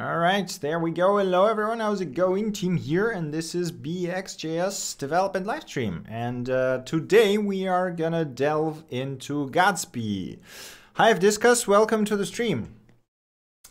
All right, there we go. Hello everyone, how's it going? Tim here, and this is BXJS Development Livestream. And uh, today we are gonna delve into Gatsby. Hi Discuss, welcome to the stream.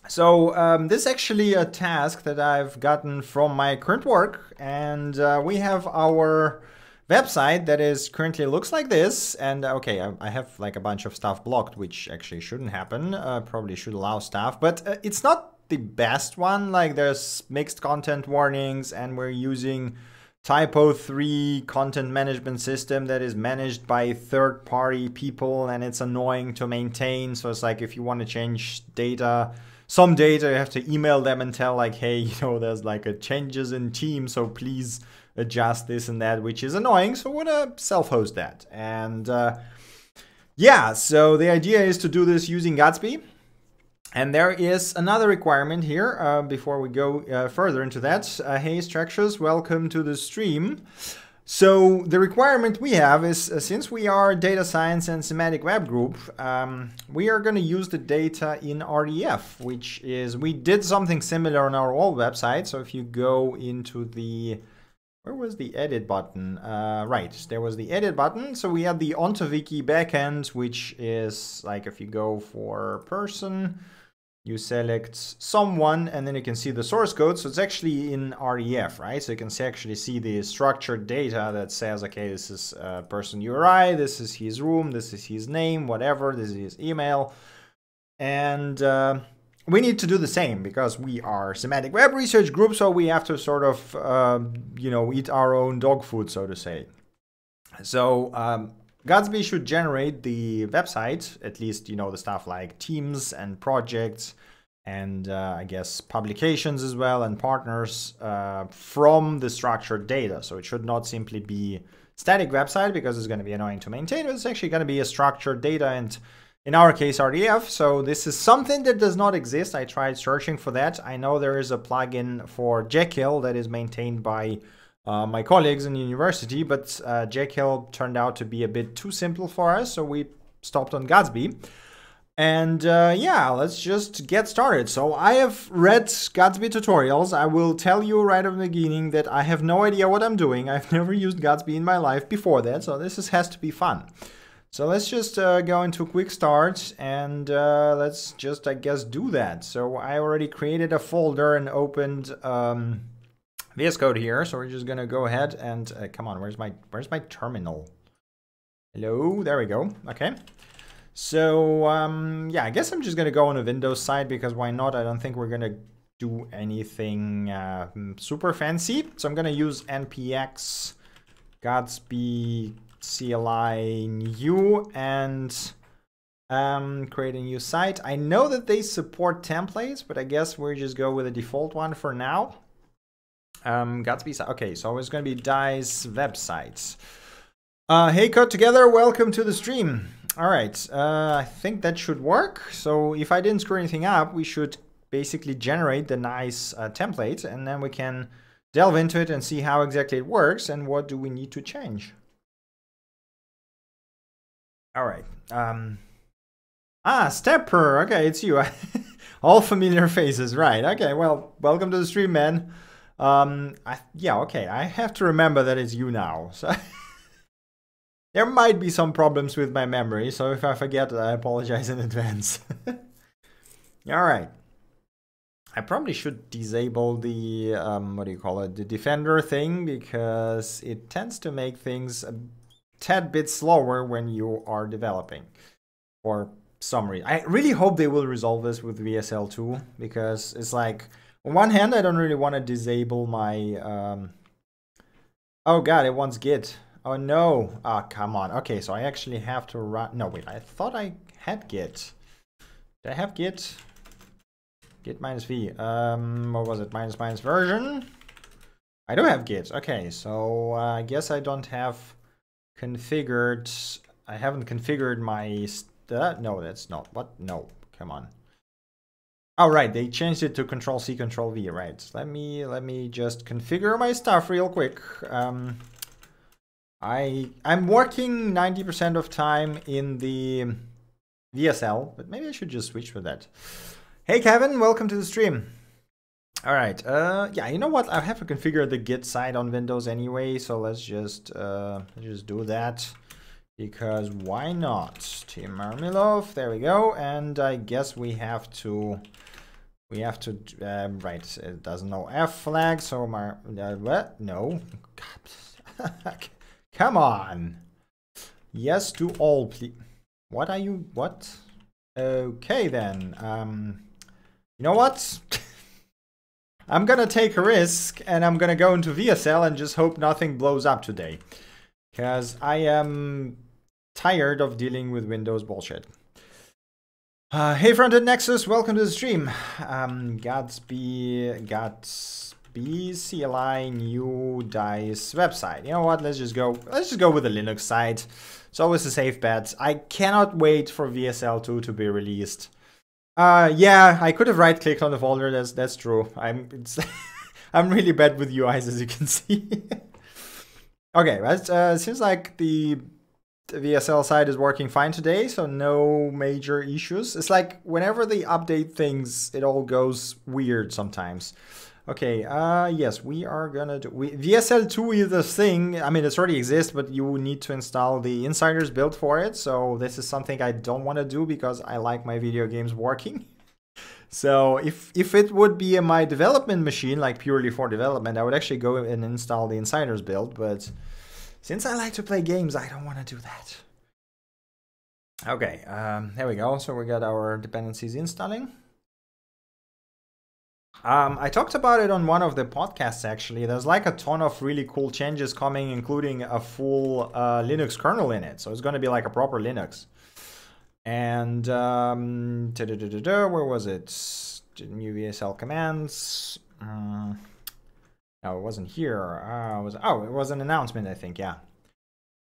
So um, this is actually a task that I've gotten from my current work, and uh, we have our website that is currently looks like this. And uh, okay, I, I, have like a bunch of stuff blocked, which actually shouldn't happen. Uh, probably should allow stuff, but uh, it's not the best one. Like there's mixed content warnings and we're using TYPO3 content management system that is managed by third party people and it's annoying to maintain. So it's like if you want to change data, some data, you have to email them and tell like, hey, you know, there's like a changes in team. So please adjust this and that, which is annoying. So we're gonna self-host that. And uh, yeah, so the idea is to do this using Gatsby. And there is another requirement here uh, before we go uh, further into that. Uh, hey, Structures, welcome to the stream. So the requirement we have is uh, since we are data science and semantic web group, um, we are going to use the data in RDF, which is we did something similar on our old website. So if you go into the where was the edit button? Uh, right, there was the edit button. So we had the OntoWiki backend, which is like if you go for person, you select someone and then you can see the source code. So it's actually in RDF, right? So you can see, actually see the structured data that says, okay, this is a person URI, this is his room, this is his name, whatever, this is his email. And uh, we need to do the same because we are semantic web research group. So we have to sort of, uh, you know, eat our own dog food, so to say. So um, Gatsby should generate the website, at least, you know, the stuff like teams and projects and uh, I guess publications as well and partners uh, from the structured data. So it should not simply be static website because it's going to be annoying to maintain, but it's actually going to be a structured data and in our case RDF. So this is something that does not exist. I tried searching for that. I know there is a plugin for Jekyll that is maintained by uh, my colleagues in university, but uh, Jekyll turned out to be a bit too simple for us, so we stopped on Gatsby. And uh, yeah, let's just get started. So I have read Gatsby tutorials. I will tell you right from the beginning that I have no idea what I'm doing. I've never used Gatsby in my life before that, so this is, has to be fun. So let's just uh, go into quick start and uh, let's just, I guess, do that. So I already created a folder and opened um, VS Code here. So we're just gonna go ahead and uh, come on. Where's my where's my terminal? Hello, there we go. Okay. So um, yeah, I guess I'm just gonna go on the Windows side because why not? I don't think we're gonna do anything uh, super fancy. So I'm gonna use npx Gatsby CLI new and um, create a new site. I know that they support templates, but I guess we'll just go with the default one for now. Um, Gatsby, okay, so it's going to be Dice websites. Uh, hey, Code Together, welcome to the stream. All right, uh, I think that should work. So if I didn't screw anything up, we should basically generate the nice uh, template and then we can delve into it and see how exactly it works and what do we need to change. All right. Um, ah, Stepper. Okay, it's you. All familiar faces, right? Okay, well, welcome to the stream, man. Um, I, yeah, okay, I have to remember that it's you now. So there might be some problems with my memory, so if I forget, I apologize in advance. All right. I probably should disable the, um, what do you call it, the defender thing, because it tends to make things a tad bit slower when you are developing. For some reason. I really hope they will resolve this with WSL2, because it's like, on one hand, I don't really want to disable my... Um... Oh god, it wants Git. Oh no. Ah, oh, come on. Okay, so I actually have to run... No, wait, I thought I had Git. Did I have Git? Git minus V. Um, what was it? Minus minus version? I do have Git. Okay, so uh, I guess I don't have configured... I haven't configured my... Uh, no, that's not. What? No, come on. Oh, right, they changed it to Control C, Control V, right. Let me, let me just configure my stuff real quick. Um, I, I'm working 90% of time in the WSL, but maybe I should just switch for that. Hey, Kevin, welcome to the stream. All right. Uh, yeah, you know what? I have to configure the Git side on Windows anyway, so let's just uh, let's just do that because why not? Tim Ermilov. There we go. And I guess we have to we have to uh, right. It doesn't know F flag, so my, uh, what? No. Come on. Yes to all, please. What are you? What? Okay then. Um, you know what? I'm gonna take a risk and I'm gonna go into WSL and just hope nothing blows up today. Because I am tired of dealing with Windows bullshit. Uh, hey Fronted Nexus, welcome to the stream. Um, Gatsby, Gatsby CLI new dice website. You know what? Let's just go. Let's just go with the Linux side. It's always a safe bet. I cannot wait for WSL2 to be released. Uh, yeah, I could have right clicked on the folder. That's that's true. I'm it's I'm really bad with UIs as you can see. okay, it uh, seems like the WSL side is working fine today, so no major issues. It's like whenever they update things, it all goes weird sometimes. Okay, uh, yes, we are gonna do, we, WSL2 is a thing, I mean, it already exists, but you need to install the insiders build for it, so this is something I don't want to do because I like my video games working. So if, if it would be a, my development machine, like purely for development, I would actually go and install the insiders build, but since I like to play games, I don't want to do that. Okay, um, there we go. So we got our dependencies installing. Um, I talked about it on one of the podcasts actually. There's like a ton of really cool changes coming, including a full uh, Linux kernel in it. So it's going to be like a proper Linux. And um, where was it? New WSL commands. Uh, no, it wasn't here. Uh, it was oh, it was an announcement, I think. Yeah.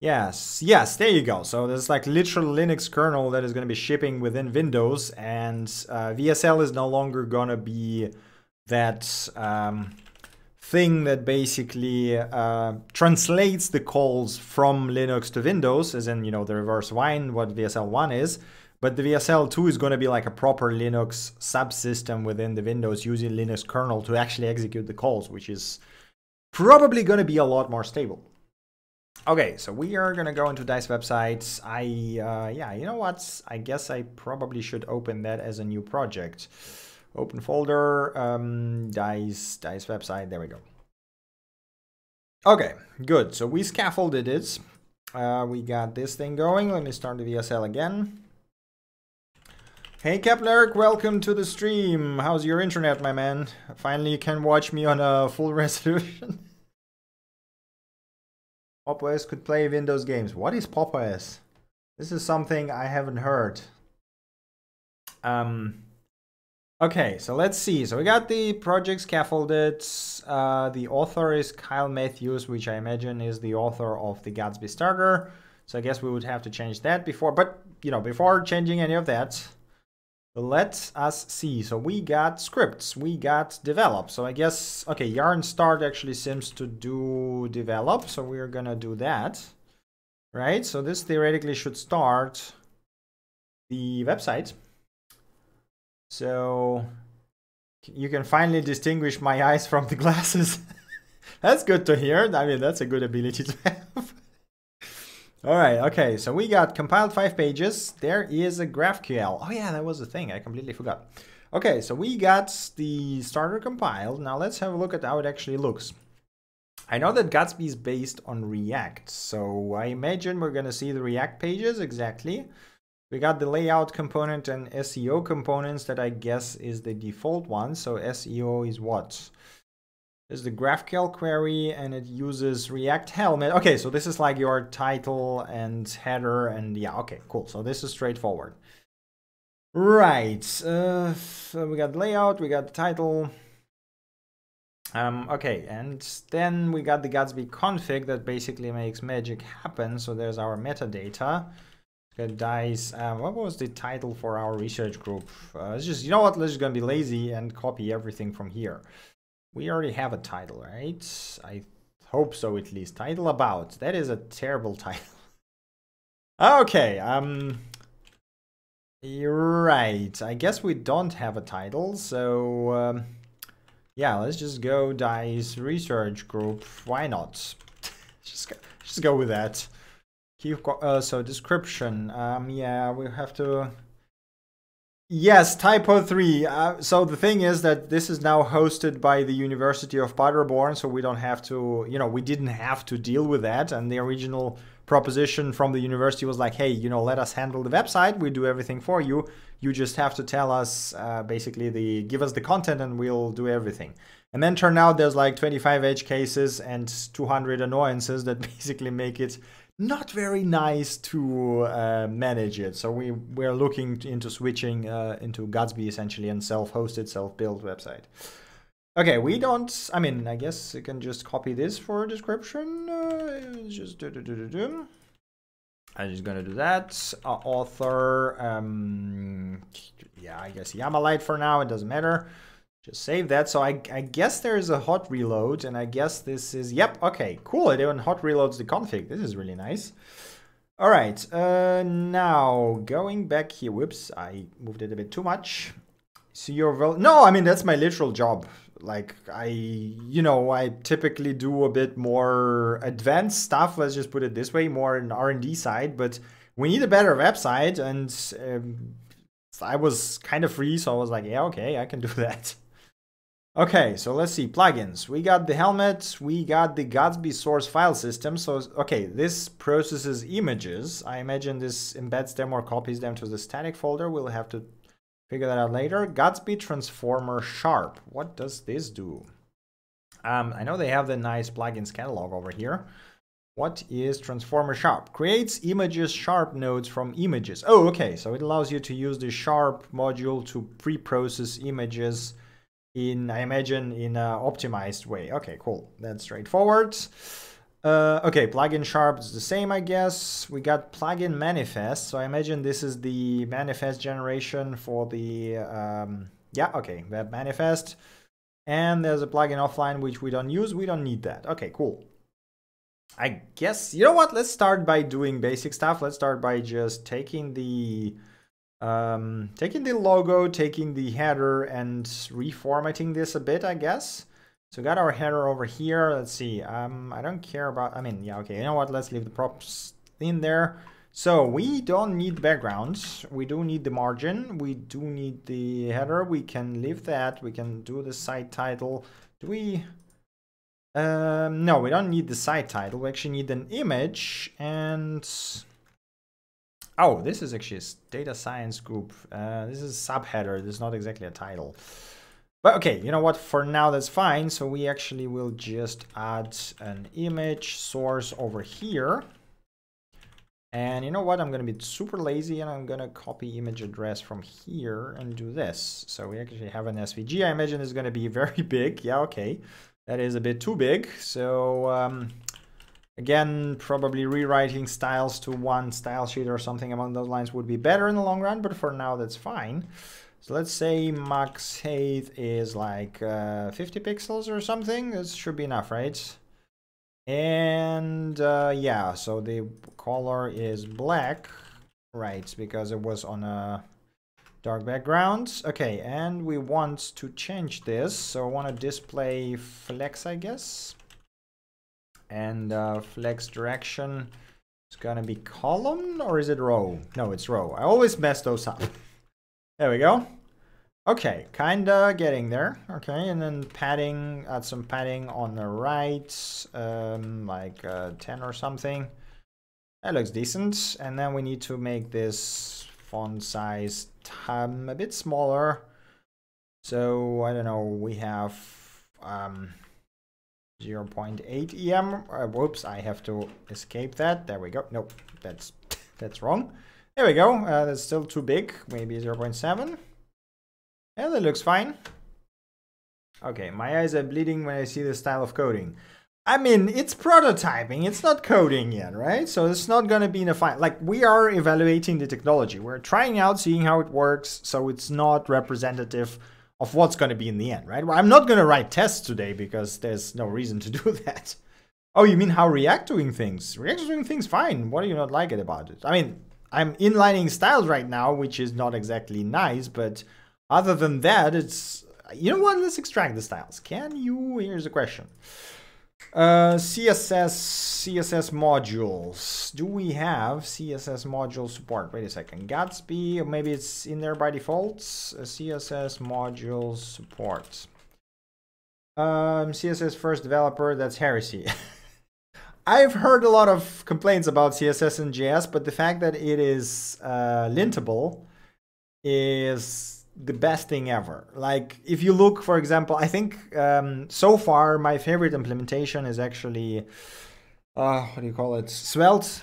Yes, yes, there you go. So there's like literal Linux kernel that is going to be shipping within Windows, and uh, WSL is no longer going to be that um, thing that basically uh, translates the calls from Linux to Windows, as in, you know, the reverse wine, what WSL1 is. But the WSL2 is going to be like a proper Linux subsystem within the Windows using Linux kernel to actually execute the calls, which is probably going to be a lot more stable. Okay, so we are going to go into DICE websites. I, uh, yeah, you know what? I guess I probably should open that as a new project. Open folder, um, DICE, DICE website, there we go. Okay, good. So we scaffolded it. Uh, we got this thing going. Let me start the WSL again. Hey Kepler, welcome to the stream. How's your internet, my man? Finally, you can watch me on a full resolution. PopOS could play Windows games. What is PopOS? This is something I haven't heard. Um, okay, so let's see. So we got the project scaffolded. Uh, the author is Kyle Mathews, which I imagine is the author of the Gatsby starter. So I guess we would have to change that before, but you know, before changing any of that, let us see. So we got scripts, we got develop. So I guess, okay, yarn start actually seems to do develop. So we're gonna do that, right? So this theoretically should start the website. So you can finally distinguish my eyes from the glasses. that's good to hear. I mean, that's a good ability to have. All right, okay, so we got compiled five pages. There is a GraphQL. Oh yeah, that was the thing, I completely forgot. Okay, so we got the starter compiled. Now let's have a look at how it actually looks. I know that Gatsby is based on React, so I imagine we're gonna see the React pages exactly. We got the layout component and SEO components that I guess is the default one. So SEO is what? Is the GraphQL query and it uses React Helmet. Okay, so this is like your title and header and yeah, okay, cool. So this is straightforward. Right, uh, so we got layout, we got the title. Um, okay, and then we got the Gatsby config that basically makes magic happen. So there's our metadata. Got dice. Um, what was the title for our research group? Uh, it's just, you know what, let's just gonna be lazy and copy everything from here. We already have a title, right? I hope so at least. Title about. That is a terrible title. okay, um... Right. I guess we don't have a title, so... Um, yeah, let's just go DICE research group. Why not? just go, just go with that. Uh, so description. Um, yeah, we have to. Yes, typo three. Uh, so the thing is that this is now hosted by the University of Paderborn, so we don't have to. You know, we didn't have to deal with that, and the original proposition from the university was like, hey, you know, let us handle the website. We do everything for you. You just have to tell us uh, basically the give us the content and we'll do everything. And then turn out there's like 25 edge cases and 200 annoyances that basically make it not very nice to uh, manage it. So we we're looking into switching uh, into Gatsby essentially and self-hosted, self-built website. Okay, we don't. I mean, I guess you can just copy this for description. Uh, just do do do do do. I'm just gonna do that. Uh, author, um, yeah, I guess Yamalight for now, it doesn't matter. Just save that. So I, I guess there's a hot reload, and I guess this is, yep, okay, cool. It even hot reloads the config. This is really nice. All right, uh, now going back here, whoops, I moved it a bit too much. So you're, well, no, I mean, that's my literal job like i you know i typically do a bit more advanced stuff let's just put it this way more in r&d side but we need a better website and um, i was kind of free so i was like yeah okay i can do that okay so let's see plugins we got the helmet we got the gatsby source file system so okay this processes images i imagine this embeds them or copies them to the static folder we'll have to Figure that out later. Gatsby Transformer Sharp. What does this do? Um, I know they have the nice plugins catalog over here. What is Transformer Sharp? Creates images sharp nodes from images. Oh, okay. So it allows you to use the sharp module to pre-process images in, I imagine, in an optimized way. Okay, cool. That's straightforward. Uh, okay, plugin sharp is the same, I guess. We got plugin manifest. So I imagine this is the manifest generation for the, um, yeah, okay, web manifest. And there's a plugin offline, which we don't use. We don't need that. Okay, cool. I guess, you know what? Let's start by doing basic stuff. Let's start by just taking the, um, taking the logo, taking the header and reformatting this a bit, I guess. So got our header over here. Let's see. Um, I don't care about, I mean, yeah, okay. You know what? Let's leave the props in there. So we don't need backgrounds. We do need the margin. We do need the header. We can leave that. We can do the site title. Do we? Um, no, we don't need the site title. We actually need an image and... Oh, this is actually a data science group. Uh, this is a subheader. This is not exactly a title. But okay, you know what, for now that's fine. So we actually will just add an image source over here. And you know what, I'm gonna be super lazy and I'm gonna copy image address from here and do this. So we actually have an SVG, I imagine is gonna be very big. Yeah, okay, that is a bit too big. So um, again, probably rewriting styles to one style sheet or something along those lines would be better in the long run, but for now that's fine. So let's say max height is like uh, 50 pixels or something. This should be enough, right? And uh, yeah, so the color is black, right? Because it was on a dark background. Okay, and we want to change this. So I want to display flex, I guess. And uh, flex direction is gonna be column or is it row? No, it's row. I always mess those up. There we go. Okay, kinda getting there. Okay, and then padding, add some padding on the right, um, like uh, 10 or something. That looks decent. And then we need to make this font size um, a bit smaller. So, I don't know, we have um, 0.8 EM. Uh, whoops, I have to escape that. There we go. Nope, that's, that's wrong. There we go. Uh, that's still too big. Maybe 0.7. Yeah, that looks fine. Okay, my eyes are bleeding when I see this style of coding. I mean, it's prototyping, it's not coding yet, right? So it's not gonna be in a fine, like we are evaluating the technology. We're trying out, seeing how it works, so it's not representative of what's gonna be in the end, right? Well, I'm not gonna write tests today because there's no reason to do that. Oh, you mean how React doing things? React doing things fine. What do you not like it about it? I mean, I'm inlining styles right now, which is not exactly nice, but other than that, it's you know what? Let's extract the styles. Can you? Here's a question. Uh, CSS, CSS modules. Do we have CSS module support? Wait a second. Gatsby, maybe it's in there by default. Uh, CSS modules support. Um, CSS first developer, that's heresy. I've heard a lot of complaints about CSS and JS, but the fact that it is uh, lintable is the best thing ever. Like if you look, for example, I think um, so far my favorite implementation is actually uh, what do you call it? Svelte,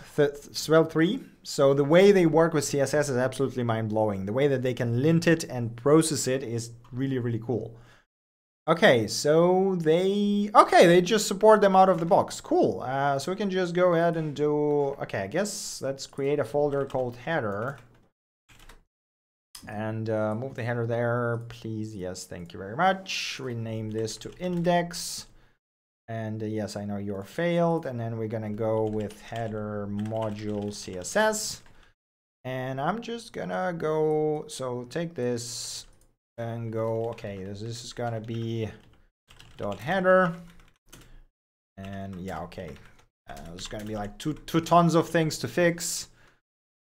Svelte 3. So the way they work with CSS is absolutely mind blowing. The way that they can lint it and process it is really, really cool. Okay, so they, okay, they just support them out of the box. Cool. Uh, so we can just go ahead and do, okay, I guess let's create a folder called header and uh, move the header there, please. Yes, thank you very much. Rename this to index. And uh, yes, I know you're failed. And then we're to go with header module CSS. And I'm just to go, so take this and go, okay, this, is to be dot header. And yeah, okay. Uh, going to be like two, two tons of things to fix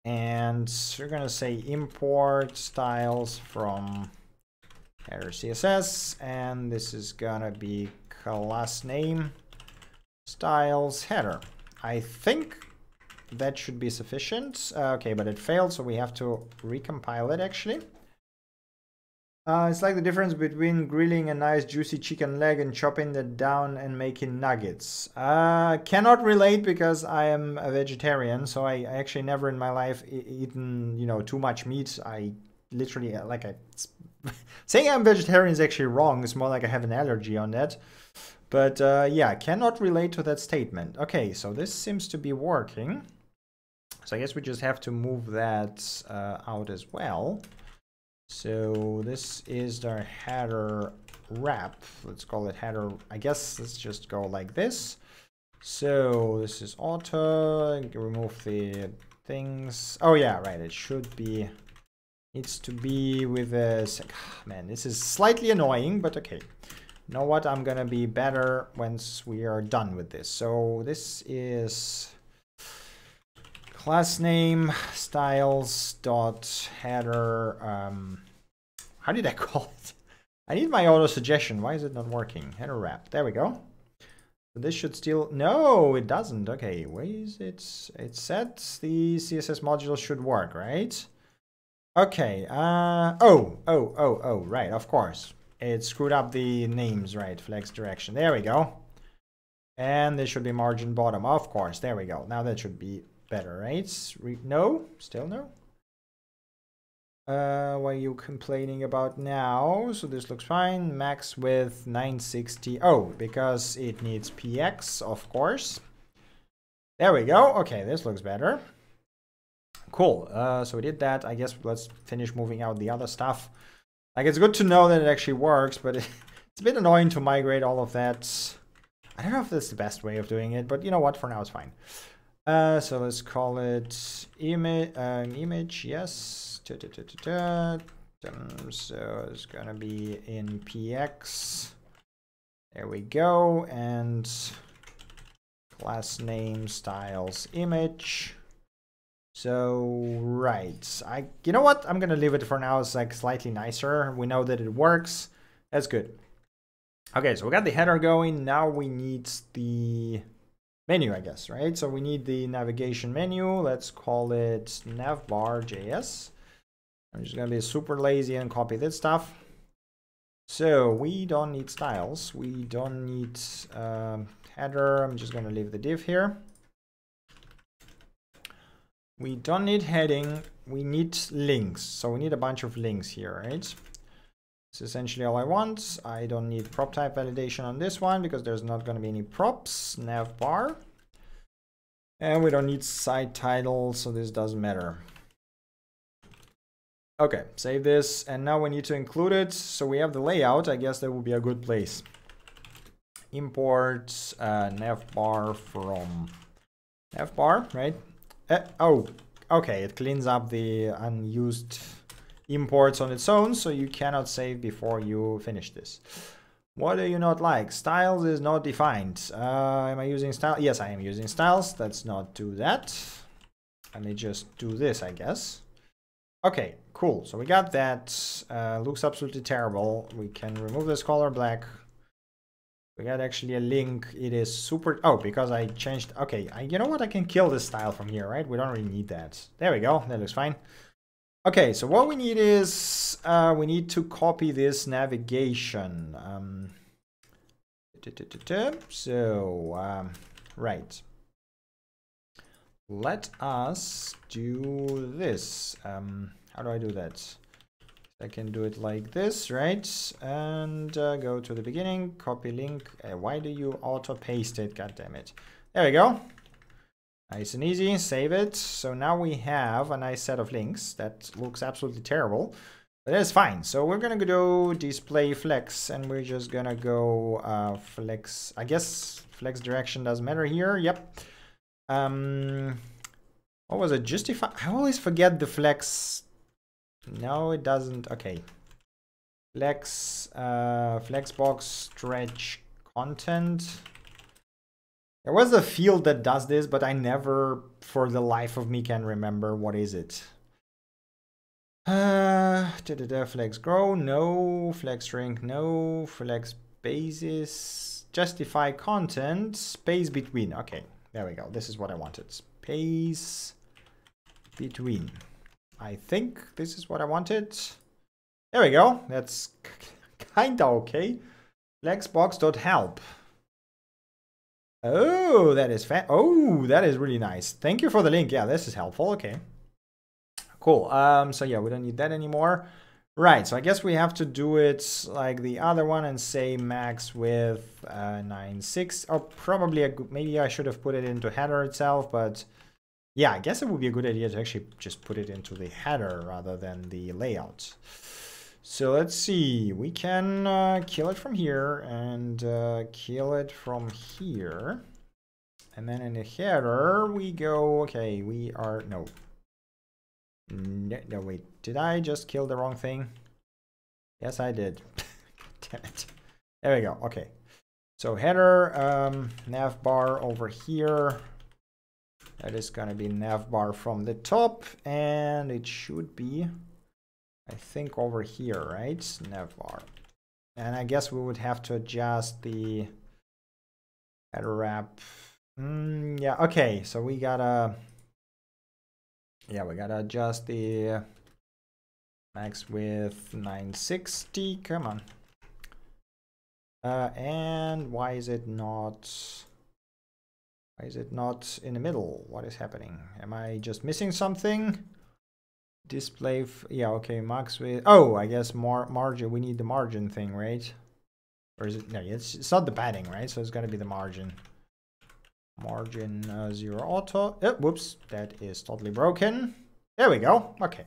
and we're gonna say import styles from header css and this is gonna be class name styles header. I think that should be sufficient. Uh, okay but it failed so we have to recompile it actually uh, it's like the difference between grilling a nice juicy chicken leg and chopping that down and making nuggets. Uh, cannot relate because I am a vegetarian, so I, I actually never in my life eaten you know too much meat. I literally uh, like I saying I'm vegetarian is actually wrong. It's more like I have an allergy on that. But uh, yeah, cannot relate to that statement. Okay, so this seems to be working. So I guess we just have to move that uh, out as well. So this is the header wrap. Let's call it header. I guess let's just go like this. So this is auto. Remove the things. Oh yeah, right. It should be. Needs to be with this. Ah, man, this is slightly annoying, but okay. Know what? I'm gonna be better once we are done with this. So this is class name styles dot header um how did i call it? I need my auto suggestion. Why is it not working? Header wrap. There we go. This should still no it doesn't. Okay where is it? It said the css module should work right? Okay uh oh oh oh oh right of course. It screwed up the names right flex direction. There we go. And this should be margin bottom. Of course there we go. Now that should be better, right? Re no? Still no? Uh, what are you complaining about now? So this looks fine. Max width 960. Oh, because it needs PX, of course. There we go. Okay, this looks better. Cool. Uh, so we did that. I guess let's finish moving out the other stuff. Like, it's good to know that it actually works, but it's a bit annoying to migrate all of that. I don't know if that's the best way of doing it, but you know what? For now, it's fine. Uh, so let's call it image, image, yes. Um, so it's gonna be in px. There we go, and class name styles image. So right, I you know what? I'm gonna leave it for now. It's like slightly nicer. We know that it works. That's good. Okay, so we got the header going. Now we need the menu, I guess, right? So we need the navigation menu. Let's call it navbar.js. I'm just gonna be super lazy and copy this stuff. So we don't need styles. We don't need um, header. I'm just gonna leave the div here. We don't need heading. We need links. So we need a bunch of links here, right? It's essentially all I want. I don't need prop type validation on this one because there's not going to be any props, nav bar. And we don't need site title, so this doesn't matter. Okay, save this, and now we need to include it. So we have the layout, I guess that would be a good place. Import uh, navbar from navbar, right? Uh, oh, okay, it cleans up the unused imports on its own, so you cannot save before you finish this. What do you not like? Styles is not defined. Uh, am I using style? Yes, I am using styles. Let's not do that. Let me just do this, I guess. Okay, cool. So we got that. Uh, looks absolutely terrible. We can remove this color black. We got actually a link. It is super... Oh, because I changed... Okay, I, you know what? I can kill this style from here, right? We don't really need that. There we go. That looks fine. Okay, so what we need is uh, we need to copy this navigation. Um, so, um, right. Let us do this. Um, how do I do that? I can do it like this, right? And uh, go to the beginning, copy link. Uh, why do you auto paste it? God damn it. There we go. Nice and easy, save it. So now we have a nice set of links that looks absolutely terrible. But it's fine. So we're gonna go display flex and we're just gonna go uh, flex. I guess flex direction doesn't matter here. Yep. Um, what was it? Justify. I always forget the flex. No, it doesn't. Okay. Flex, uh, flexbox stretch content. There was a field that does this, but I never, for the life of me, can remember what is it. Uh, da -da -da, flex grow, no. Flex shrink, no. Flex basis, justify content, space between. Okay, there we go. This is what I wanted. Space between. I think this is what I wanted. There we go. That's kinda okay. Flexbox.help. Oh, that is fat. Oh, that is really nice. Thank you for the link. Yeah, this is helpful. Okay. Cool. Um, so yeah, we don't need that anymore. Right, so I guess we have to do it like the other one and say max with uh, 9.6. Or probably, a, maybe I should have put it into header itself, but yeah, I guess it would be a good idea to actually just put it into the header rather than the layout. So let's see, we can uh, kill it from here and uh, kill it from here. And then in the header, we go, okay, we are, no. No, no wait, did I just kill the wrong thing? Yes, I did. Damn it. There we go, okay. So header, um, nav bar over here. That is gonna be nav bar from the top and it should be I think over here, right? Navbar. And I guess we would have to adjust the header wrap. Mm, yeah, okay, so we gotta, yeah, we gotta adjust the max width 960, come on. Uh, and why is it not, why is it not in the middle? What is happening? Am I just missing something? Display yeah okay max width oh i guess more margin we need the margin thing right? Or is it no it's it's not the padding right? So it's gonna be the margin. Margin uh, zero auto oh, whoops that is totally broken. There we go okay.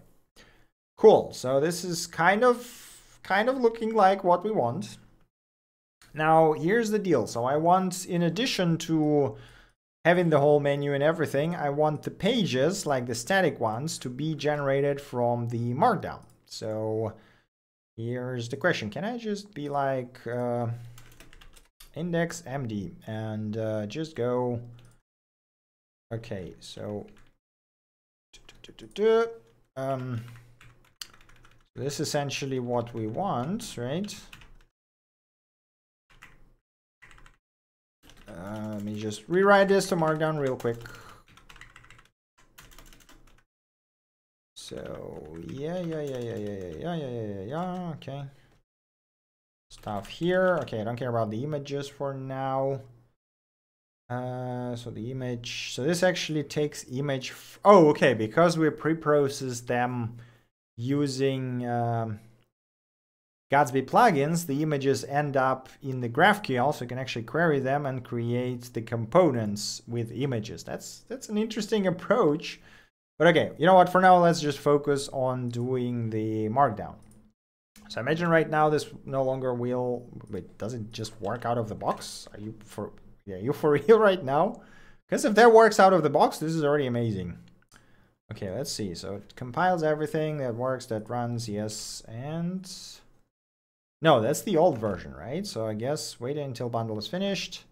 Cool so this is kind of kind of looking like what we want. Now here's the deal so i want in addition to having the whole menu and everything, I want the pages, like the static ones, to be generated from the markdown. So here's the question. Can I just be like uh, index MD and uh, just go, okay, so um, this is essentially what we want, right? Uh, let me just rewrite this to Markdown real quick. So yeah, yeah, yeah, yeah, yeah, yeah, yeah, yeah, yeah, yeah, okay. Stuff here. Okay, I don't care about the images for now. Uh, so the image, so this actually takes image. oh, okay, because we pre-process them using um, Gatsby plugins, the images end up in the GraphQL, so you can actually query them and create the components with images. That's that's an interesting approach. But okay, you know what? For now, let's just focus on doing the markdown. So imagine right now this no longer will. Wait, does it just work out of the box? Are you for? Yeah, you for real right now? Because if that works out of the box, this is already amazing. Okay, let's see. So it compiles everything that works, that runs, yes, and... No, that's the old version, right? So I guess wait until bundle is finished.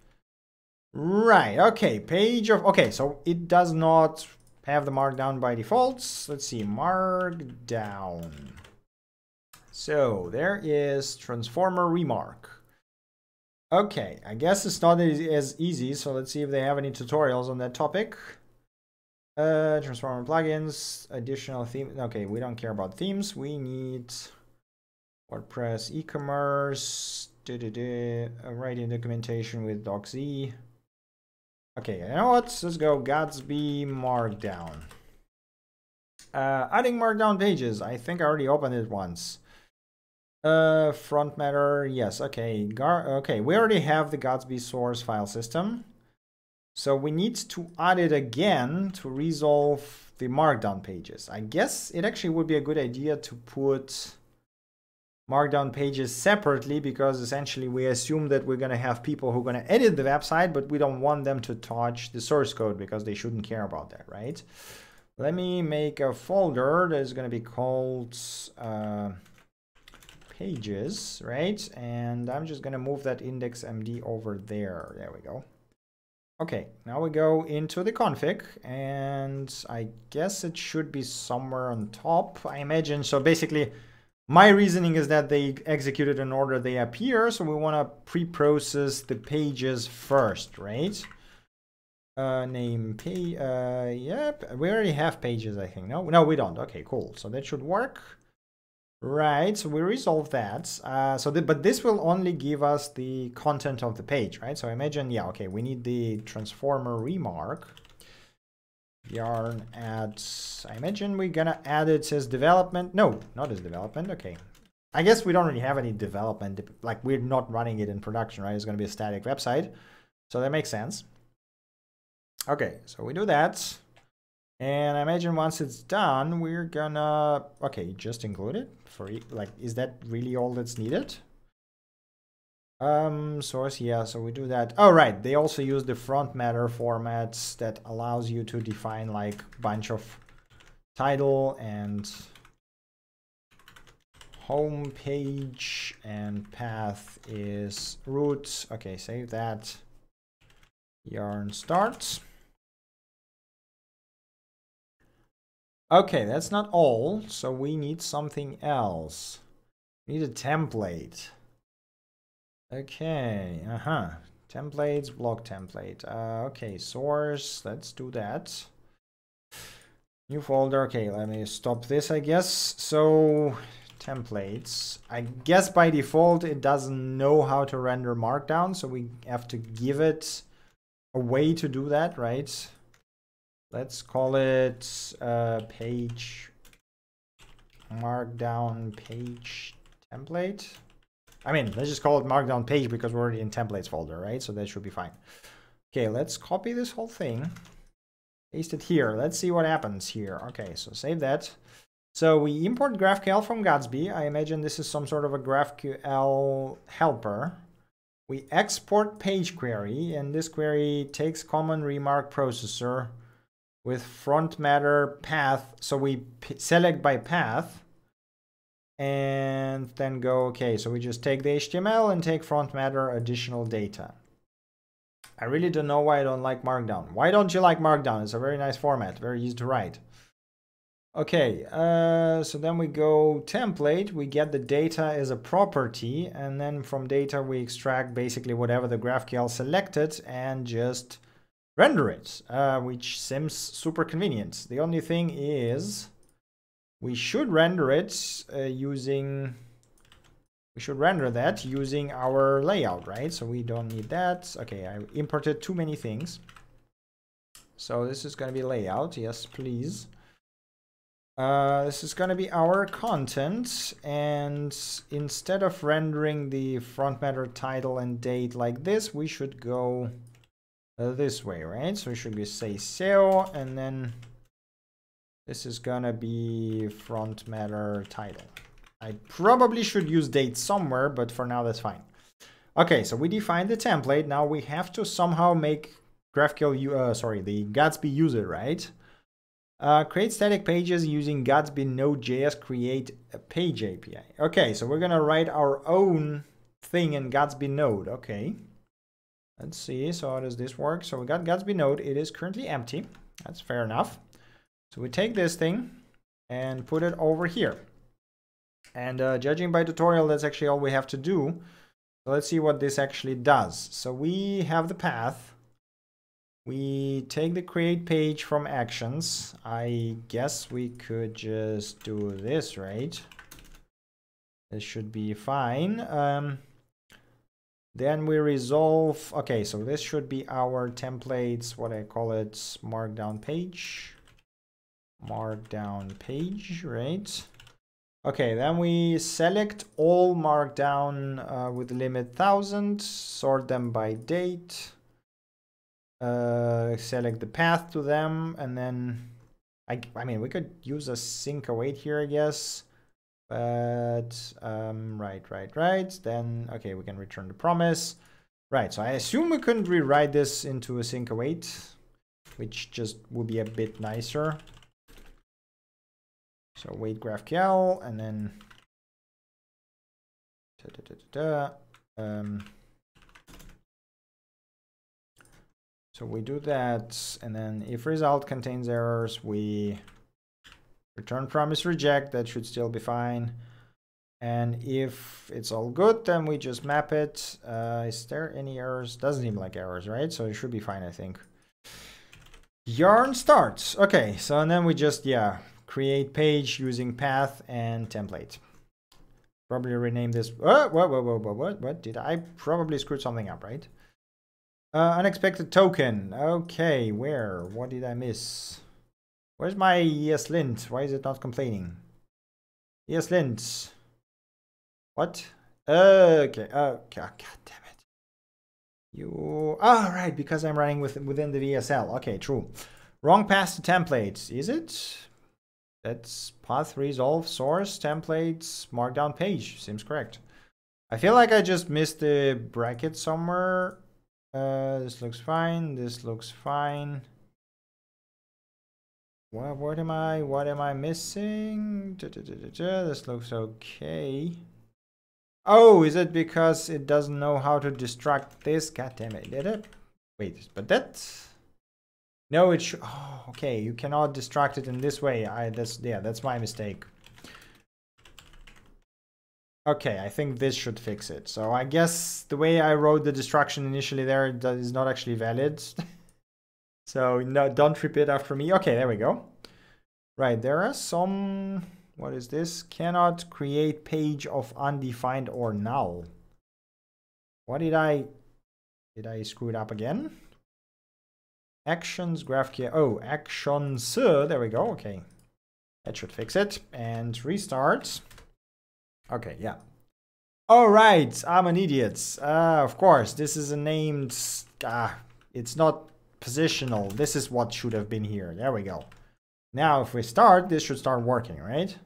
Right, okay, page of... Okay, so it does not have the markdown by default. Let's see, markdown. So there is transformer remark. Okay, I guess it's not as easy, so let's see if they have any tutorials on that topic. Uh, transformer plugins, additional theme. Okay, we don't care about themes. We need WordPress e-commerce, writing documentation with docz. Okay, you know what? Let's go Gatsby Markdown. Uh, adding Markdown pages. I think I already opened it once. Uh, front matter, yes, okay. Gar okay, we already have the Gatsby source file system. So we need to add it again to resolve the markdown pages. I guess it actually would be a good idea to put markdown pages separately because essentially we assume that we're going to have people who are going to edit the website, but we don't want them to touch the source code because they shouldn't care about that, right? Let me make a folder that is going to be called uh, pages, right? And I'm just gonna move that index MD over there. There we go. Okay, now we go into the config and I guess it should be somewhere on top, I imagine. So basically, my reasoning is that they executed in order they appear. So we want to pre-process the pages first, right? Uh, name pay, uh, yep, we already have pages, I think. No, no, we don't. Okay, cool. So that should work. Right, so we resolve that. Uh, so, the, but this will only give us the content of the page, right? So imagine, yeah, okay, we need the transformer remark. Yarn add, I imagine we're gonna add it as development. No, not as development, okay. I guess we don't really have any development, like we're not running it in production, right? It's gonna be a static website. So that makes sense. Okay, so we do that. And I imagine once it's done, we're gonna, okay, just include it for, like, is that really all that's needed? Um, source, yeah, so we do that. Oh, right, they also use the front matter formats that allows you to define like bunch of title and home page and path is root. Okay, save that. Yarn starts. Okay, that's not all. So we need something else. We need a template. Okay, uh-huh. Templates, block template. Uh, okay, source, let's do that. New folder, okay, let me stop this, I guess. So, templates. I guess by default it doesn't know how to render markdown, so we have to give it a way to do that, right? let's call it uh, page markdown page template. I mean, let's just call it markdown page because we're already in templates folder, right? So that should be fine. Okay, let's copy this whole thing, paste it here. Let's see what happens here. Okay, so save that. So we import GraphQL from Gatsby. I imagine this is some sort of a GraphQL helper. We export page query, and this query takes common remark processor with front matter path. So we select by path and then go, okay, so we just take the HTML and take front matter additional data. I really don't know why I don't like Markdown. Why don't you like Markdown? It's a very nice format, very easy to write. Okay, uh, so then we go template, we get the data as a property, and then from data we extract basically whatever the GraphQL selected and just render it, uh, which seems super convenient. The only thing is we should render it uh, using, we should render that using our layout, right? So we don't need that. Okay, I imported too many things. So this is going to be layout. Yes, please. Uh, this is going to be our content and instead of rendering the front matter title and date like this, we should go uh, this way, right? So we should be say SEO and then this is gonna be front matter title. I probably should use date somewhere, but for now that's fine. Okay, so we defined the template. Now we have to somehow make GraphQL, uh, sorry, the Gatsby use it, right? Uh, create static pages using Gatsby Node.js create a page API. Okay, so we're gonna write our own thing in Gatsby Node. Okay. Let's see, so how does this work? So we got Gatsby Node, it is currently empty. That's fair enough. So we take this thing and put it over here. And uh, judging by tutorial, that's actually all we have to do. So let's see what this actually does. So we have the path. We take the create page from actions. I guess we could just do this, right? This should be fine. Um, then we resolve, okay, so this should be our templates, what I call it, markdown page. Markdown page, right? Okay, then we select all markdown uh, with limit 1000, sort them by date, uh, select the path to them, and then, I, I mean, we could use async await here, I guess. But, um, right, right, right. Then, okay, we can return the promise. Right, so I assume we couldn't rewrite this into async await, which just would be a bit nicer. So wait GraphQL and then da, da, da, um, so we do that and then if result contains errors we return promise reject that should still be fine. And if it's all good then we just map it. Uh, is there any errors? Doesn't seem like errors right? So it should be fine i think. Yarn starts. Okay so and then we just yeah create page using path and template probably rename this oh, what what what what what what did i probably screwed something up right uh, unexpected token okay where what did i miss Where's my ESLint? Why is it not complaining? ESLint. What? Okay. Okay. God damn it. You. Oh, right. Because I'm running with within the WSL. Okay, true. Wrong path to templates. Is it? That's path resolve source templates markdown page. Seems correct. I feel like I just missed the bracket somewhere. Uh, this looks fine. This looks fine. What, what am I, what am I missing? Da, da, da, this looks okay. Oh, is it because it doesn't know how to destruct this? God damn it, did it? Wait, but that... No, it should... Oh, okay, you cannot destruct it in this way. I, that's, yeah, that's my mistake. Okay, I think this should fix it. So I guess the way I wrote the destruction initially there is not actually valid. So no, don't repeat after me. Okay, there we go. Right, there are some, what is this? Cannot create page of undefined or null. What did I, did I screw it up again? Actions, GraphQL, oh, actions, there we go, okay. That should fix it. And restart. Okay, yeah. All right, I'm an idiot. Uh, of course, this is a named, ah, it's not positional. This is what should have been here. There we go. Now, if we start, this should start working, right?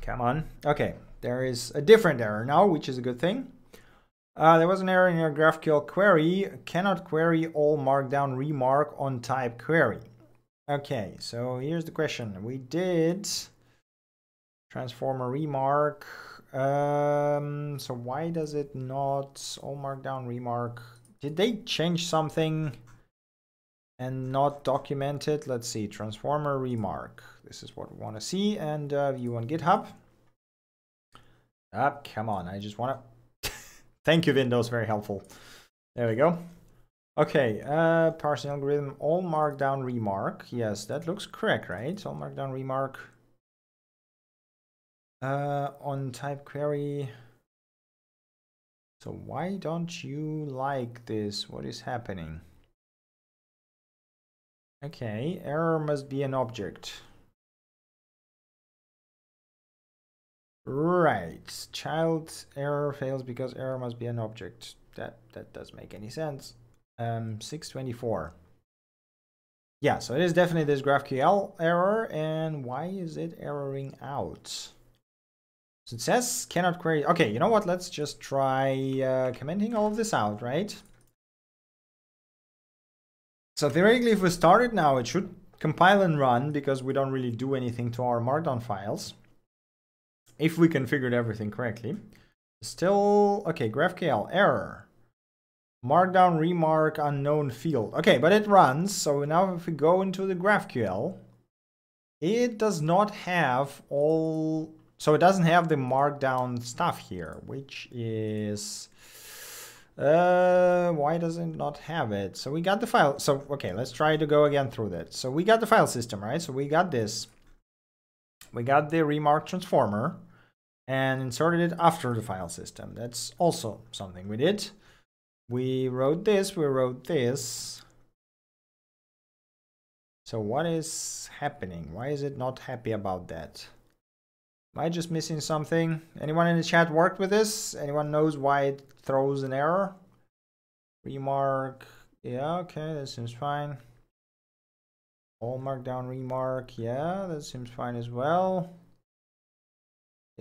Come on. Okay, there is a different error now, which is a good thing. Uh, there was an error in your GraphQL query. Cannot query all markdown remark on type query. Okay, so here's the question. We did transformer remark um, so why does it not all markdown remark? Did they change something and not document it? Let's see, transformer remark. This is what we want to see and uh, view on GitHub. Ah, come on, I just want to... Thank you, Windows, very helpful. There we go. Okay, uh, parsing algorithm, all markdown remark. Yes, that looks correct, right? All markdown remark. Uh, on type query. So why don't you like this? What is happening? Okay, error must be an object. Right, child error fails because error must be an object. That that does make any sense. Um, 624. Yeah, so it is definitely this GraphQL error, and why is it erroring out? So it says cannot query. Okay, you know what? Let's just try uh, commenting all of this out, right? So theoretically, if we start it now, it should compile and run because we don't really do anything to our markdown files. If we configured everything correctly. Still, okay, GraphQL, error. Markdown remark unknown field. Okay, but it runs. So now if we go into the GraphQL, it does not have all, so it doesn't have the markdown stuff here, which is, uh, why does it not have it? So we got the file. So, okay, let's try to go again through that. So we got the file system, right? So we got this. We got the remark transformer and inserted it after the file system. That's also something we did. We wrote this, we wrote this. So what is happening? Why is it not happy about that? Am I just missing something? Anyone in the chat worked with this? Anyone knows why it throws an error? Remark. Yeah, okay, that seems fine. All markdown remark. Yeah, that seems fine as well.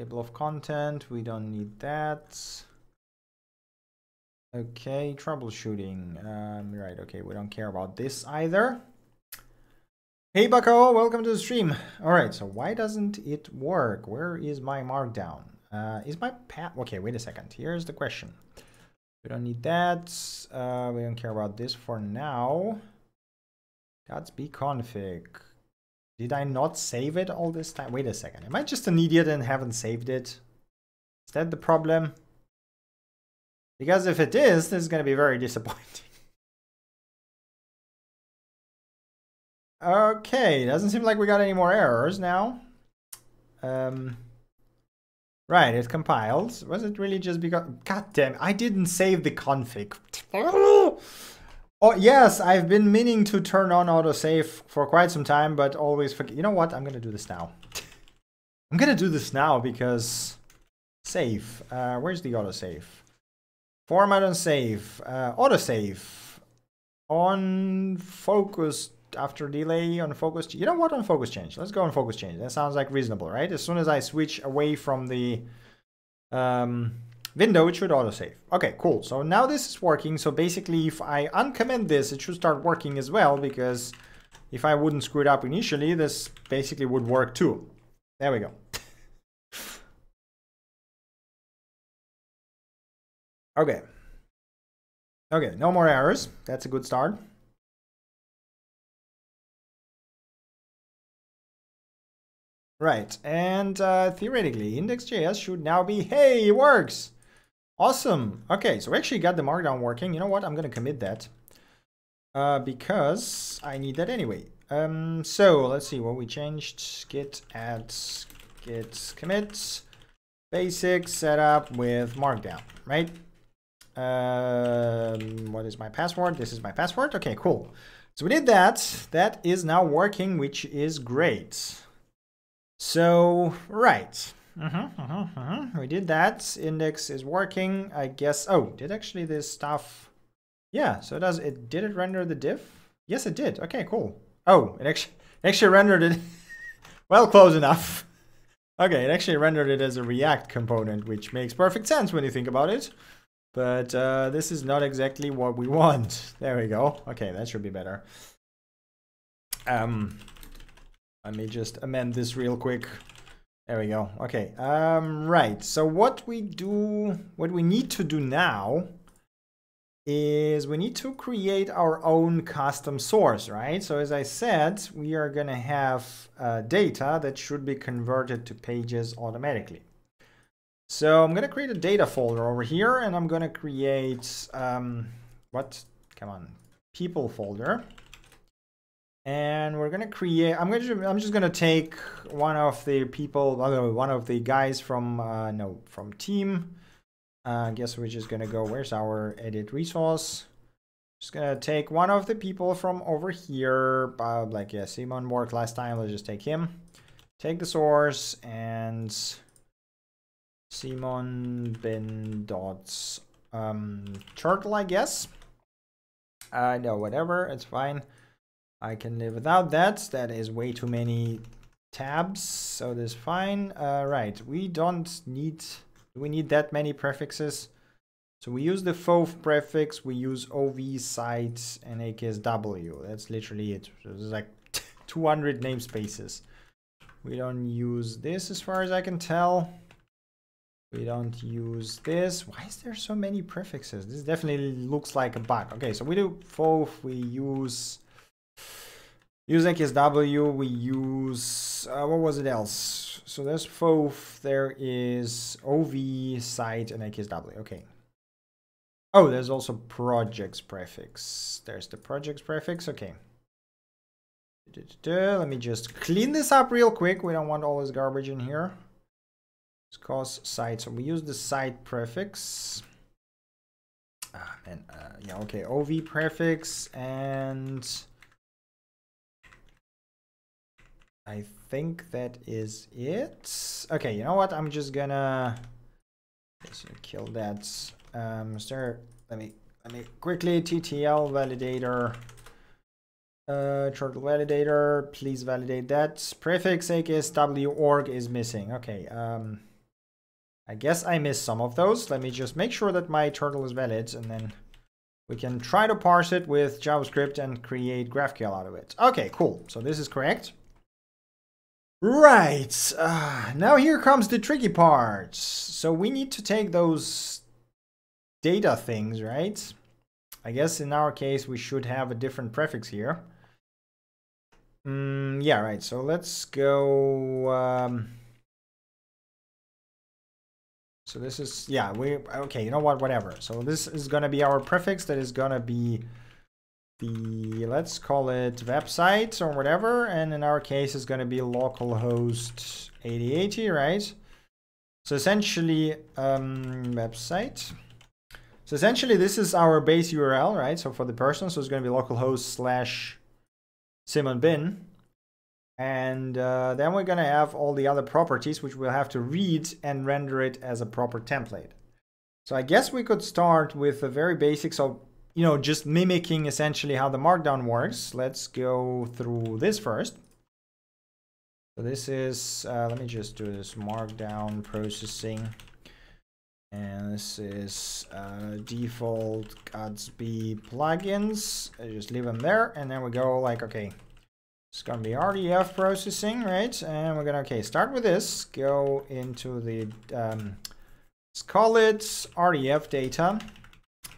Table of content. We don't need that. Okay, troubleshooting. Um, right, okay, we don't care about this either. Hey Bucko, welcome to the stream. All right, so why doesn't it work? Where is my markdown? Uh, is my path? Okay, wait a second. Here's the question. We don't need that. Uh, we don't care about this for now. That's Gatsby config. Did I not save it all this time? Wait a second. Am I just an idiot and haven't saved it? Is that the problem? Because if it is, this is going to be very disappointing. okay, doesn't seem like we got any more errors now. Um, right, it compiled. Was it really just because... God damn, I didn't save the config. Oh, yes, I've been meaning to turn on autosave for quite some time, but always forget. You know what? I'm to do this now. I'm to do this now because... Save. Uh, where's the autosave? Format and save. Uh, autosave. On focus after delay on focus. You know what? On focus change. Let's go on focus change. That sounds like reasonable, right? As soon as I switch away from the um, window, it should autosave. Okay, cool. So now this is working. So basically, if I uncomment this, it should start working as well because if I wouldn't screw it up initially, this basically would work too. There we go. Okay. Okay, no more errors. That's a good start. Right, and uh, theoretically, index.js should now be, hey, it works. Awesome. Okay, so we actually got the markdown working. You know what? I'm going to commit that uh, because I need that anyway. Um, so let's see what we changed. Git add git commit basic setup with markdown, right? Um, what is my password? This is my password. Okay, cool. So we did that. That is now working, which is great. So, right. Uh -huh, uh -huh, uh -huh. We did that. Index is working. I guess. Oh, did actually this stuff. Yeah, so it does it did it render the div? Yes, it did. Okay, cool. Oh, it actually it actually rendered it well close enough. Okay, it actually rendered it as a React component, which makes perfect sense when you think about it. But uh, this is not exactly what we want. There we go. Okay, that should be better. Um, let me just amend this real quick. There we go. Okay. Um, right. So what we do, what we need to do now is we need to create our own custom source, right? So as I said, we are going to have uh, data that should be converted to pages automatically. So I'm going to create a data folder over here and I'm going to create, um, what? Come on, people folder. And we're to create, I'm to, I'm just to take one of the people, one of the guys from, uh, no, from team. Uh, I guess we're just to go, where's our edit resource? Just to take one of the people from over here, uh, like, yeah, Simon worked last time. Let's just take him. Take the source and Simon bin dots um, turtle, I guess. Uh, no, whatever, it's fine. I can live without that. That is way too many tabs, so this is fine. Uh, right, we don't need, we need that many prefixes. So we use the FOAF prefix, we use OV sites, and AKSW. That's literally it. There's like 200 namespaces. We don't use this as far as I can tell. We don't use this. Why is there so many prefixes? This definitely looks like a bug. Okay, so we do FOAF, we use use AKSW, we use, uh, what was it else? So there's FOAF, there is OV, site, and AKSW. Okay. Oh, there's also projects prefix. There's the projects prefix. Okay. Let me just clean this up real quick. We don't want all this garbage in here. It's cause site. So we use the site prefix. Ah, and uh, yeah, okay. OV prefix and I think that is it. Okay, you know what? I'm just gonna just kill that. Um, sir, let me let me quickly TTL validator. Uh, turtle validator, please validate that. Prefix AKSW org is missing. Okay. Um, I guess I missed some of those. Let me just make sure that my turtle is valid and then we can try to parse it with JavaScript and create GraphQL out of it. Okay, cool. So this is correct. Right, uh, now here comes the tricky part. So we need to take those data things, right? I guess in our case, we should have a different prefix here. Mm, yeah, right, so let's go... Um, so this is, yeah, we, okay, you know what, whatever. So this is gonna be our prefix that is gonna be the, let's call it website or whatever. And in our case, it's going to be localhost 8080, right? So essentially, um, website. So essentially, this is our base URL, right? So for the person, so it's going to be localhost slash Simon bin. And uh, then we're going to have all the other properties, which we'll have to read and render it as a proper template. So I guess we could start with a very basic. So you know, just mimicking essentially how the markdown works. Let's go through this first. So this is, uh, let me just do this markdown processing. And this is uh, default Gatsby plugins. I just leave them there. And then we go like, okay, it's to be RDF processing, right? And we're to, okay, start with this. Go into the, um, let's call it RDF data.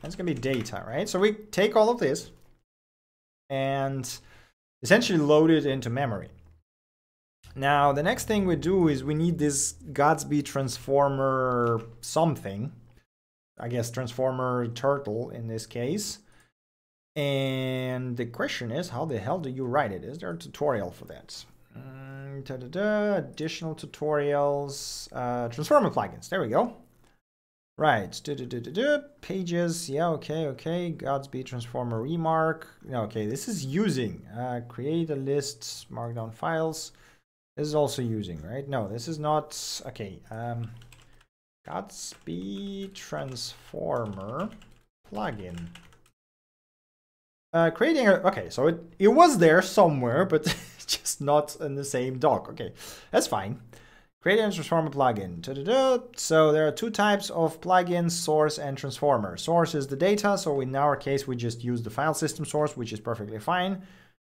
That's going to be data, right? So we take all of this and essentially load it into memory. Now, the next thing we do is we need this Gatsby transformer something. I guess transformer turtle in this case. And the question is, how the hell do you write it? Is there a tutorial for that? Mm, da -da -da, additional tutorials, uh, transformer plugins. There we go. Right, do, do, do, do, do. pages, yeah, okay, okay, Gatsby transformer remark, okay, this is using, uh, create a list, markdown files, this is also using, right? No, this is not, okay, um, Gatsby transformer plugin. Uh, creating a, okay, so it, it was there somewhere, but just not in the same doc, okay, that's fine. Create a transformer plugin. Da -da -da. So there are two types of plugins, source and transformer. Source is the data, so in our case we just use the file system source, which is perfectly fine.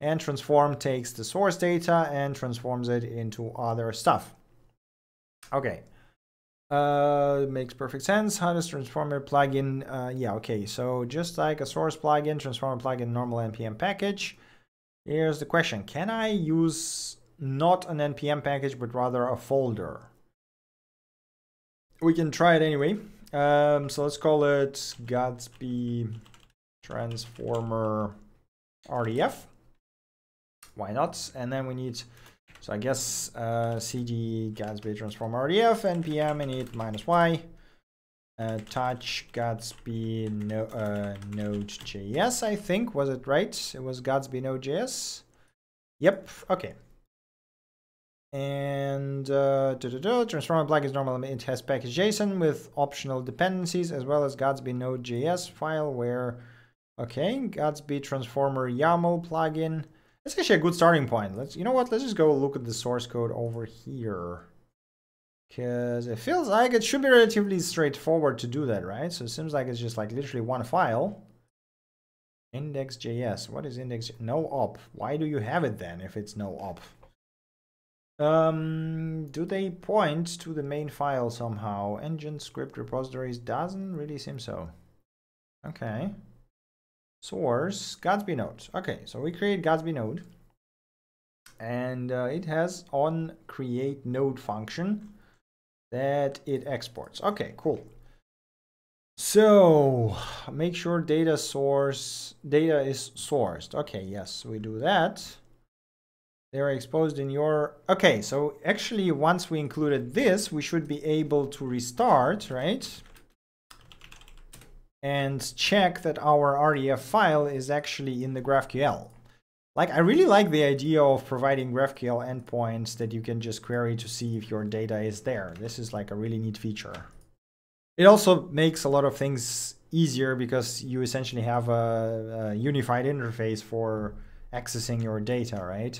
And transform takes the source data and transforms it into other stuff. Okay. Uh, makes perfect sense. How does transformer plugin? Uh, yeah, okay. So just like a source plugin, transformer plugin, normal npm package. Here's the question: Can I use not an npm package, but rather a folder. We can try it anyway. Um, so let's call it Gatsby Transformer RDF. Why not? And then we need, so I guess uh, cd Gatsby Transformer RDF npm init minus y. Uh, touch Gatsby no, uh, Node.js, I think. Was it right? It was Gatsby Node.js. Yep. Okay. And uh, da, plug is normal. It has package JSON with optional dependencies as well as Gatsby Node.js file where, okay, Gatsby transformer YAML plugin. That's actually a good starting point. Let's, you know what? Let's just go look at the source code over here. Because it feels like it should be relatively straightforward to do that, right? So it seems like it's just like literally one file. Index.js. What is index? No op. Why do you have it then if it's no op? Um, do they point to the main file somehow? Engine script repositories doesn't really seem so. Okay. Source, Gatsby node. Okay, so we create Gatsby node. And uh, it has on create node function that it exports. Okay, cool. So make sure data source data is sourced. Okay, yes, we do that. They're exposed in your okay. So actually, once we included this, we should be able to restart, right? And check that our RDF file is actually in the GraphQL. Like, I really like the idea of providing GraphQL endpoints that you can just query to see if your data is there. This is like a really neat feature. It also makes a lot of things easier because you essentially have a, a unified interface for accessing your data, right?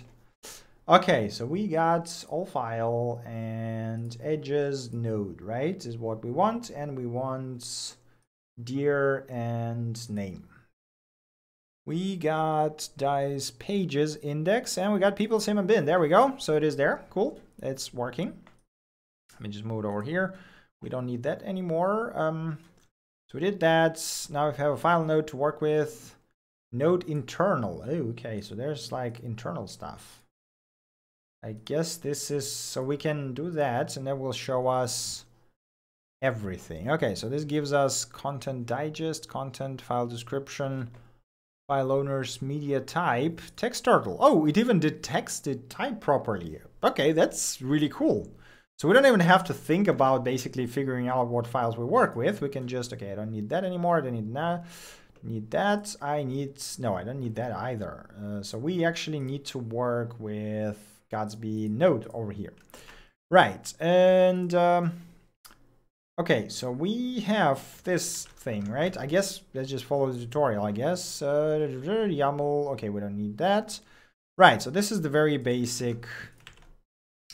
Okay, so we got all file and edges node, right? Is what we want, and we want dir and name. We got dice pages index and we got people sim and bin. There we go. So it is there. Cool. It's working. Let me just move it over here. We don't need that anymore. Um so we did that. Now we have a file node to work with. Node internal. Oh, okay so there's like internal stuff i guess this is so we can do that and that will show us everything okay so this gives us content digest content file description File owner's media type, text turtle. Oh, it even did text detected type properly. Okay, that's really cool. So we don't even have to think about basically figuring out what files we work with. We can just, okay, I don't need that anymore. I don't need that. Need that. I need, no, I don't need that either. Uh, so we actually need to work with Gatsby node over here. Right, and um, Okay, so we have this thing, right? I guess let's just follow the tutorial, I guess. Uh, YAML, okay, we don't need that. Right, so this is the very basic,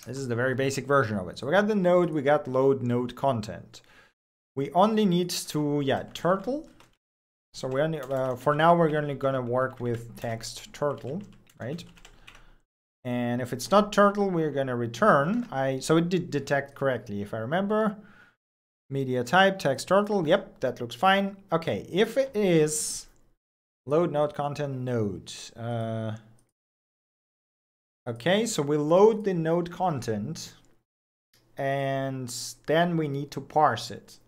this is the very basic version of it. So we got the node, we got load node content. We only need to, yeah, turtle. So we only, uh, for now, we're only gonna work with text turtle, right? And if it's not turtle, we're gonna return. I So it did detect correctly, if I remember. Media type, text turtle. Yep, that looks fine. Okay, if it is load node content node. Uh, okay, so we load the node content and then we need to parse it.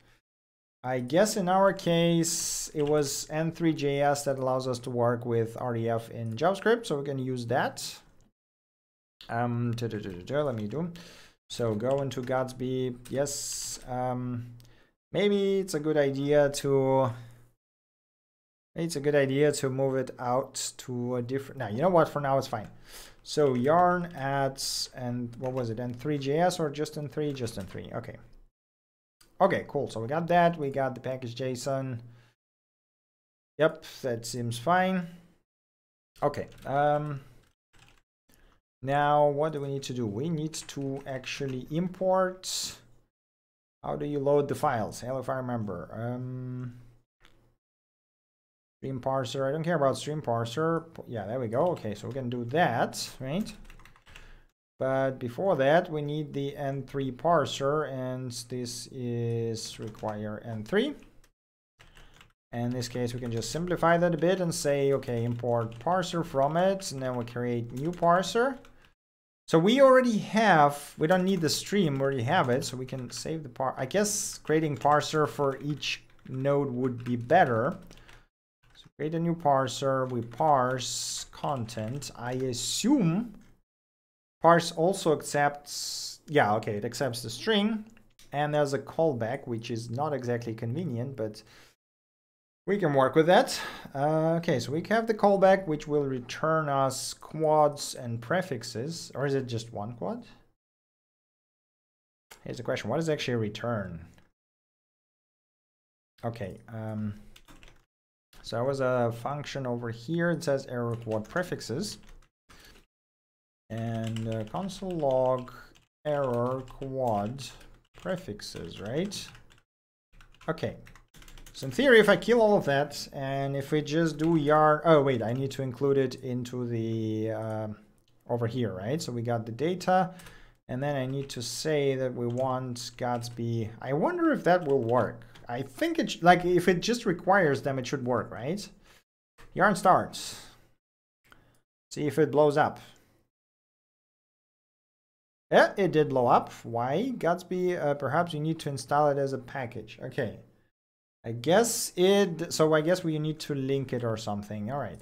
I guess in our case, it was N3JS that allows us to work with RDF in JavaScript, so we can use that. Um, let me do. So go into Gatsby. Yes. Um, maybe it's a good idea to it's a good idea to move it out to a different now you know what? For now it's fine. So yarn adds and what was it n3js or just n3 just n3 okay. Okay cool. So we got that. We got the package json. Yep that seems fine. Okay um now, what do we need to do? We need to actually import. How do you load the files? Hell if I remember. Um, stream parser. I don't care about stream parser. Yeah, there we go. Okay, so we can do that, right? But before that, we need the N3 parser, and this is require N3. And in this case, we can just simplify that a bit and say, okay, import parser from it, and then we create new parser. So we already have, we don't need the stream, we already have it, so we can save the part. I guess creating parser for each node would be better. So create a new parser, we parse content. I assume parse also accepts, yeah, okay, it accepts the string. And there's a callback, which is not exactly convenient, but we can work with that. Uh, okay, so we have the callback, which will return us quads and prefixes. Or is it just one quad? Here's the question. What is actually a return? Okay. Um, so there was a function over here. It says error quad prefixes. And uh, console log error quad prefixes, right? Okay. So in theory, if I kill all of that, and if we just do yarn... Oh, wait, I need to include it into the... Uh, over here, right? So we got the data, and then I need to say that we want Gatsby. I wonder if that will work. I think it, like, if it just requires them, it should work, right? Yarn starts. See if it blows up. Yeah, it did blow up. Why? Gatsby, uh, perhaps you need to install it as a package. Okay. I guess it, so I guess we need to link it or something. All right.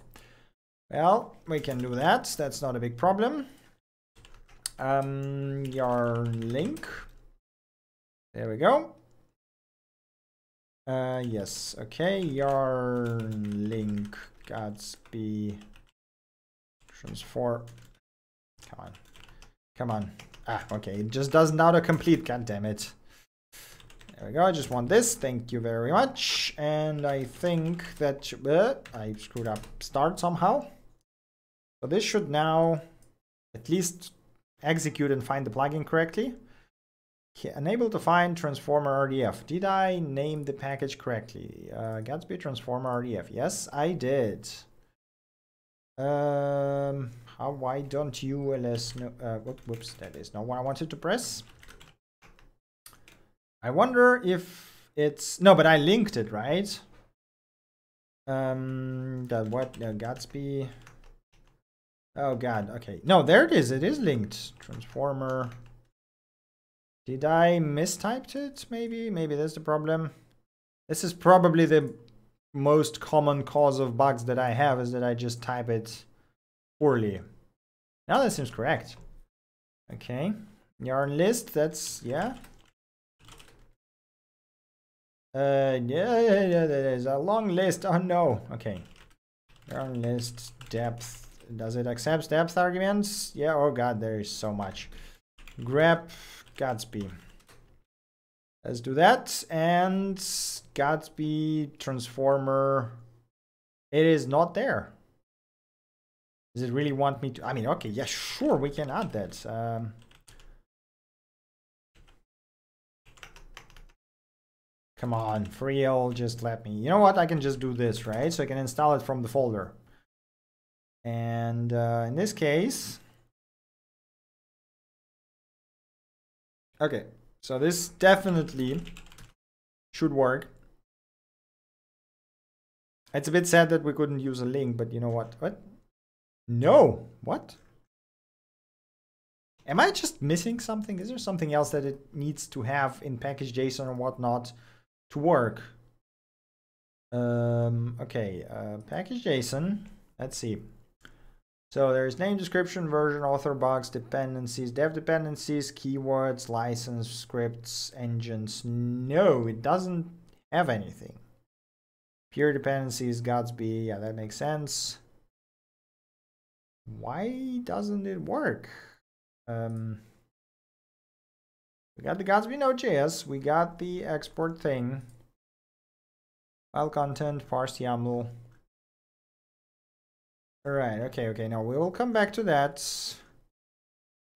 Well, we can do that. That's not a big problem. Um, your link. There we go. Uh, yes. Okay. Your link Gatsby transform. Come on. Come on. Ah, okay. It just doesn't auto-complete. God damn it. There we go. I just want this. Thank you very much. And I think that uh, I screwed up start somehow. So this should now at least execute and find the plugin correctly. Unable to find transformer RDF. Did I name the package correctly? Uh, Gatsby transformer RDF. Yes, I did. Um, how, why don't you ls no, uh, whoops, that is not what I wanted to press. I wonder if it's, no, but I linked it, right? Um, that what, uh, Gatsby. Oh God, okay. No, there it is, it is linked. Transformer. Did I mistyped it, maybe? Maybe that's the problem. This is probably the most common cause of bugs that I have is that I just type it poorly. Now that seems correct. Okay. Yarn list, that's, yeah. Uh, yeah, yeah, yeah, there's a long list. Oh no. Okay. Yarn list, depth. Does it accept depth arguments? Yeah, oh god, there is so much. Grep Gatsby. Let's do that. And Gatsby transformer. It is not there. Does it really want me to? I mean, okay, yeah, sure, we can add that. Um, come on, real, just let me. You know what? I can just do this, right? So I can install it from the folder. And uh, in this case, okay, so this definitely should work. It's a bit sad that we couldn't use a link, but you know what? What? No. What? Am I just missing something? Is there something else that it needs to have in package JSON or whatnot to work? Um, okay, uh, package JSON. Let's see. So there's name, description, version, author box, dependencies, dev dependencies, keywords, license, scripts, engines. No, it doesn't have anything. Peer dependencies, Gatsby. Yeah, that makes sense why doesn't it work? Um, we got the Gatsby Node.js, we got the export thing, file content, parse YAML. All right, okay, okay, now we will come back to that.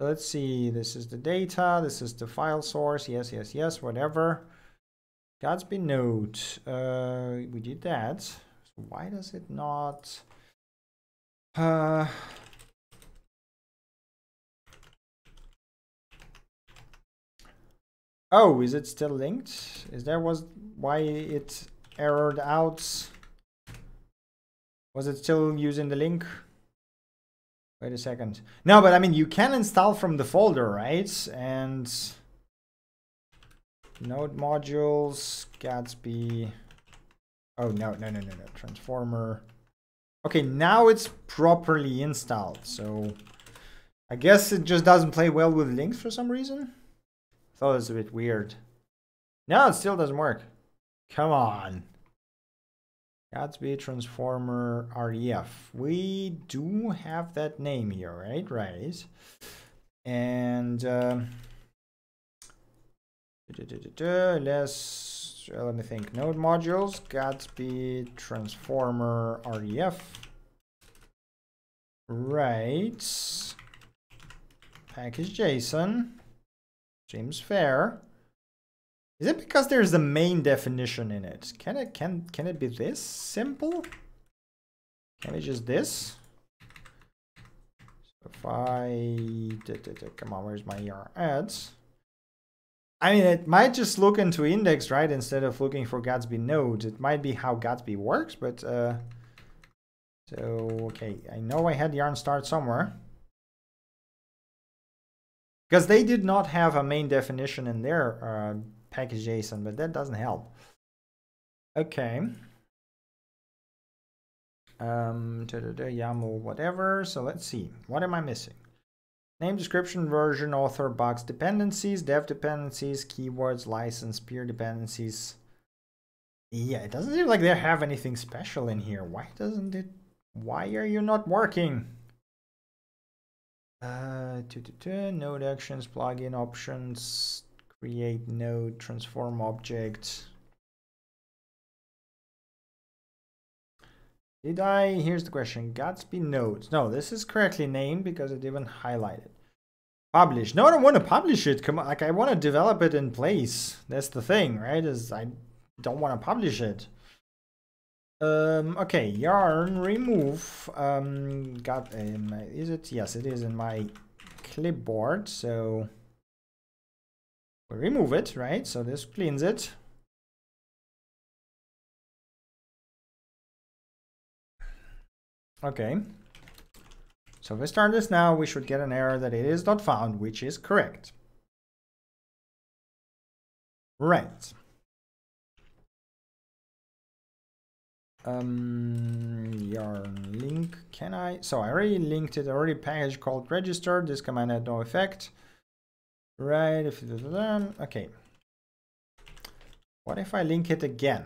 Let's see, this is the data, this is the file source, yes, yes, yes, whatever. Gatsby node, uh, we did that. So why does it not, uh, Oh, is it still linked? Is there was why it errored out? Was it still using the link? Wait a second. No, but I mean, you can install from the folder, right? And node modules, Gatsby. Oh, no, no, no, no, no. Transformer. Okay, now it's properly installed. So I guess it just doesn't play well with links for some reason. Thought it was a bit weird. No, it still doesn't work. Come on. Gatsby Transformer RDF. We do have that name here, right? Right. And um, let's let me think. Node modules, Gatsby Transformer RDF. Right. Package JSON. Seems fair. Is it because there's the main definition in it? Can it can can it be this simple? Can it just this? So if I come on, where's my ER ads? I mean, it might just look into index, right? Instead of looking for Gatsby nodes. It might be how Gatsby works, but uh, so okay, I know I had yarn start somewhere. Because they did not have a main definition in their uh, package JSON, but that doesn't help. Okay. Um, da, da, da, YAML, whatever. So let's see. What am I missing? Name, description, version, author, box dependencies, dev dependencies, keywords, license, peer dependencies. Yeah, it doesn't seem like they have anything special in here. Why doesn't it? Why are you not working? Uh, node actions, plugin options, create node, transform object. Did I, here's the question, Gatsby nodes. No, this is correctly named because it even highlighted. Publish. No, I don't want to publish it. Come on, like I want to develop it in place. That's the thing, right? Is I don't want to publish it. Um, okay, yarn remove. Um, got um, is it? Yes, it is in my clipboard. So we remove it, right? So this cleans it. Okay. So if we start this now, we should get an error that it is not found, which is correct. Right. Um yarn link can i? So i already linked it. Already package called register. This command had no effect. Right if okay. What if i link it again?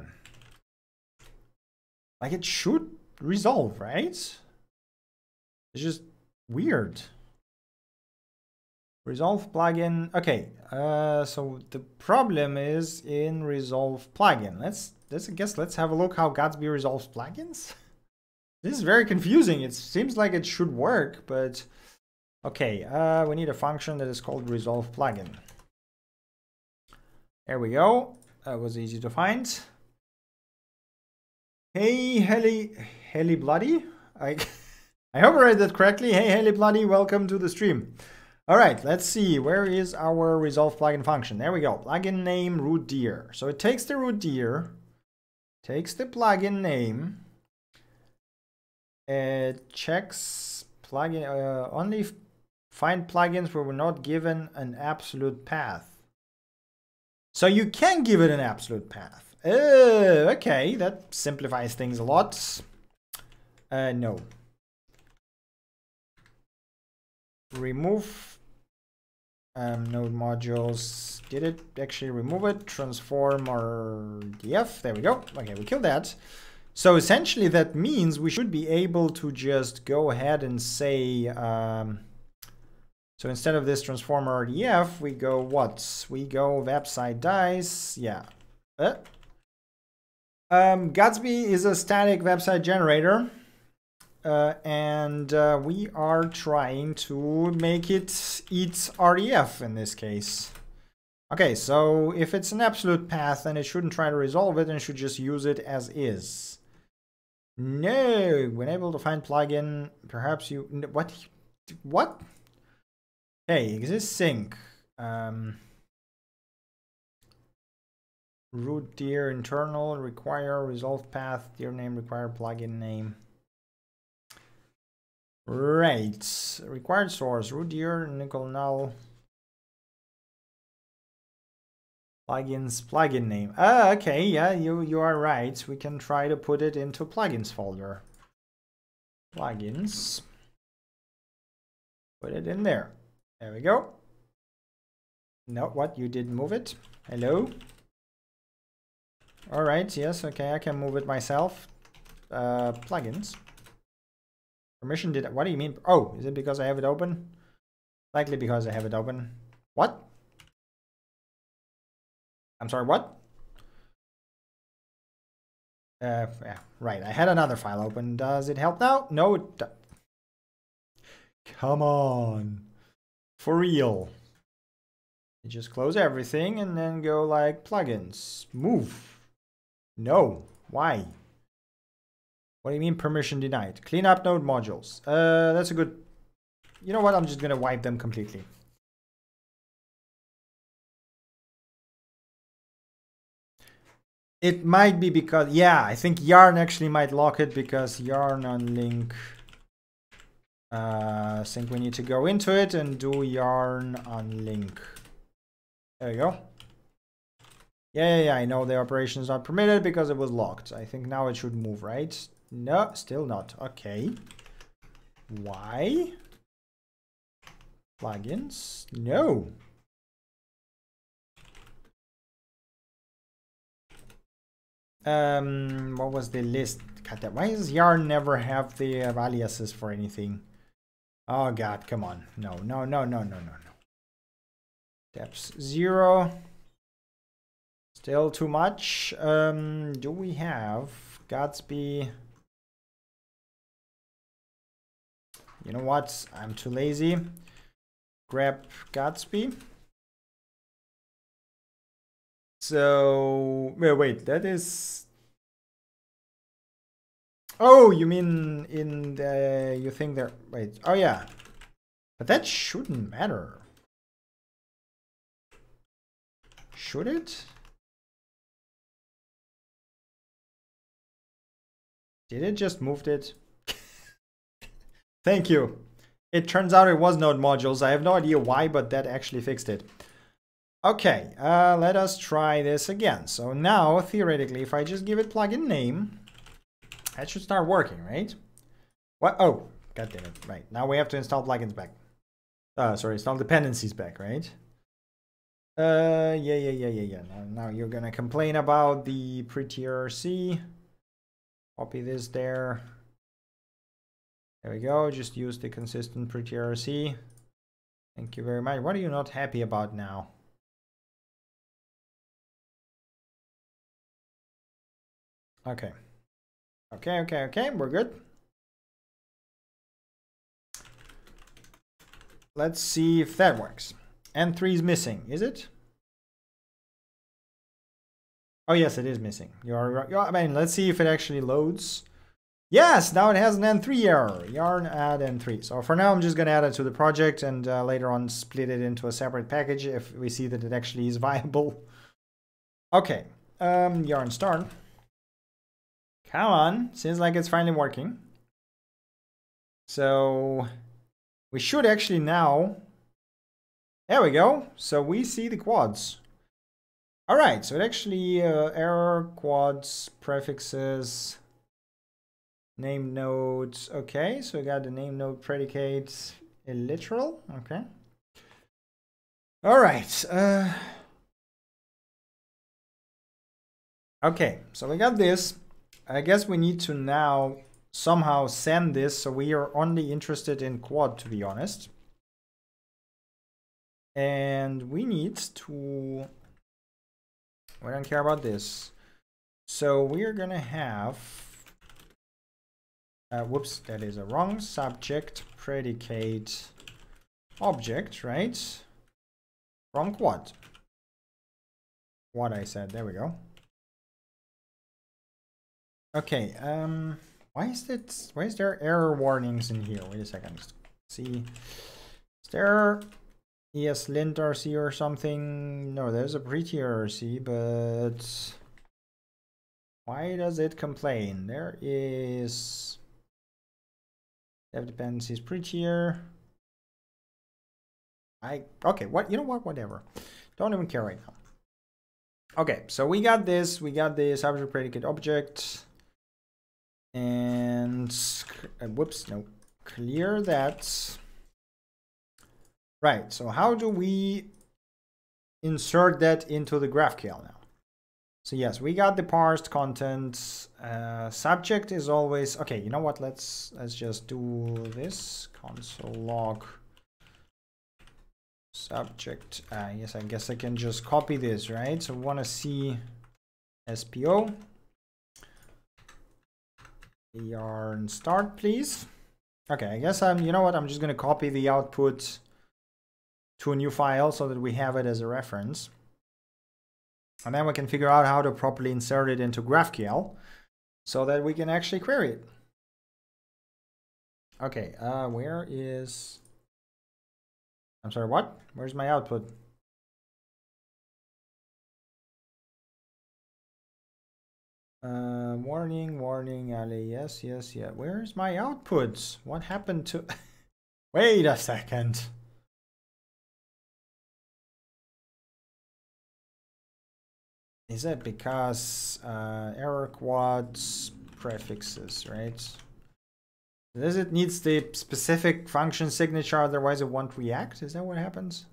Like it should resolve right? It's just weird. Resolve plugin okay uh so the problem is in resolve plugin. Let's let's I guess let's have a look how Gatsby resolves plugins. This is very confusing. It seems like it should work, but okay. Uh, we need a function that is called resolve plugin. There we go. That was easy to find. Hey, Heli, Heli Bloody. I, I hope I read that correctly. Hey, Heli Bloody, welcome to the stream. All right, let's see. Where is our resolve plugin function? There we go. Plugin name root dir. So it takes the root dir, takes the plugin name, it checks plugin, uh, only find plugins where we're not given an absolute path. So you can give it an absolute path. Uh, okay, that simplifies things a lot. Uh, no. Remove um, node modules. Did it actually remove it? Transform or df. There we go. Okay, we killed that. So essentially that means we should be able to just go ahead and say, um, so instead of this transformer RDF, we go what? We go website dice, yeah. Uh. Um, Gatsby is a static website generator. Uh, and uh, we are trying to make it eat RDF in this case. Okay, so if it's an absolute path, then it shouldn't try to resolve it and should just use it as is. No, when able to find plugin, perhaps you, what, what? Hey, exist sync. Um, root dir internal require resolve path, dir name require plugin name. Right. Required source, dir, nickel null. Plugins, plugin name. Ah, okay, yeah, you, you are right. We can try to put it into plugins folder. Plugins. Put it in there. There we go. No, what? You didn't move it? Hello? Alright, yes, okay, I can move it myself. Uh, plugins. Permission did... What do you mean? Oh, is it because I have it open? Likely because I have it open. What? I'm sorry, what? Uh, yeah, right. I had another file open. Does it help now? No, it Come on. For real. You just close everything and then go like plugins, move. No, why? What do you mean permission denied? Clean up node modules. Uh, that's a good, you know what? I'm just gonna wipe them completely. It might be because, yeah, I think yarn actually might lock it because yarn unlink. Uh, I think we need to go into it and do yarn unlink. There you go. Yeah, yeah, yeah, I know the operation is not permitted because it was locked. I think now it should move, right? No, still not. Okay. Why? Plugins? No. Um, what was the list? God, why does Yarn never have the aliases for anything? Oh God, come on. No, no, no, no, no, no, no. Depth zero. Still too much. Um, do we have Gatsby? You know what? I'm too lazy. Grab Gatsby. So wait, wait, that is. Oh, you mean in the you think there? Wait, oh yeah, but that shouldn't matter. Should it? Did it just moved it? Thank you. It turns out it was node modules. I have no idea why, but that actually fixed it. Okay, uh, let us try this again. So now, theoretically, if I just give it plugin name, that should start working, right? What? Oh, god damn it. Right, now we have to install plugins back. Uh, sorry, install dependencies back, right? Uh, yeah, yeah, yeah, yeah, yeah. Now, now you're gonna complain about the pretty Copy this there. There we go. Just use the consistent prettier RC. Thank you very much. What are you not happy about now? Okay. Okay, okay, okay, we're good. Let's see if that works. N3 is missing, is it? Oh, yes, it is missing. You're, you're, I mean, let's see if it actually loads. Yes, now it has an N3 error. Yarn add N3. So for now, I'm just going to add it to the project and uh, later on split it into a separate package if we see that it actually is viable. Okay, um, yarn start. Come on, seems like it's finally working. So we should actually now, there we go. So we see the quads. All right, so it actually uh, error, quads, prefixes, name nodes. Okay, so we got the name node predicates a literal. Okay. All right. Uh, okay, so we got this. I guess we need to now somehow send this. So we are only interested in quad, to be honest. And we need to, we don't care about this. So we are going to have, uh, whoops, that is a wrong subject predicate object, right? From what? What I said, there we go. Okay, um, why is it, why is there error warnings in here? Wait a second, see, is there ESLint RC or something? No, there's a prettier RC, but why does it complain? There is dev dependencies prettier. I, okay, what, you know what, whatever. Don't even care right now. Okay, so we got this, we got this subject predicate object and uh, whoops no clear that right so how do we insert that into the GraphQL now so yes we got the parsed content uh, subject is always okay you know what? Let's let's just do this. Console log. Subject uh, yes I guess I can just copy this right? So want to see SPO yarn start, please. Okay, I guess I'm, you know what, I'm just gonna copy the output to a new file so that we have it as a reference. And then we can figure out how to properly insert it into GraphQL so that we can actually query it. Okay, uh, where is... I'm sorry, what? Where's my output? Uh, warning, warning, Ali, yes, yes, yeah. Where's my outputs? What happened to... Wait a second. Is that because uh, error quads prefixes, right? Does it needs the specific function signature, otherwise it won't react? Is that what happens?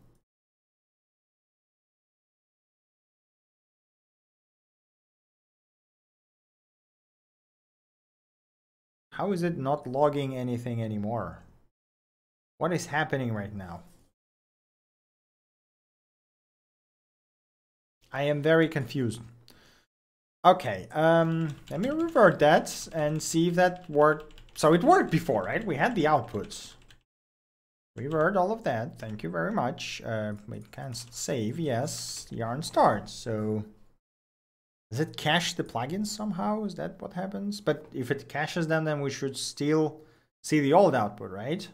How is it not logging anything anymore? What is happening right now? I am very confused. Okay, um, let me revert that and see if that worked. So it worked before, right? We had the outputs. Revert all of that. Thank you very much. Uh, we can save. Yes, yarn starts. So does it cache the plugins somehow? Is that what happens? But if it caches them, then we should still see the old output, right?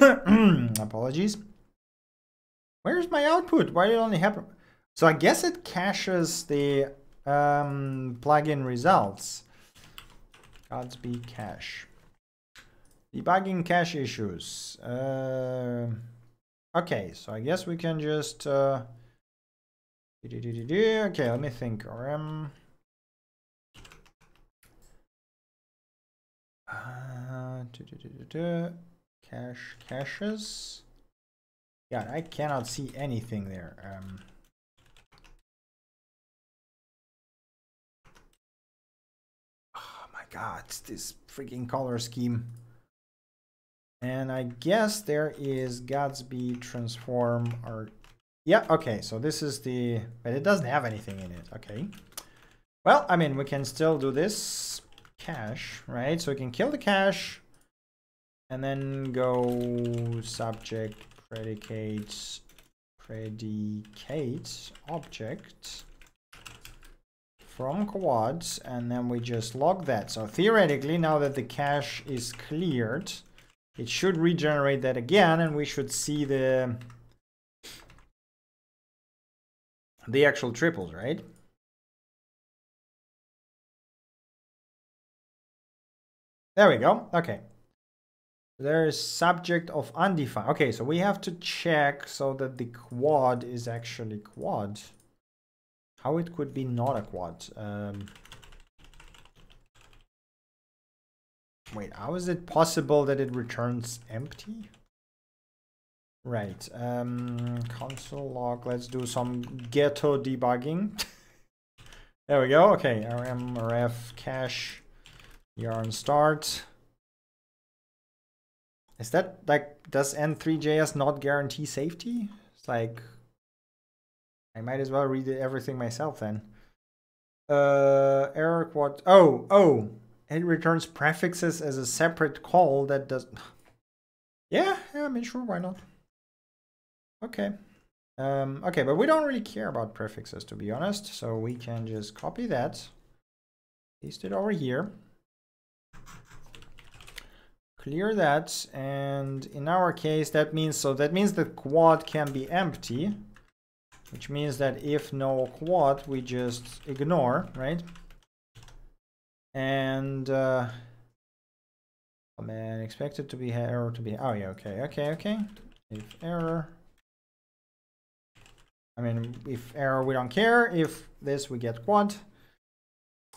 Apologies. Where's my output? Why did it only happen? So I guess it caches the um, plugin results. Gatsby cache. Debugging cache issues. Uh, Okay, so I guess we can just... Uh, okay, let me think. RM... Uh, cache caches. Yeah, I cannot see anything there. Um, oh my god, this freaking color scheme. And I guess there is Gatsby transform or yeah, okay, so this is the but it doesn't have anything in it. Okay. Well, I mean we can still do this cache, right? So we can kill the cache and then go subject predicate predicate object from quads and then we just log that. So theoretically now that the cache is cleared, it should regenerate that again and we should see the the actual triples, right? There we go. Okay. There is subject of undefined. Okay, so we have to check so that the quad is actually quad. How it could be not a quad. Um, Wait, how is it possible that it returns empty? Right, um, console log, let's do some ghetto debugging. there we go, okay, rmrf cache yarn start. Is that like, does N3JS not guarantee safety? It's like, I might as well read everything myself then. Uh, error quad, oh, oh, it returns prefixes as a separate call that does yeah, yeah, I mean sure, why not? Okay. Um, okay, but we don't really care about prefixes to be honest, so we can just copy that, paste it over here, clear that, and in our case that means so that means the quad can be empty, which means that if no quad we just ignore, right? And uh, oh man, expected to be error to be oh yeah okay okay okay if error. I mean if error we don't care if this we get quad.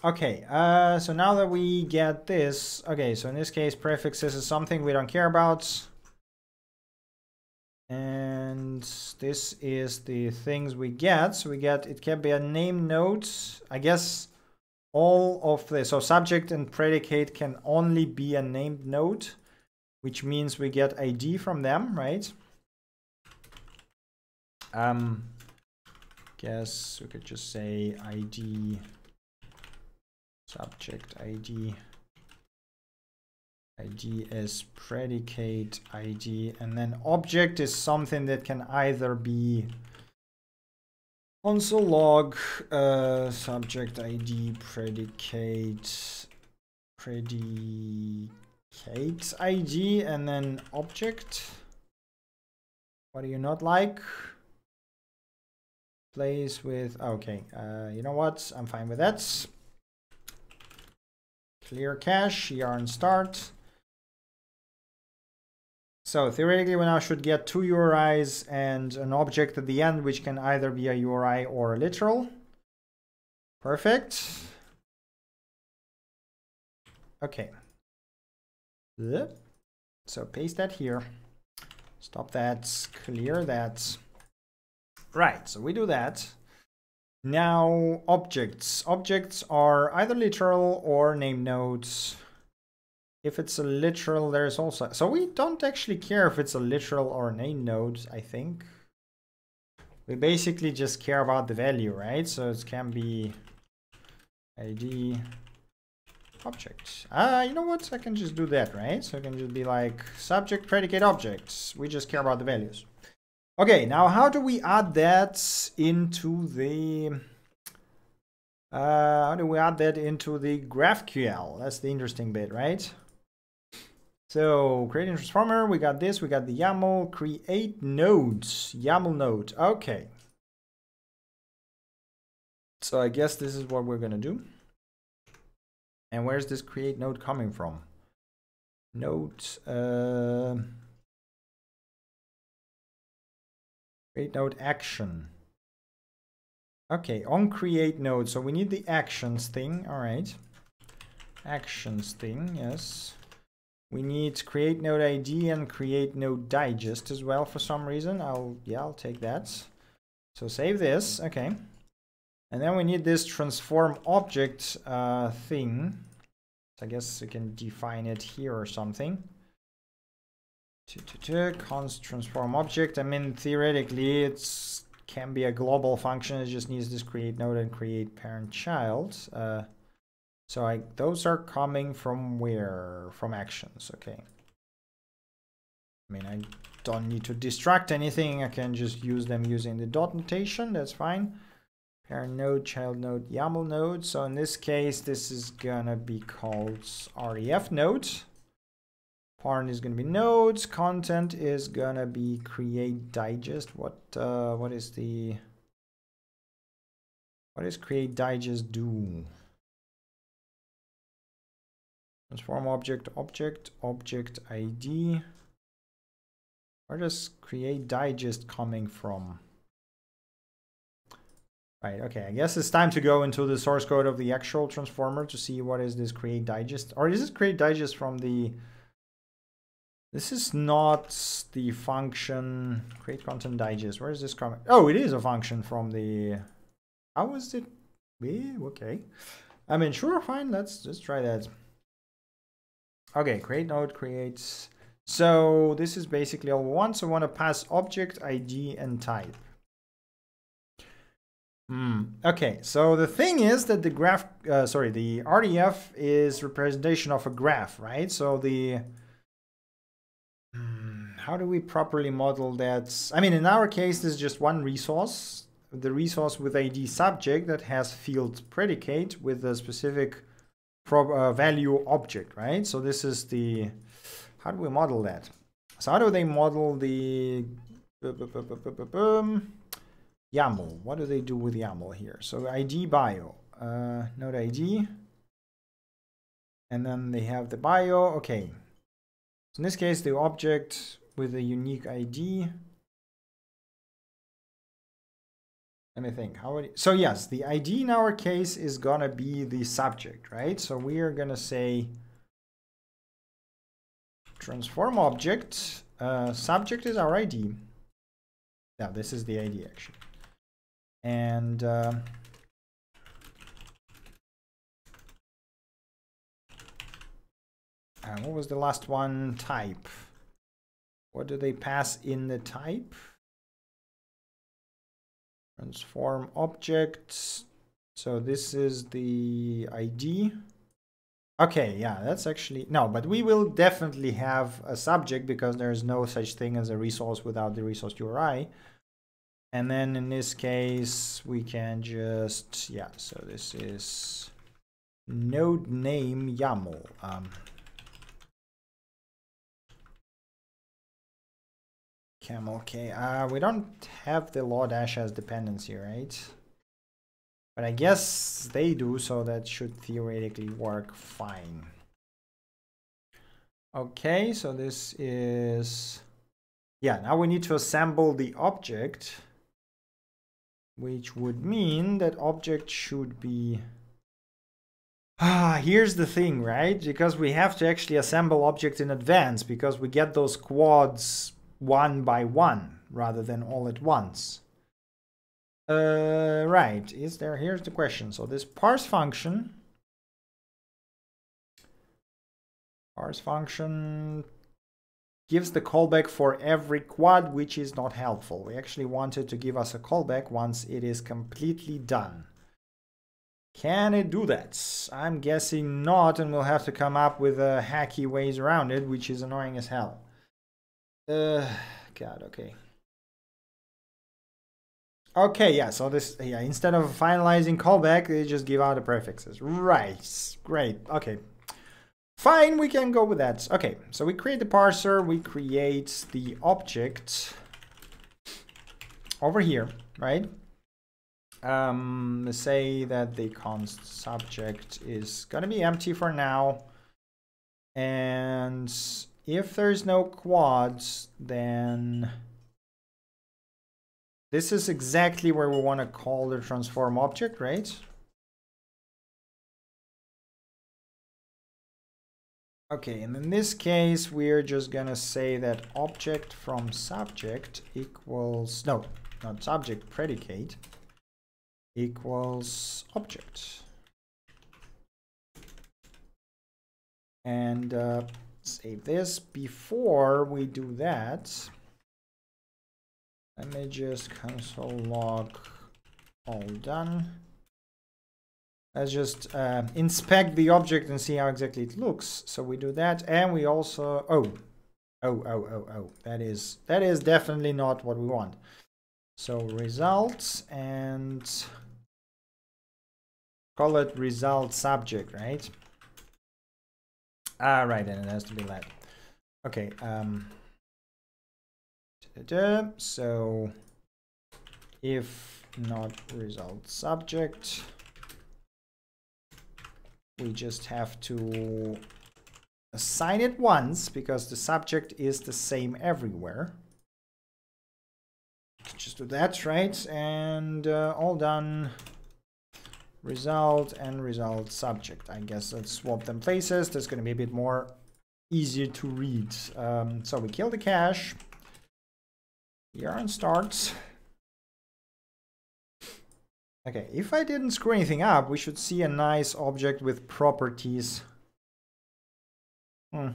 Okay, uh, so now that we get this, okay, so in this case prefixes is something we don't care about. And this is the things we get. So we get, it can be a name node. I guess all of this, so subject and predicate can only be a named node, which means we get ID from them, right? Um, guess we could just say ID, subject ID, id is predicate id and then object is something that can either be console log uh, subject id predicate predicate id and then object. What do you not like? Place with okay uh, you know what? I'm fine with that clear cache yarn start so theoretically we now should get two URIs and an object at the end which can either be a URI or a literal. Perfect. Okay. So paste that here. Stop that, clear that. Right, so we do that. Now objects. Objects are either literal or name nodes. If it's a literal, there's also... So we don't actually care if it's a literal or name node, I think. We basically just care about the value, right? So it can be id object. Ah, uh, you know what? I can just do that, right? So I can just be like subject, predicate, objects. We just care about the values. Okay, now how do we add that into the... Uh, how do we add that into the GraphQL? That's the interesting bit, right? So creating transformer, we got this, we got the YAML, create nodes, YAML node, okay. So I guess this is what we're gonna do. And where's this create node coming from? Node, uh, create node action. Okay, on create node, so we need the actions thing, all right. Actions thing, yes. We need create node ID and create node digest as well for some reason. I'll, yeah, I'll take that. So save this, okay. And then we need this transform object uh, thing. So I guess we can define it here or something. Const transform object. I mean, theoretically, it can be a global function. It just needs this create node and create parent child. Uh, so I, those are coming from where? From actions, okay. I mean, I don't need to distract anything. I can just use them using the dot notation. That's fine. Parent node, child node, YAML node. So in this case, this is gonna be called REF node. Parent is gonna be nodes. Content is gonna be create digest. What uh, what is the what does create digest do? Transform object, object, object ID. Where does create digest coming from? Right, okay, I guess it's time to go into the source code of the actual transformer to see what is this create digest. Or is this create digest from the... This is not the function create content digest. Where is this coming? Oh, it is a function from the... How is it? Yeah, okay. I mean, sure, fine, let's just try that. Okay, create node creates. So this is basically all we want. So we want to pass object, ID, and type. Hmm. Okay, so the thing is that the graph, uh, sorry, the RDF is representation of a graph, right? So the, how do we properly model that? I mean, in our case, this is just one resource, the resource with ID subject that has field predicate with a specific uh, value object, right? So this is the, how do we model that? So how do they model the YAML? What do they do with YAML here? So ID bio, uh, node ID, and then they have the bio. Okay. So in this case, the object with a unique ID Let me think. How would it, so yes, the ID in our case is gonna be the subject, right? So we are gonna say transform object. Uh, subject is our ID. Yeah, this is the ID actually. And uh, and what was the last one? Type. What do they pass in the type? transform objects so this is the id Okay, yeah, that's actually no, but we will definitely have a subject because there's no such thing as a resource without the resource URI. And then in this case, we can just yeah. So this is node name YAML. Um, camelCase. Uh, we don't have the Lodash as dependency, right? But I guess they do, so that should theoretically work fine. Okay, so this is... Yeah, now we need to assemble the object, which would mean that object should be... Ah, here's the thing, right? Because we have to actually assemble objects in advance because we get those quads one by one rather than all at once. Uh, right, is there, here's the question. So this parse function, parse function gives the callback for every quad, which is not helpful. We actually wanted to give us a callback once it is completely done. Can it do that? I'm guessing not, and we'll have to come up with uh, hacky ways around it, which is annoying as hell. Uh, God, okay. Okay, yeah, so this, yeah, instead of finalizing callback, they just give out the prefixes. Right, great, okay. Fine, we can go with that. Okay, so we create the parser, we create the object over here, right? Um, say that the const subject is gonna be empty for now. And if there's no quads, then this is exactly where we want to call the transform object, right? Okay, and in this case, we're just gonna say that object from subject equals, no, not subject, predicate, equals object. And uh, save this. Before we do that, let me just console log all done. Let's just uh, inspect the object and see how exactly it looks. So we do that, and we also oh, oh, oh, oh, oh. That is that is definitely not what we want. So results and call it result subject, right? Ah, right, and it has to be let. Okay. Um. So if not result subject, we just have to assign it once because the subject is the same everywhere. Just do that, right? And uh, all done. Result and result subject. I guess let's swap them places. That's going to be a bit more easier to read. Um, so we kill the cache. Yarn starts. Okay, if I didn't screw anything up, we should see a nice object with properties. Hmm.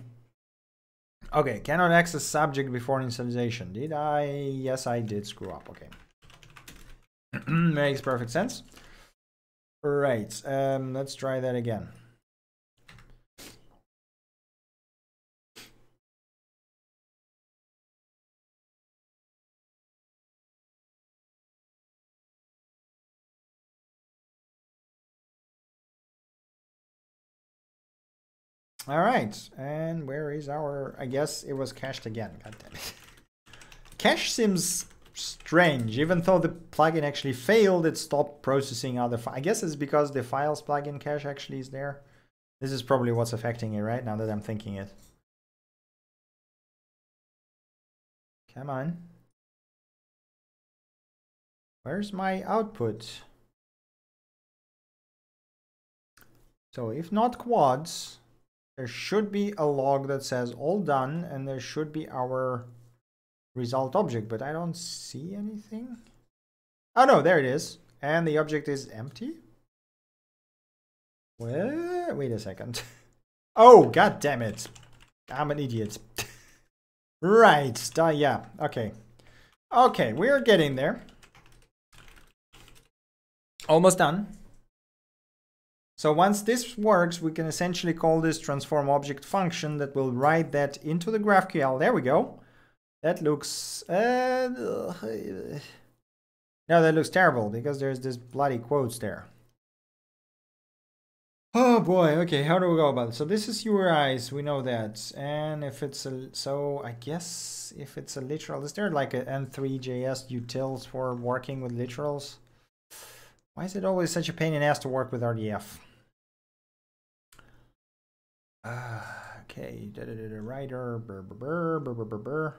Okay, cannot access subject before initialization. Did I? Yes, I did screw up. Okay. Makes perfect sense. Right, um, let's try that again. All right, and where is our, I guess it was cached again, god damn it. Cache seems strange, even though the plugin actually failed, it stopped processing other, I guess it's because the files plugin cache actually is there. This is probably what's affecting it, right, now that I'm thinking it. Come on. Where's my output? So if not quads, there should be a log that says all done and there should be our result object, but I don't see anything. Oh no, there it is. And the object is empty? Well, wait a second. Oh, god damn it. I'm an idiot. right, uh, yeah, okay. Okay, we're getting there. Almost done. So once this works, we can essentially call this transform object function that will write that into the GraphQL. There we go. That looks... Uh, no, that looks terrible because there's this bloody quotes there. Oh boy, okay, how do we go about it? So this is URIs, we know that. And if it's a, so I guess if it's a literal, is there like an N3JS utils for working with literals? Why is it always such a pain in ass to work with RDF? Uh, okay, da, da, da, da, writer, burr, burr, burr, burr, burr, burr.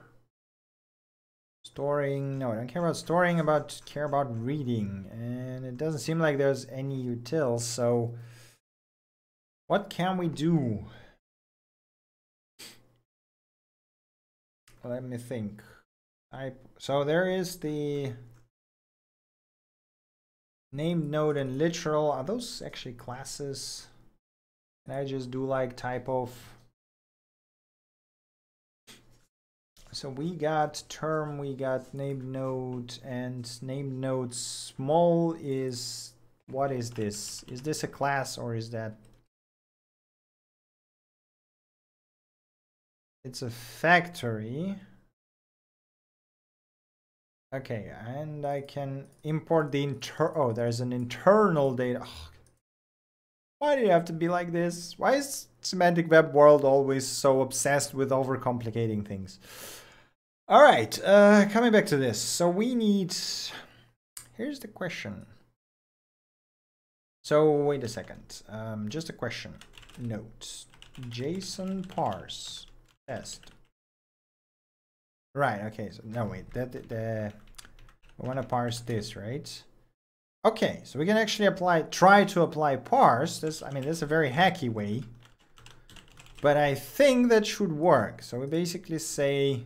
Storing, no, I don't care about storing, about care about reading. And it doesn't seem like there's any utils, so what can we do? Let me think. I so there is the name node and literal. Are those actually classes? Can I just do like type of so we got term, we got name node, and name node small is what is this? Is this a class or is that? It's a factory. Okay, and I can import the inter. Oh, there's an internal data. Oh, why do you have to be like this? Why is semantic web world always so obsessed with overcomplicating things? All right, uh, coming back to this. So we need, here's the question. So wait a second, um, just a question. Note, JSON parse test. Right, okay, so no wait, that, the, we want to parse this, right? Okay, so we can actually apply, try to apply parse. This, I mean, this is a very hacky way, but I think that should work. So we basically say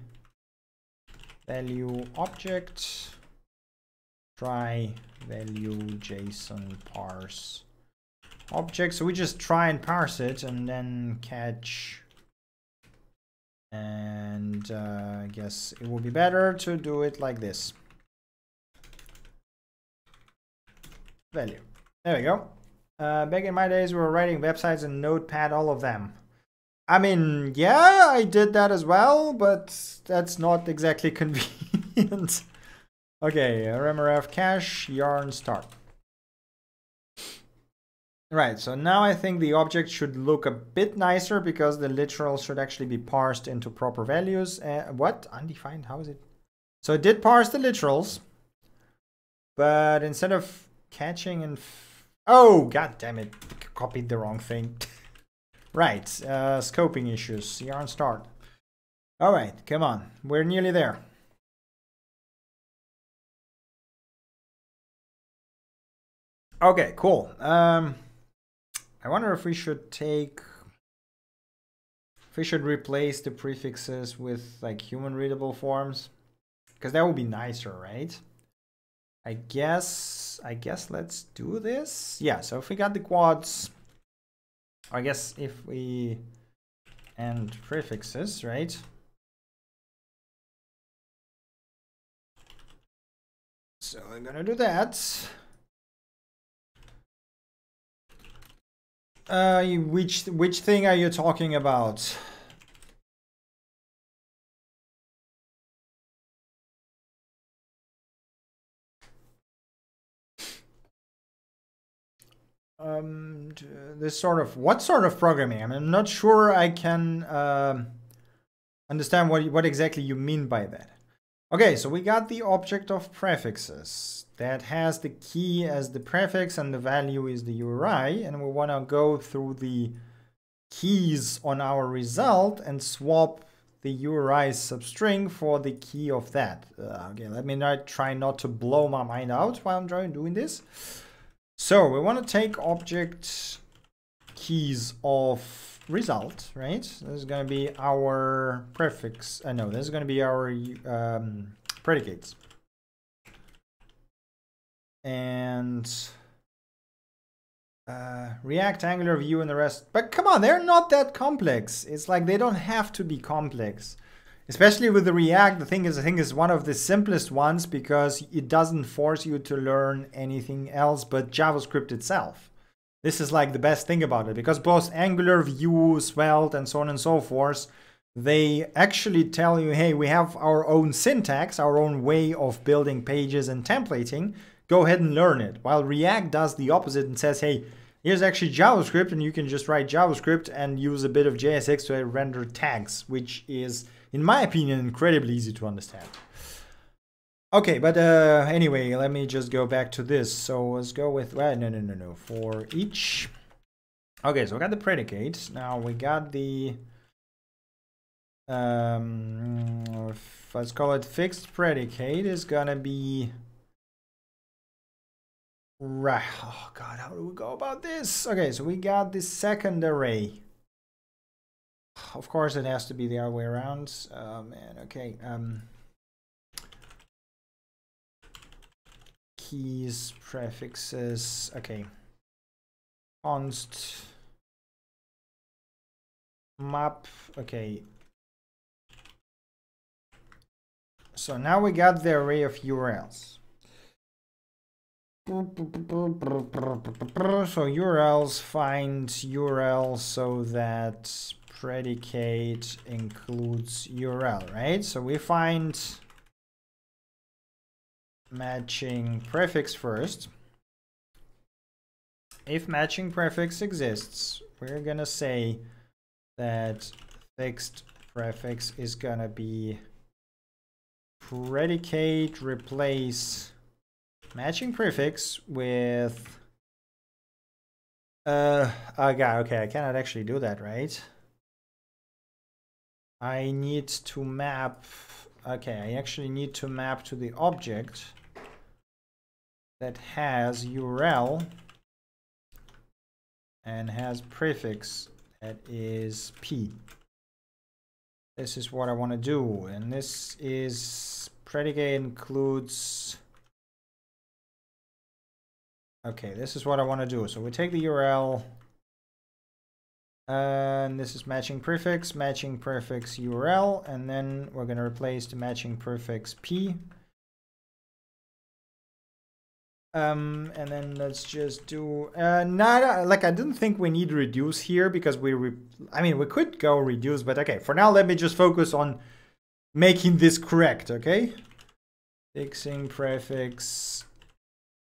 value object try value JSON parse object. So we just try and parse it and then catch. And uh, I guess it would be better to do it like this. value. There we go. Uh, back in my days, we were writing websites in Notepad, all of them. I mean, yeah, I did that as well, but that's not exactly convenient. okay, RMRF cache, yarn start. Right, so now I think the object should look a bit nicer because the literal should actually be parsed into proper values. Uh, what? Undefined? How is it? So it did parse the literals, but instead of catching and... oh, god damn it. Copied the wrong thing. right, uh, scoping issues. Yarn start. Alright, come on. We're nearly there. Okay, cool. Um, I wonder if we should take... If we should replace the prefixes with like human readable forms. Because that would be nicer, right? I guess, I guess let's do this. Yeah, so if we got the quads, I guess if we, end prefixes, right? So I'm gonna do that. Uh, which, which thing are you talking about? Um, this sort of what sort of programming? I am not sure I can uh, understand what what exactly you mean by that. Okay, so we got the object of prefixes that has the key as the prefix and the value is the URI, and we want to go through the keys on our result and swap the URI substring for the key of that. Uh, okay, let me not try not to blow my mind out while I'm doing this. So we want to take object keys of result, right? This is going to be our prefix. Uh, no, this is going to be our um, predicates. And uh, React, Angular, Vue, and the rest. But come on, they're not that complex. It's like they don't have to be complex especially with the React, the thing is, I think is one of the simplest ones because it doesn't force you to learn anything else but JavaScript itself. This is like the best thing about it because both Angular, Vue, Svelte, and so on and so forth, they actually tell you, hey, we have our own syntax, our own way of building pages and templating. Go ahead and learn it. While React does the opposite and says, hey, here's actually JavaScript, and you can just write JavaScript and use a bit of JSX to render tags, which is, in my opinion, incredibly easy to understand. Okay, but uh, anyway, let me just go back to this. So let's go with, well, no, no, no, no, for each. Okay, so we got the predicate. Now we got the, um, let's call it fixed predicate is gonna be, right, oh God, how do we go about this? Okay, so we got the second array. Of course, it has to be the other way around. Oh man, okay. Um, keys, prefixes, okay. Const map, okay. So now we got the array of URLs. So URLs find URL so that predicate includes URL, right? So we find matching prefix first. If matching prefix exists, we're gonna say that fixed prefix is gonna be predicate replace matching prefix with uh okay okay I cannot actually do that right I need to map okay I actually need to map to the object that has URL and has prefix that is p. This is what I want to do, and this is predicate includes. Okay, this is what I want to do. So we take the URL, and this is matching prefix, matching prefix URL, and then we're going to replace the matching prefix p um, and then let's just do, uh, not, like I didn't think we need reduce here because we, re I mean, we could go reduce, but okay, for now, let me just focus on making this correct, okay? Fixing prefix,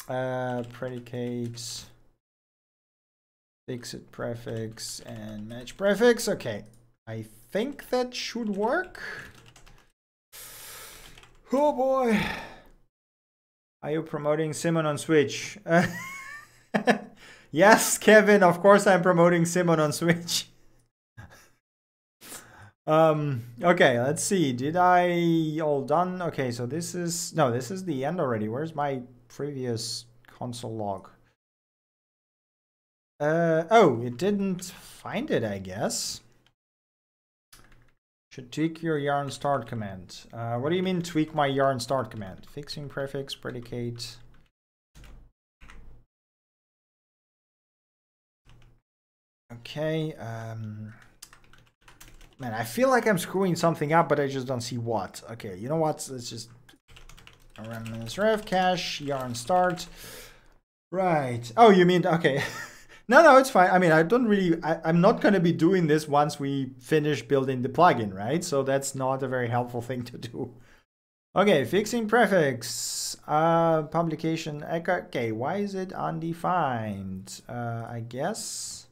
uh, predicates, fixed prefix, and match prefix, okay. I think that should work. Oh boy. Are you promoting Simon on Switch? yes, Kevin, of course I'm promoting Simon on Switch. um, okay, let's see. Did I all done? Okay, so this is, no, this is the end already. Where's my previous console log? Uh, oh, it didn't find it, I guess. Should tweak your yarn start command. Uh, what do you mean tweak my yarn start command? Fixing prefix, predicate. Okay. Um, man, I feel like I'm screwing something up, but I just don't see what. Okay, you know what? Let's just run this ref cache yarn start. Right. Oh, you mean okay. No, no, it's fine. I mean, I don't really, I, am not going to be doing this once we finish building the plugin, right? So that's not a very helpful thing to do. Okay, fixing prefix, uh, publication, okay, why is it undefined? Uh, I guess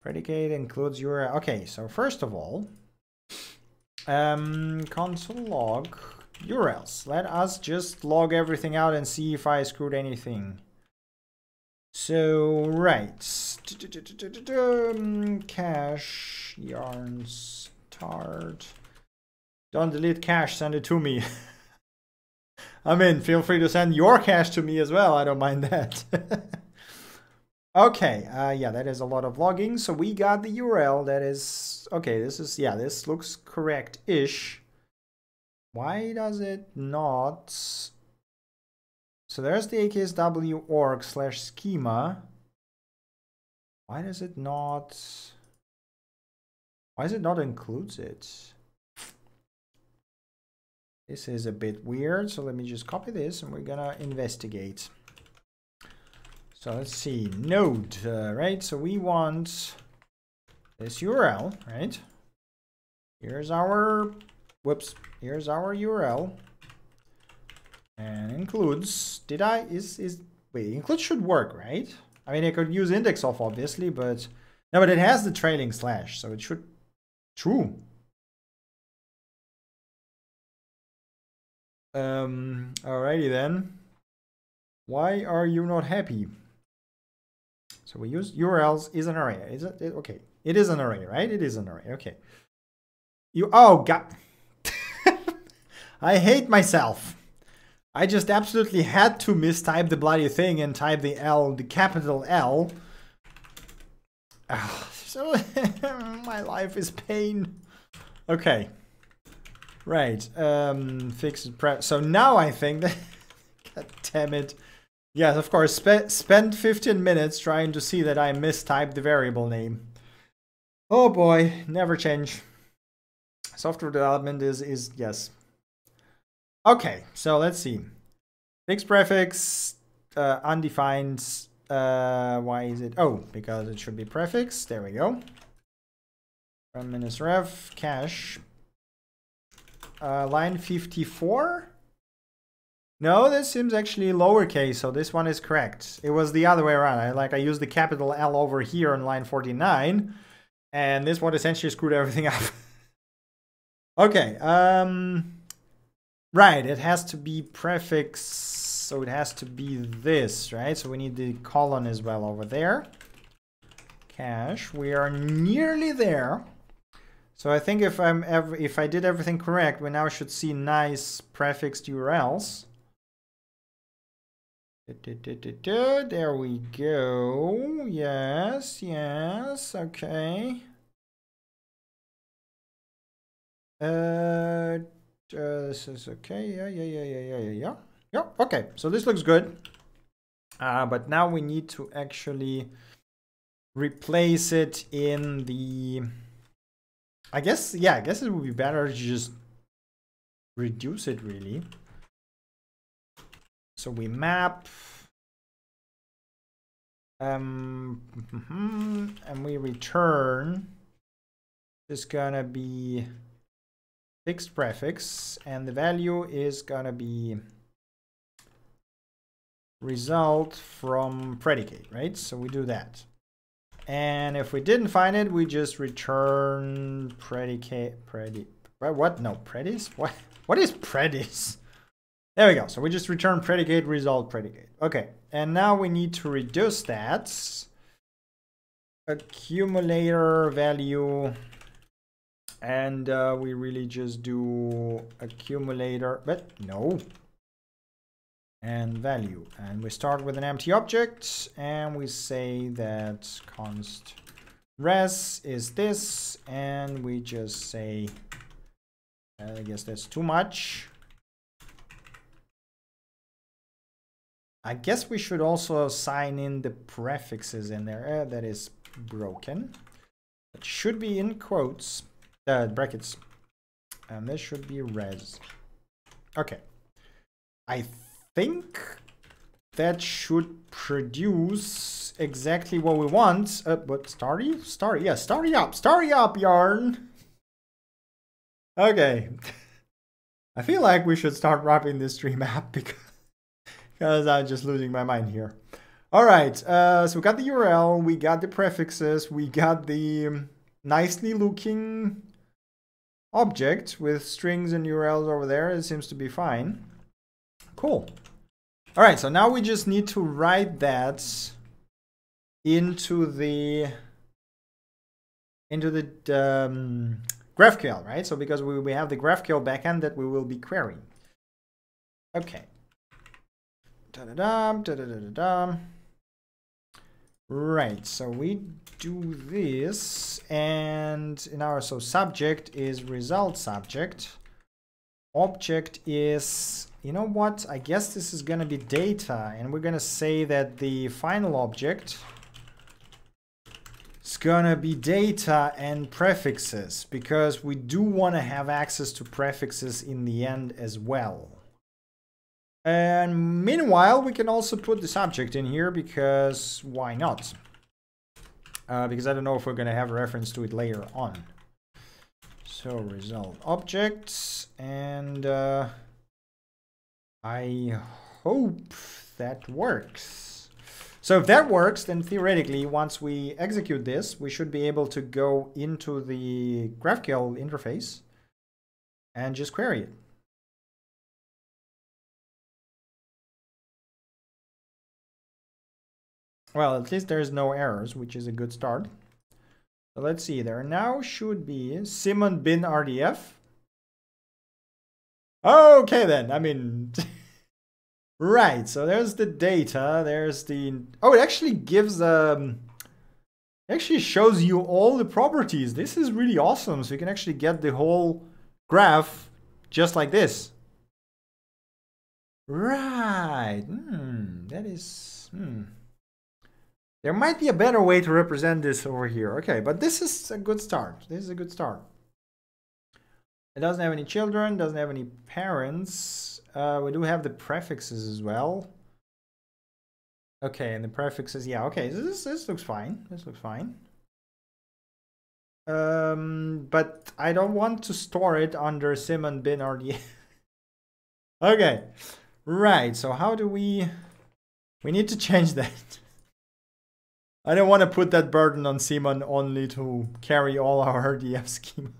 predicate includes URL. Okay, so first of all, um, console log URLs. Let us just log everything out and see if I screwed anything. So, right. Cache, yarn, start. Don't delete cache, send it to me. I mean, feel free to send your cache to me as well. I don't mind that. okay, uh, yeah, that is a lot of logging. So we got the URL that is, okay, this is, yeah, this looks correct-ish. Why does it not so there's the AKSW org slash schema. Why does it not... Why does it not includes it? This is a bit weird, so let me just copy this and we're gonna investigate. So let's see, node, uh, right? So we want this URL, right? Here's our, whoops, here's our URL. And includes, did I, is, is, wait, include should work, right? I mean, I could use index of obviously, but, no, but it has the trailing slash, so it should, true. Um, alrighty then. Why are you not happy? So we use URLs is an array. Is it, okay? It is an array, right? It is an array. Okay. You oh god. I hate myself. I just absolutely had to mistype the bloody thing and type the L, the capital L. Oh, so my life is pain. Okay. Right. Um, fixed prep. So now I think that. God damn it. Yes, of course. Spe spend 15 minutes trying to see that I mistyped the variable name. Oh boy, never change. Software development is, is yes. Okay, so let's see. Fixed prefix, uh, undefined. Uh, why is it? Oh, because it should be prefix. There we go. From minus ref, cache, uh, line 54. No, this seems actually lowercase, so this one is correct. It was the other way around. I like I used the capital L over here on line 49, and this one essentially screwed everything up. okay, um, right, it has to be prefix, so it has to be this, right? So we need the colon as well over there. Cache, we are nearly there. So I think if I'm ever, if I did everything correct, we now should see nice prefixed URLs. There we go. Yes, yes, okay. Uh, uh, this is okay. Yeah, yeah, yeah, yeah, yeah, yeah, yeah. Okay. So this looks good. Uh, but now we need to actually replace it in the I guess, yeah, I guess it would be better to just reduce it really. So we map, um, and we return is gonna be fixed prefix, and the value is gonna be result from predicate, right? So we do that. And if we didn't find it, we just return predicate, predicate, what? No, predis? What? What is predis? There we go. So we just return predicate, result, predicate. Okay, and now we need to reduce that. Accumulator value. And uh, we really just do accumulator, but no, and value. And we start with an empty object and we say that const res is this and we just say, I guess that's too much. I guess we should also sign in the prefixes in there. Uh, that is broken. It should be in quotes, uh, brackets. And this should be res. Okay. I think that should produce exactly what we want. Uh, but starry? Starry, yeah, starry up, starry up, yarn. Okay. I feel like we should start wrapping this stream app because, because I'm just losing my mind here. All right, uh, so we got the URL, we got the prefixes, we got the nicely looking object with strings and URLs over there. It seems to be fine. Cool. All right, so now we just need to write that into the into the um, GraphQL, right? So because we, we have the GraphQL backend that we will be querying. Okay. Da-da-dum, da-da-da-da-dum. Right, so we do this and in our so subject is result subject. Object is you know what? I guess this is going to be data, and we're going to say that the final object is going to be data and prefixes, because we do want to have access to prefixes in the end as well. And meanwhile, we can also put the subject in here because why not? Uh, because I don't know if we're going to have a reference to it later on. So result objects and uh, I hope that works. So if that works, then theoretically, once we execute this, we should be able to go into the GraphQL interface and just query it. Well, at least there's no errors, which is a good start. So let's see, there now should be Simon bin RDF. Okay then, I mean, right, so there's the data, there's the, oh, it actually gives, um, actually shows you all the properties. This is really awesome, so you can actually get the whole graph just like this. Right, hmm, that is, hmm. There might be a better way to represent this over here. Okay, but this is a good start. This is a good start. It doesn't have any children, doesn't have any parents. Uh, we do have the prefixes as well. Okay, and the prefixes, yeah, okay, this, this looks fine. This looks fine. Um, but I don't want to store it under Simon bin RDF. okay, right, so how do we... We need to change that. I don't want to put that burden on Simon only to carry all our RDF schema.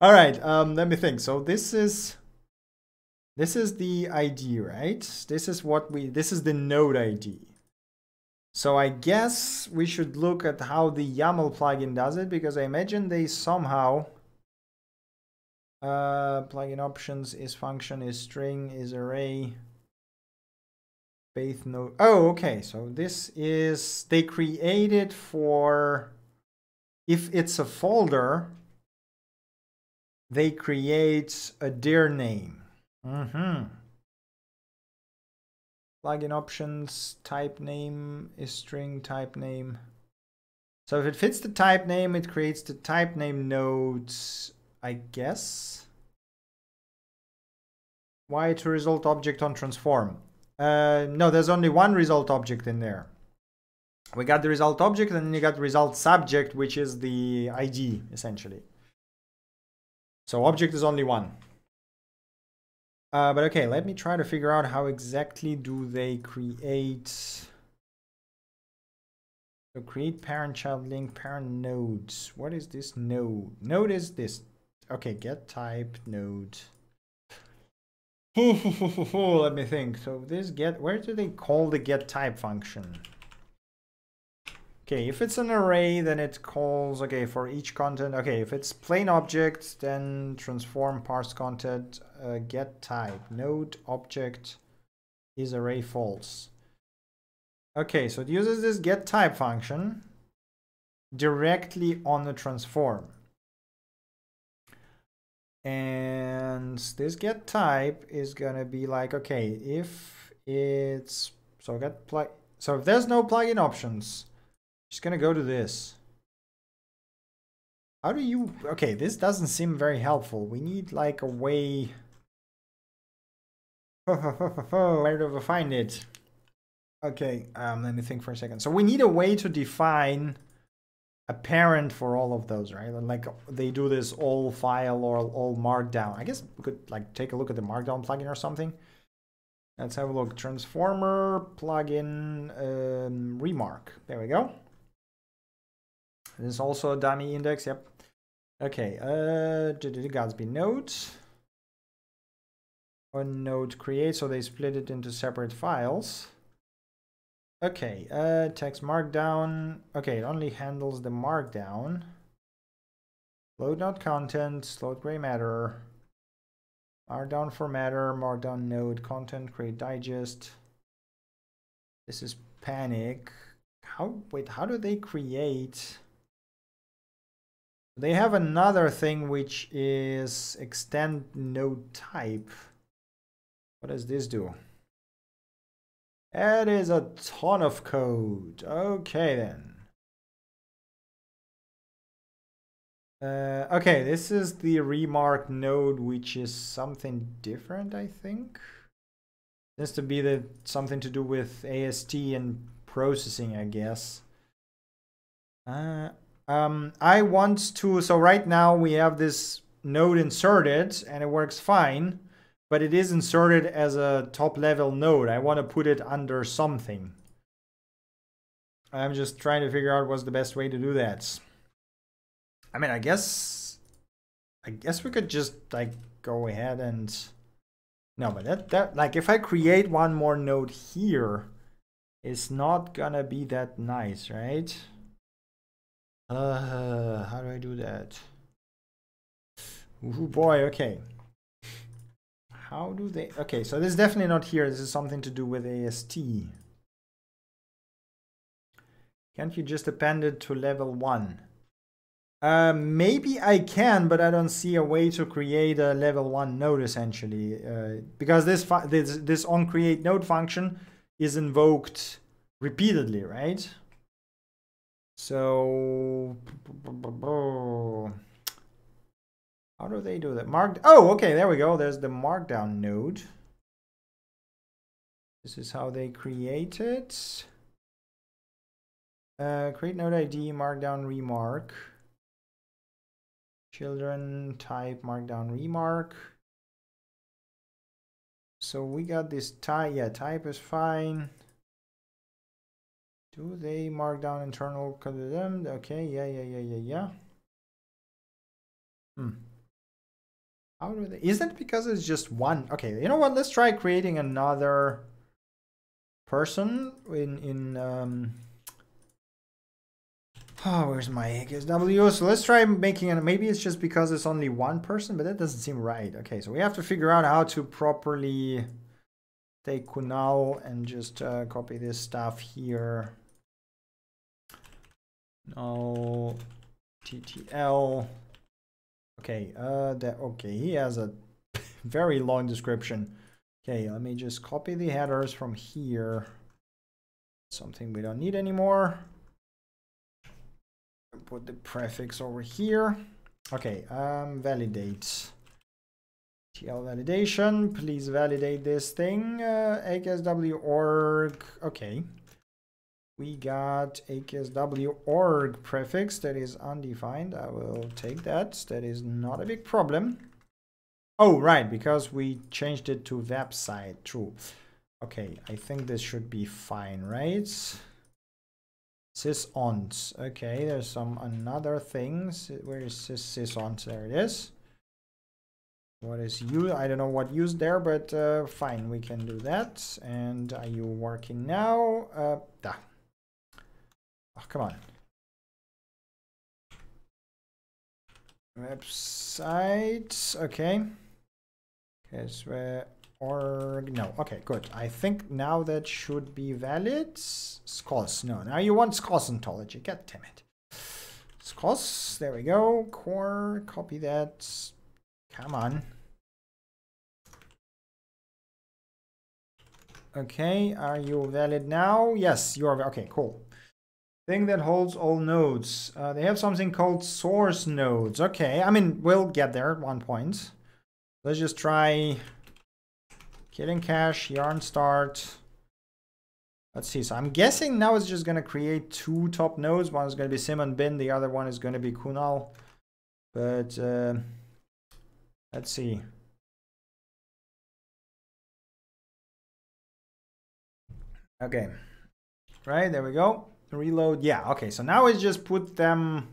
All right, um, let me think. So this is this is the ID, right? This is what we this is the node ID. So I guess we should look at how the YAML plugin does it because I imagine they somehow uh, plugin options is function is string is array Faith node. Oh, okay. So this is they created for if it's a folder, they create a dir name. Mm-hmm. Plugin options, type name is string type name. So if it fits the type name, it creates the type name nodes, I guess. Why to result object on transform? Uh, no, there's only one result object in there. We got the result object and then you got result subject, which is the ID, essentially. So object is only one. Uh, but okay, let me try to figure out how exactly do they create... So create parent child link parent nodes. What is this node? Node is this. Okay, get type node. Let me think. So this get, where do they call the get type function? Okay, if it's an array, then it calls, okay, for each content. Okay, if it's plain object, then transform parse content, uh, get type, node object is array false. Okay, so it uses this get type function directly on the transform. And this get type is gonna be like, okay, if it's, so get plug, so if there's no plugin options, just gonna go to this. How do you, okay, this doesn't seem very helpful. We need like a way, where do we find it? Okay, um, let me think for a second. So we need a way to define apparent for all of those, right? And Like they do this all file or all markdown. I guess we could like take a look at the markdown plugin or something. Let's have a look. Transformer plugin um, remark. There we go. This is also a dummy index. Yep. Okay. Uh, Gatsby node. On node create. So they split it into separate files. Okay, uh, text markdown. Okay, it only handles the markdown. Load not content, load gray matter. Markdown formatter, markdown node, content, create digest. This is panic. How, wait, how do they create? They have another thing which is extend node type. What does this do? That is a ton of code. Okay then. Uh, okay, this is the remark node, which is something different, I think. Seems to be the something to do with AST and processing, I guess. Uh, um, I want to, so right now we have this node inserted and it works fine, but it is inserted as a top level node. I want to put it under something. I'm just trying to figure out what's the best way to do that. I mean, I guess, I guess we could just like go ahead and, no, but that, that, like if I create one more node here, it's not gonna be that nice, right? Uh, how do I do that? Oh boy, okay. How do they, okay, so this is definitely not here. This is something to do with AST. Can't you just append it to level one? Uh, maybe I can, but I don't see a way to create a level one node essentially, uh, because this this this on create node function is invoked repeatedly, right? So, how do they do that? Mark. Oh, okay, there we go. There's the markdown node. This is how they create it. Uh, create node ID, markdown remark. Children type markdown remark. So we got this type. Yeah, type is fine. Do they mark down internal? Okay, yeah, yeah, yeah, yeah, yeah. Hmm. How do they? Is that because it's just one? Okay, you know what? Let's try creating another person in in um. Oh, where's my AKSW? So let's try making it. Maybe it's just because it's only one person, but that doesn't seem right. Okay, so we have to figure out how to properly take Kunal and just uh, copy this stuff here. No TTL. Okay, uh, that okay. He has a very long description. Okay, let me just copy the headers from here. Something we don't need anymore. Put the prefix over here. Okay, um, validate. TL validation. Please validate this thing. Uh, AKSW org. Okay. We got AKSW org prefix that is undefined. I will take that. That is not a big problem. Oh, right, because we changed it to website. True. Okay, I think this should be fine, right? Sysont. Okay, there's some another things. Where is sys? There it is. What is you? I don't know what used there, but uh, fine, we can do that. And are you working now? Uh, da. Oh, come on. Website, okay. Guess where org, no, okay, good. I think now that should be valid. SKOS, no, now you want SKOS ontology, god damn it. SKOS, there we go. Core, copy that. Come on. Okay, are you valid now? Yes, you are, okay, cool. Thing that holds all nodes. Uh, they have something called source nodes. Okay, I mean, we'll get there at one point. Let's just try killing cache, yarn start. Let's see, so I'm guessing now it's just gonna create two top nodes. One is gonna be Simon Bin, the other one is gonna be Kunal. But uh, let's see. Okay, right, there we go reload. Yeah, okay. So now it's just put them.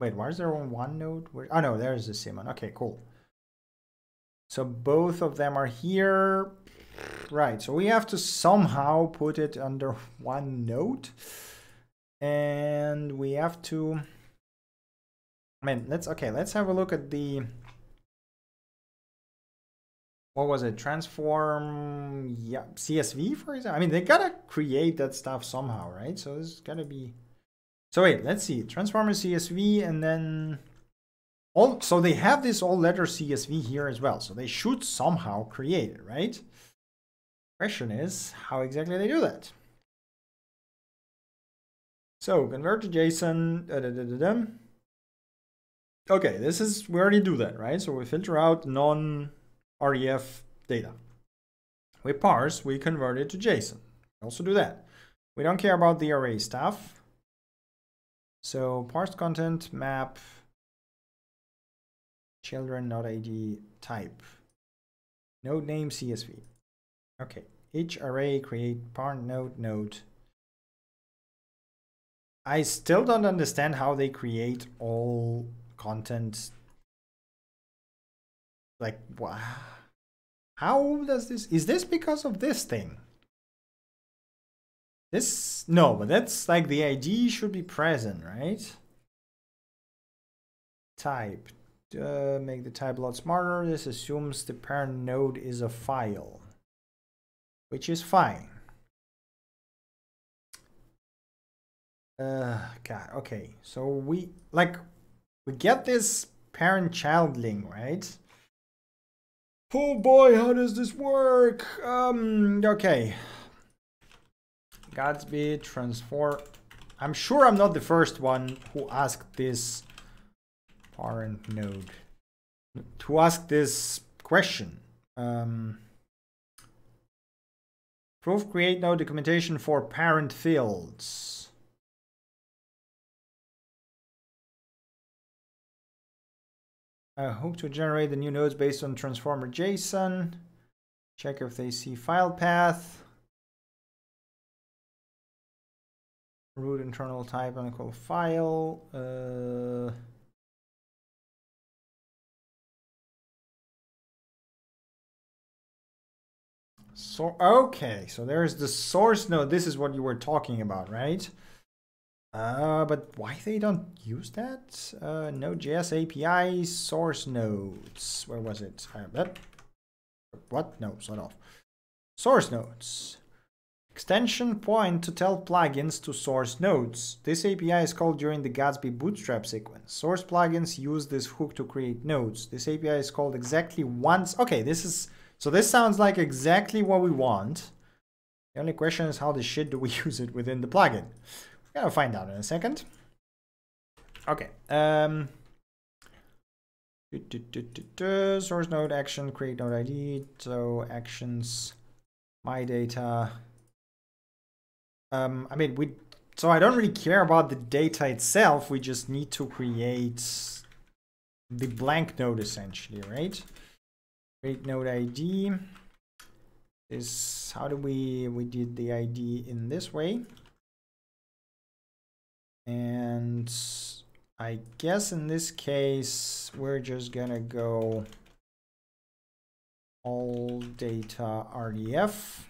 Wait, why is there on one node? Where... Oh no, there's the Simon. Okay, cool. So both of them are here. Right, so we have to somehow put it under one node. And we have to... I mean, let's... Okay, let's have a look at the what was it transform yeah csv for example? I mean they gotta create that stuff somehow right? So it's gotta be so wait let's see transformer csv and then all so they have this all letter csv here as well. So they should somehow create it right? Question is how exactly they do that? So convert to json da, da, da, okay this is we already do that right? So we filter out non RDF data. we parse, we convert it to JSON. We also do that. We don't care about the array stuff. So parse content map children not id type node name CSV. Okay, each array create parent node node. I still don't understand how they create all content. Like, wow. How does this, is this because of this thing? This, no, but that's like the ID should be present, right? Type, uh, make the type a lot smarter. This assumes the parent node is a file, which is fine. Uh, God, okay. So we, like, we get this parent-child link, right? Oh boy, how does this work? Um, okay. Gatsby, transform. I'm sure I'm not the first one who asked this parent node to ask this question. Um, proof create node documentation for parent fields. I hope to generate the new nodes based on transformer JSON. Check if they see file path. root internal type and call file. Uh, so okay, so there's the source node. This is what you were talking about, right? Uh, but why they don't use that? Uh, Node.js API source nodes. Where was it? Uh, that, what? No, sort of. Source nodes. Extension point to tell plugins to source nodes. This API is called during the Gatsby bootstrap sequence. Source plugins use this hook to create nodes. This API is called exactly once. Okay, this is, so this sounds like exactly what we want. The only question is how the shit do we use it within the plugin? We're gonna find out in a second. Okay. Um, source node action, create node ID. So actions, my data, um, I mean, we so I don't really care about the data itself. We just need to create the blank node essentially, right? Create node ID is how do we we did the ID in this way. And I guess in this case, we're just gonna go all data RDF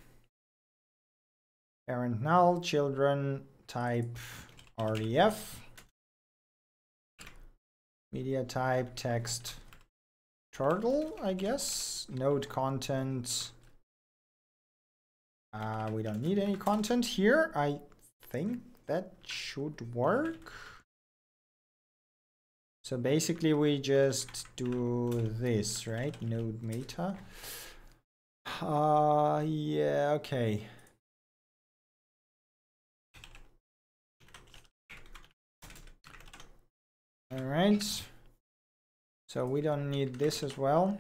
parent null, children type RDF, media type text turtle, I guess, node content. Uh, we don't need any content here. I think that should work. So basically we just do this, right? Node meta. Uh, yeah, okay. All right. So we don't need this as well.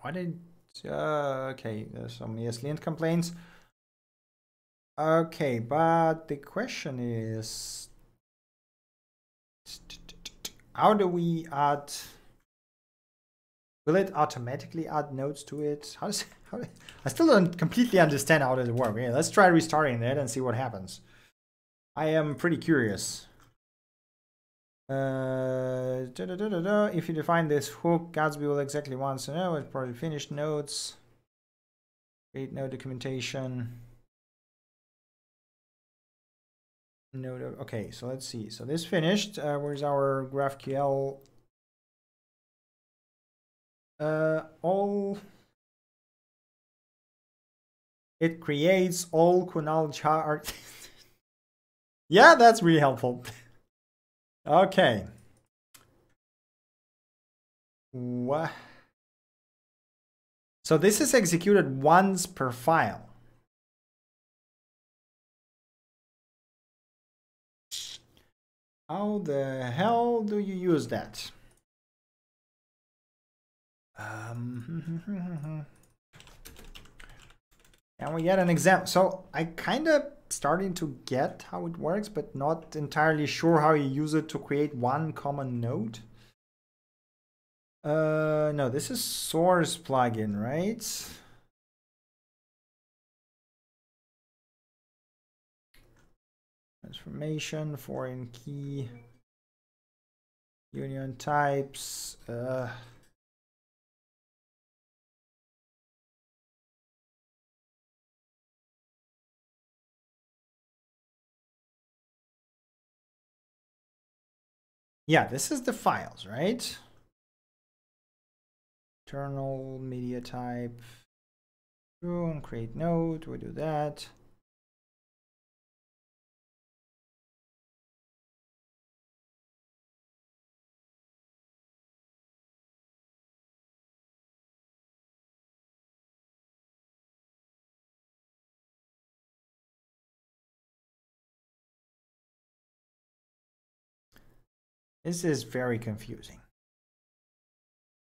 Why did, uh, okay, there's some ESLint complaints. Okay, but the question is, how do we add, will it automatically add nodes to it? How does, how, I still don't completely understand how does it work. Yeah, let's try restarting that and see what happens. I am pretty curious. Uh, da, da, da, if you define this hook, Gatsby will exactly want to know it's probably finished nodes. Create node documentation. Node. Okay, so let's see. So this finished. Uh, where's our GraphQL? Uh, all. It creates all Kunal chart. yeah, that's really helpful. Okay. What? So this is executed once per file. How the hell do you use that? Um, And we get an example. So I kind of starting to get how it works, but not entirely sure how you use it to create one common node. Uh, no, this is source plugin, right? Transformation, foreign key, union types. Uh, yeah, this is the files, right? Internal media type. Create node, we do that. This is very confusing.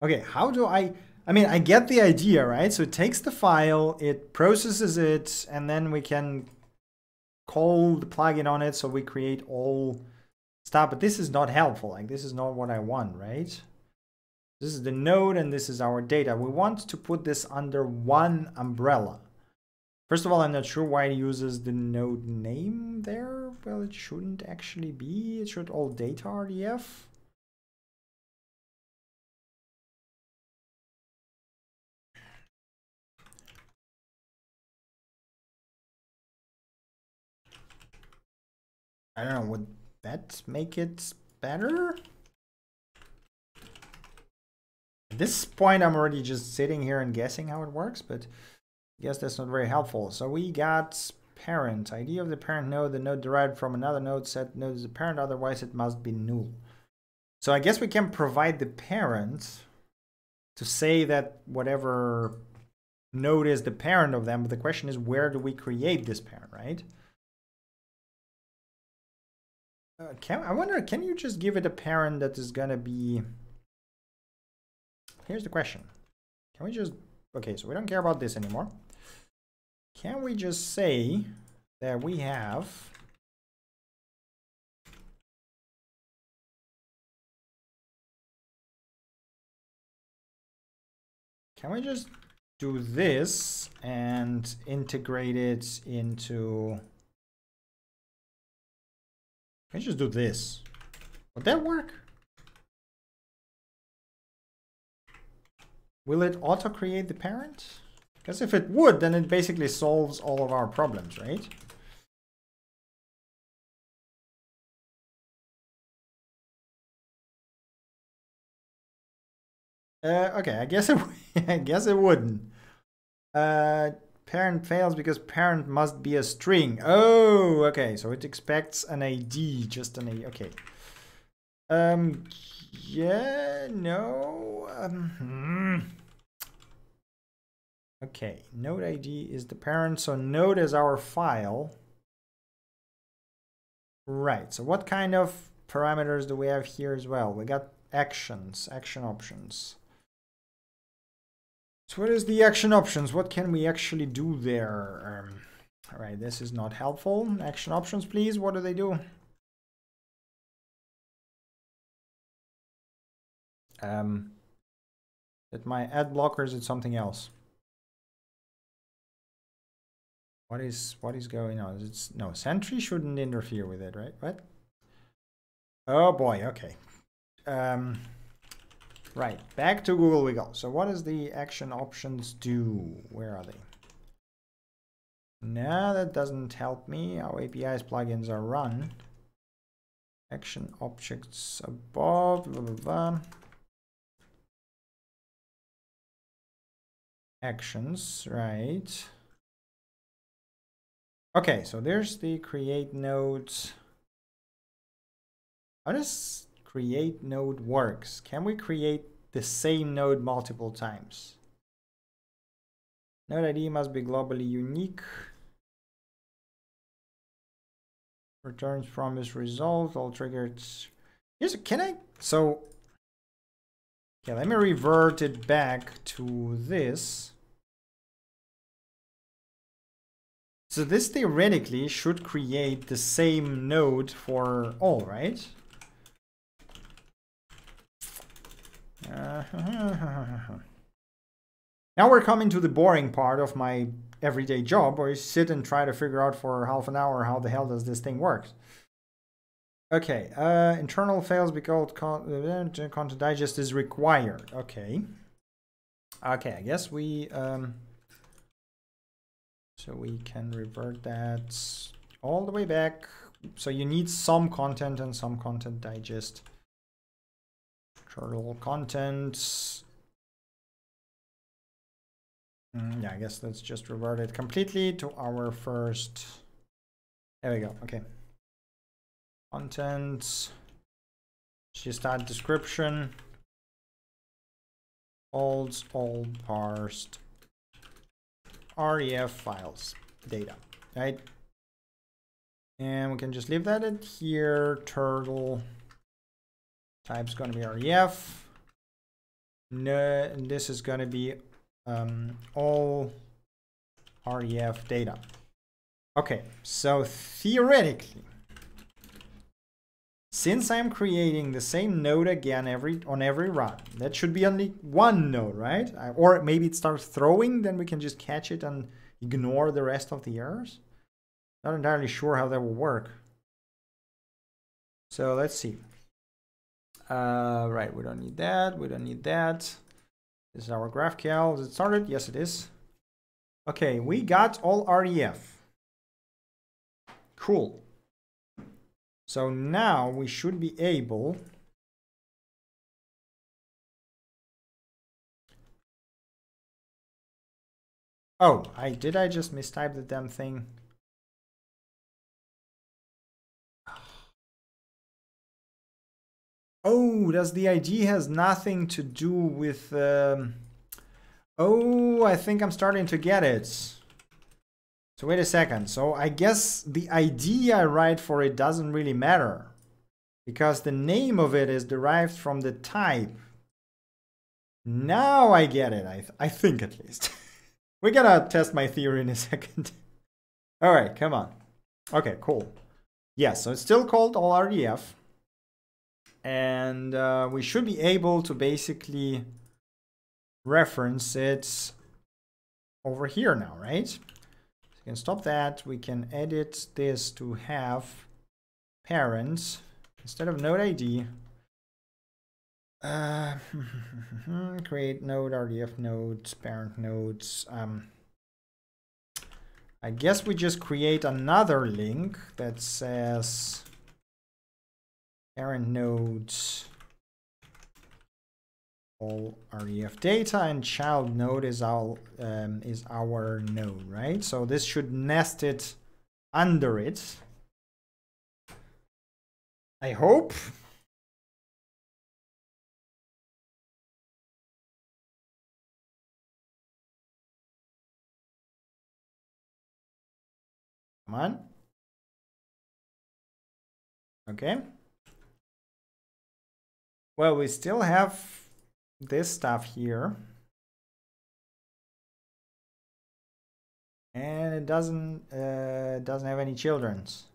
Okay, how do I... I mean, I get the idea, right? So it takes the file, it processes it, and then we can call the plugin on it so we create all stuff. But this is not helpful. Like, this is not what I want, right? This is the node and this is our data. We want to put this under one umbrella. First of all, I'm not sure why it uses the node name there. Well, it shouldn't actually be. It should all data RDF. I don't know, would that make it better? At this point, I'm already just sitting here and guessing how it works, but guess that's not very helpful. So we got parent, ID of the parent node, the node derived from another node set node is the parent, otherwise it must be null. So I guess we can provide the parent to say that whatever node is the parent of them, but the question is where do we create this parent, right? Uh, can I wonder, can you just give it a parent that is gonna be... Here's the question. Can we just... Okay, so we don't care about this anymore. Can we just say that we have Can we just do this and integrate it into Can we just do this? Would that work? Will it auto create the parent? Because if it would, then it basically solves all of our problems, right? Uh, okay, I guess it. I guess it wouldn't. Uh, parent fails because parent must be a string. Oh, okay. So it expects an ID, just an ID. Okay. Um. Yeah. No. Um. Hmm. Okay, node ID is the parent, so node is our file. Right, so what kind of parameters do we have here as well? We got actions, action options. So what is the action options? What can we actually do there? Um, all right, this is not helpful. Action options, please. What do they do? Um, that my ad blocker is it something else? What is what is going on? It's no Sentry shouldn't interfere with it, right? What? Oh boy, okay. Um, right, back to Google we go. So what does the action options do? Where are they? No, that doesn't help me. Our APIs plugins are run. Action objects above, blah, blah, blah. Actions, right. Okay, so there's the create nodes. How does create node works? Can we create the same node multiple times? Node ID must be globally unique. Returns promise result, all triggered. Here's, can I, so, yeah, let me revert it back to this. So this theoretically should create the same node for all, right? Now we're coming to the boring part of my everyday job where you sit and try to figure out for half an hour how the hell does this thing work. Okay, uh, internal fails because uh, content digest is required. Okay. Okay, I guess we, um, so we can revert that all the way back. So you need some content and some content digest. Turtle content. Mm, yeah, I guess let's just revert it completely to our first. There we go. Okay. Content. Just add description. Holds all parsed RDF files data, right? And we can just leave that in here. Turtle type's going to be RDF. No, this is going to be um, all RDF data. Okay, so theoretically, since I'm creating the same node again every on every run, that should be only one node, right? Or maybe it starts throwing, then we can just catch it and ignore the rest of the errors. Not entirely sure how that will work. So let's see. Uh, right, we don't need that. We don't need that. This is our GraphQL. Is it started? Yes, it is. Okay, we got all RDF. Cool. So now we should be able Oh, I did I just mistype the damn thing? Oh, does the ID has nothing to do with... Um... Oh, I think I'm starting to get it. So wait a second. So I guess the ID I write for it doesn't really matter. Because the name of it is derived from the type. Now I get it, I, th I think at least. We're gonna test my theory in a second. Alright, come on. Okay, cool. Yes, yeah, so it's still called all RDF and uh, we should be able to basically reference it over here now, right? We can stop that. We can edit this to have parents instead of node ID. Uh, create node RDF nodes, parent nodes. Um, I guess we just create another link that says parent nodes all RDF data and child node is our um, is our node, right? So this should nest it under it. I hope. Come on. Okay. Well, we still have this stuff here. And it doesn't uh, doesn't have any children's.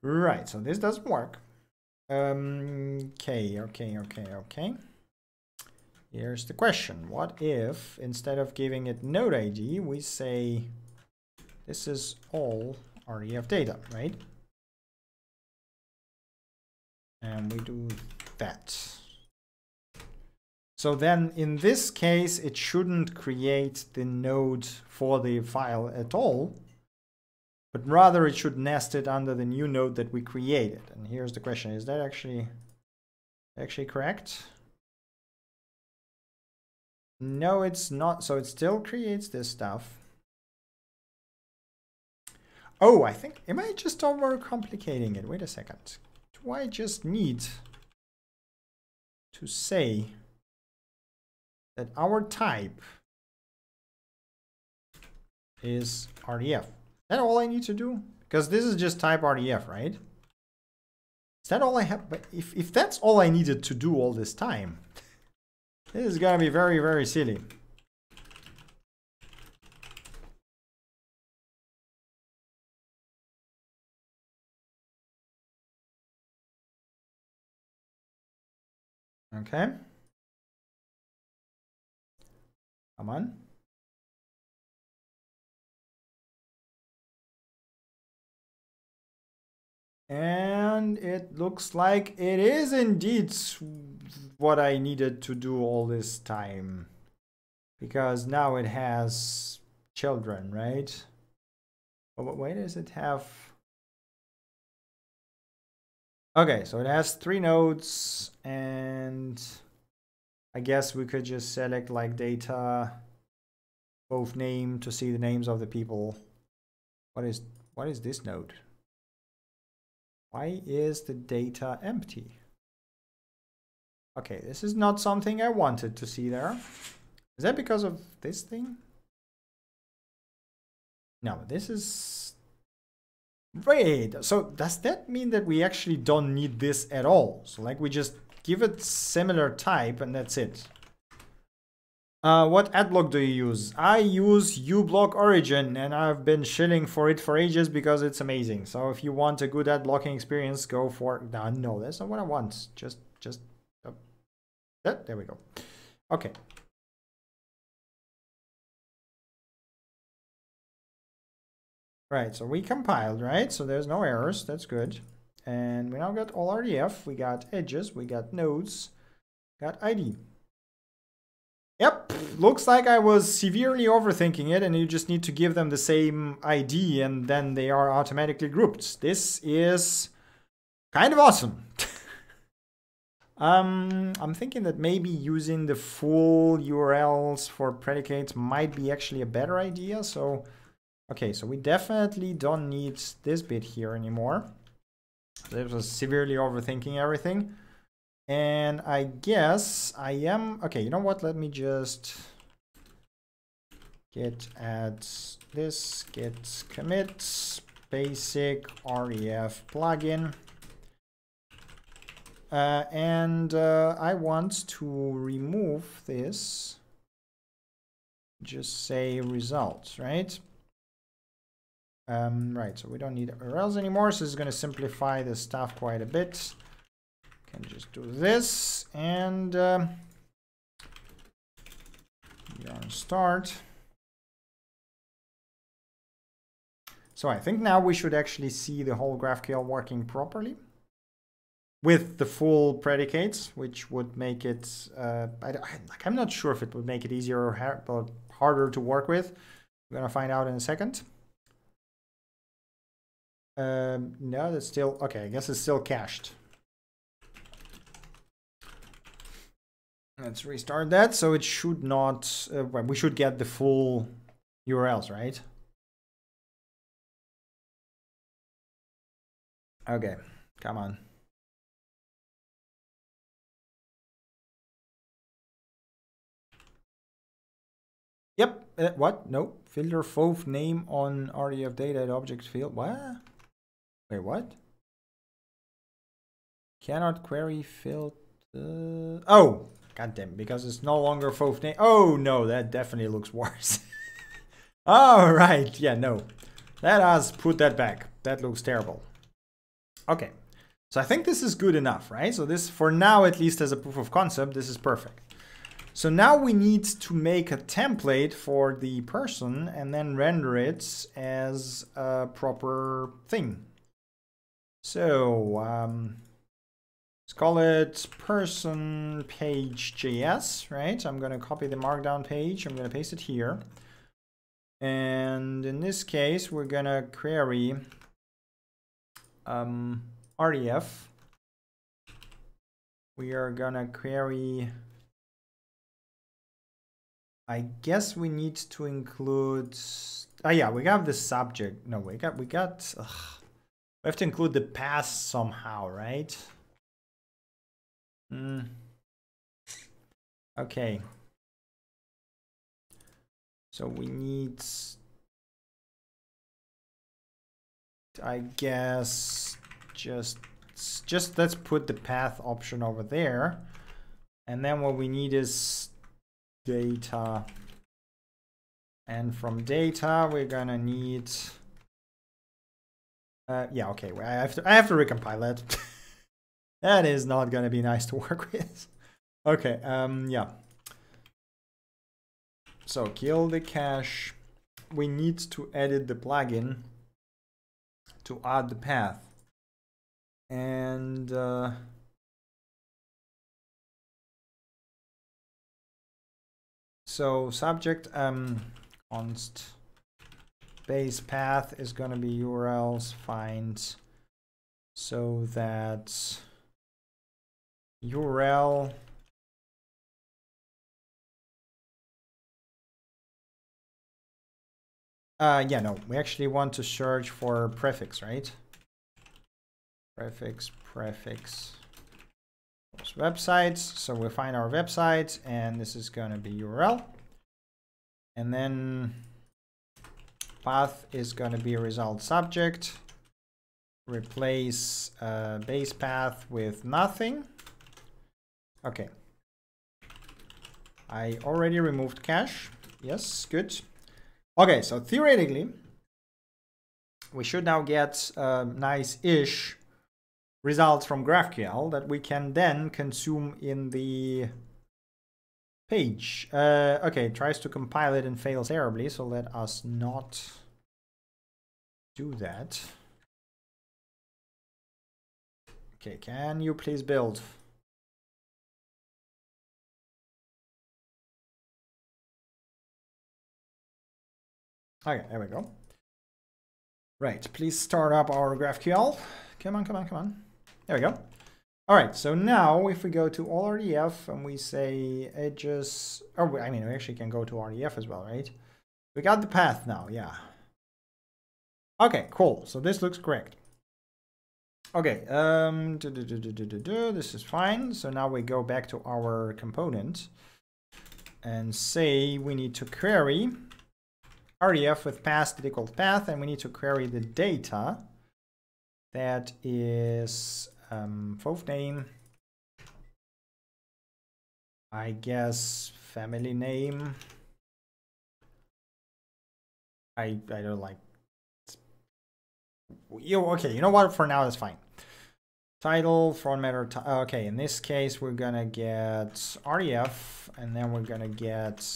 Right, so this doesn't work. Um, okay, okay, okay, okay. Here's the question. What if, instead of giving it node ID, we say this is all RDF data, right? And we do that. So then in this case, it shouldn't create the node for the file at all, but rather it should nest it under the new node that we created. And here's the question, is that actually, actually correct? No, it's not. So it still creates this stuff. Oh, I think, am I just overcomplicating it? Wait a second. Do I just need to say that our type is RDF. That all I need to do? Because this is just type RDF, right? Is that all I have? But if, if that's all I needed to do all this time, this is gonna be very, very silly. Okay. Come on. And it looks like it is indeed what I needed to do all this time. Because now it has children, right? But why does it have... Okay, so it has three nodes and I guess we could just select like data, both name to see the names of the people. What is, what is this node? Why is the data empty? Okay, this is not something I wanted to see there. Is that because of this thing? No, this is... Wait, so does that mean that we actually don't need this at all? So like we just give it similar type and that's it. Uh, what ad block do you use? I use uBlock Origin and I've been shilling for it for ages because it's amazing. So if you want a good ad blocking experience, go for. No, no, that's not what I want. Just, just, uh, there we go. Okay. Right, so we compiled, right? So there's no errors, that's good. And we now got all RDF, we got edges, we got nodes, got ID. Yep, looks like I was severely overthinking it and you just need to give them the same ID and then they are automatically grouped. This is kind of awesome. um, I'm thinking that maybe using the full URLs for predicates might be actually a better idea. So, okay, so we definitely don't need this bit here anymore. This was severely overthinking everything. And I guess I am, okay, you know what? Let me just git add this, git commit basic ref plugin. Uh, and uh, I want to remove this, just say results, right? Um, right, so we don't need URLs anymore, so this is going to simplify the stuff quite a bit can just do this and uh, yarn start. So I think now we should actually see the whole GraphQL working properly with the full predicates, which would make it, uh, I, like, I'm not sure if it would make it easier or hard, harder to work with. We're gonna find out in a second. Um, no, that's still, okay, I guess it's still cached. Let's restart that. So it should not, uh, we should get the full URLs, right? Okay, come on. Yep, uh, what? No, filter FOAF name on RDF data object field. What? Wait, what? Cannot query field. Uh, oh, God damn, because it's no longer FOAF name. Oh no, that definitely looks worse. All right, yeah, no. Let us put that back. That looks terrible. Okay, so I think this is good enough, right? So this, for now, at least as a proof of concept, this is perfect. So now we need to make a template for the person and then render it as a proper thing. So um, Let's call it person page JS, right? I'm going to copy the markdown page. I'm going to paste it here. And in this case, we're going to query um, RDF. We are going to query I guess we need to include. Oh yeah, we have the subject. No, we got we got. Ugh. We have to include the past somehow, right? Mm. Okay. So we need, I guess, just, just let's put the path option over there. And then what we need is data. And from data, we're gonna need, uh, yeah, okay, I have to, I have to recompile that. That is not going to be nice to work with. okay, um, yeah. So kill the cache. We need to edit the plugin to add the path. And uh, so subject um const base path is going to be URLs find so that URL uh yeah no we actually want to search for prefix right? Prefix prefix. Websites so we find our website and this is going to be URL and then path is going to be a result subject. Replace uh, base path with nothing. Okay. I already removed cache. Yes good. Okay so theoretically we should now get uh, nice-ish results from GraphQL that we can then consume in the page. Uh, okay, tries to compile it and fails terribly, so let us not do that. Okay, can you please build? Okay, there we go. Right, please start up our GraphQL. Come on, come on, come on. There we go. All right, so now if we go to all RDF and we say edges, or I mean, we actually can go to RDF as well, right? We got the path now, yeah. Okay, cool. So this looks correct. Okay, um, do, do, do, this is fine. So now we go back to our component and say we need to query RDF with path equals path, and we need to query the data that is um, fourth name. I guess family name. I I don't like. You okay? You know what? For now, that's fine. Title, front matter. okay, in this case, we're gonna get RDF, and then we're gonna get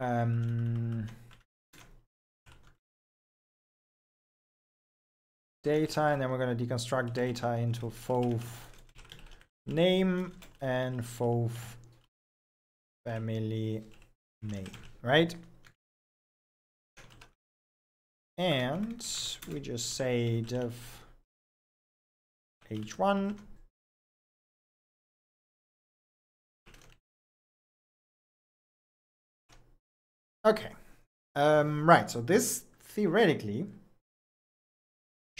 um. Data and then we're going to deconstruct data into FOAF name and FOAF family name, right? And we just say div h1 Okay. Um, right, so this theoretically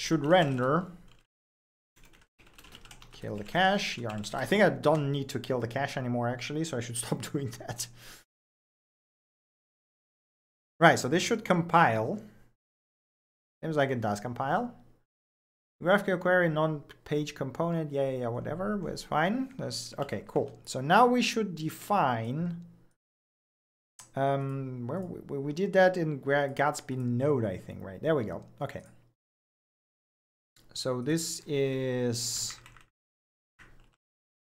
should render kill the cache yarn star. I think I don't need to kill the cache anymore actually, so I should stop doing that. Right, so this should compile. Seems like it does compile. GraphQL query non-page component, yeah, yeah, yeah, whatever, it's fine. That's okay, cool. So now we should define. Um, where we, we did that in Gatsby node, I think, right? There we go. Okay. So this is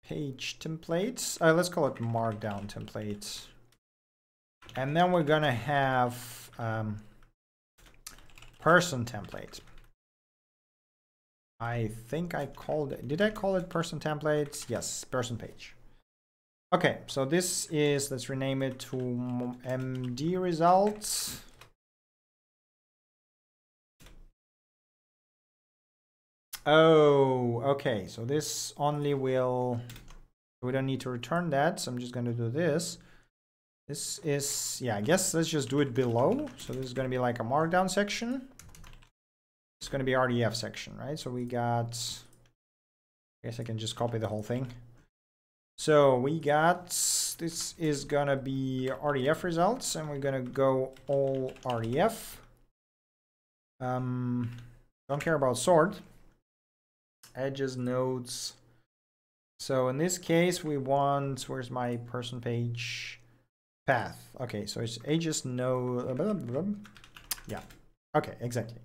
page templates. Uh, let's call it markdown templates. And then we're gonna have um, person template. I think I called it, did I call it person templates? Yes, person page. Okay, so this is, let's rename it to MD results. Oh, okay. So this only will, we don't need to return that. So I'm just going to do this. This is, yeah, I guess let's just do it below. So this is going to be like a markdown section. It's going to be RDF section, right? So we got, I guess I can just copy the whole thing. So we got, this is going to be RDF results and we're going to go all RDF. Um, don't care about sort edges nodes. So in this case we want where's my person page? Path. Okay so it's edges node uh, yeah. Okay exactly.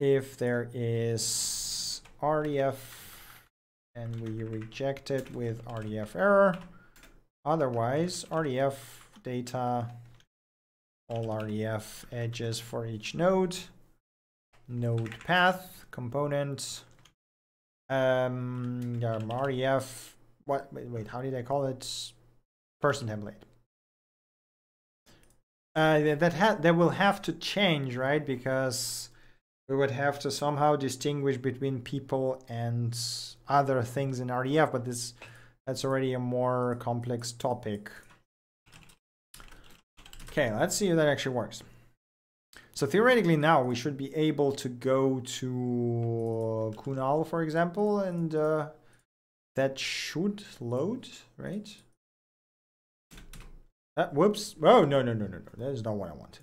If there is RDF and we reject it with RDF error. Otherwise, RDF data, all RDF edges for each node, node path, component, um, RDF, what, wait, wait, how did I call it? Person template. Uh, that ha that will have to change, right? Because we would have to somehow distinguish between people and other things in RDF, but this that's already a more complex topic. Okay, let's see if that actually works. So theoretically now we should be able to go to Kunal, for example, and uh, that should load, right? Uh, whoops. Oh, no, no, no, no, no. That is not what I wanted.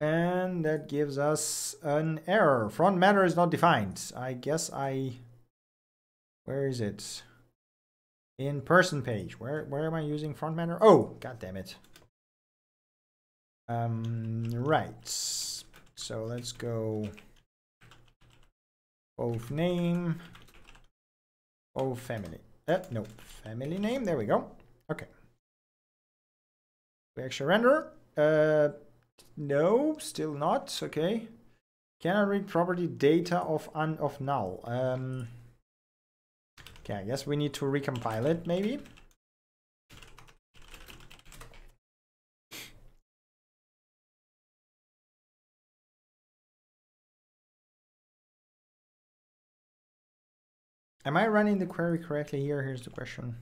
And that gives us an error. Front matter is not defined. I guess I... Where is it? In person page. Where, where am I using front matter? Oh, god damn it. Um, right. So let's go both name, both family. Uh, no, family name. There we go. Okay. We actually render. Uh, no, still not. Okay. Cannot read property data of un of null. Um. Okay, I guess we need to recompile it, maybe. Am I running the query correctly here? Here's the question.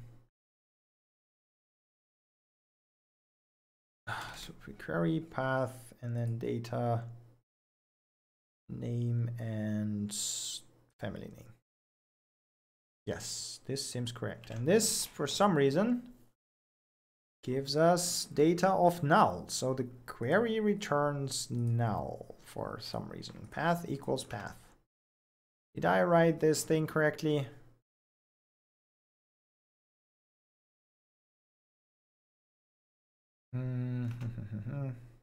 So we query path and then data name and family name. Yes, this seems correct. And this, for some reason, gives us data of null. So the query returns null for some reason. Path equals path. Did I write this thing correctly?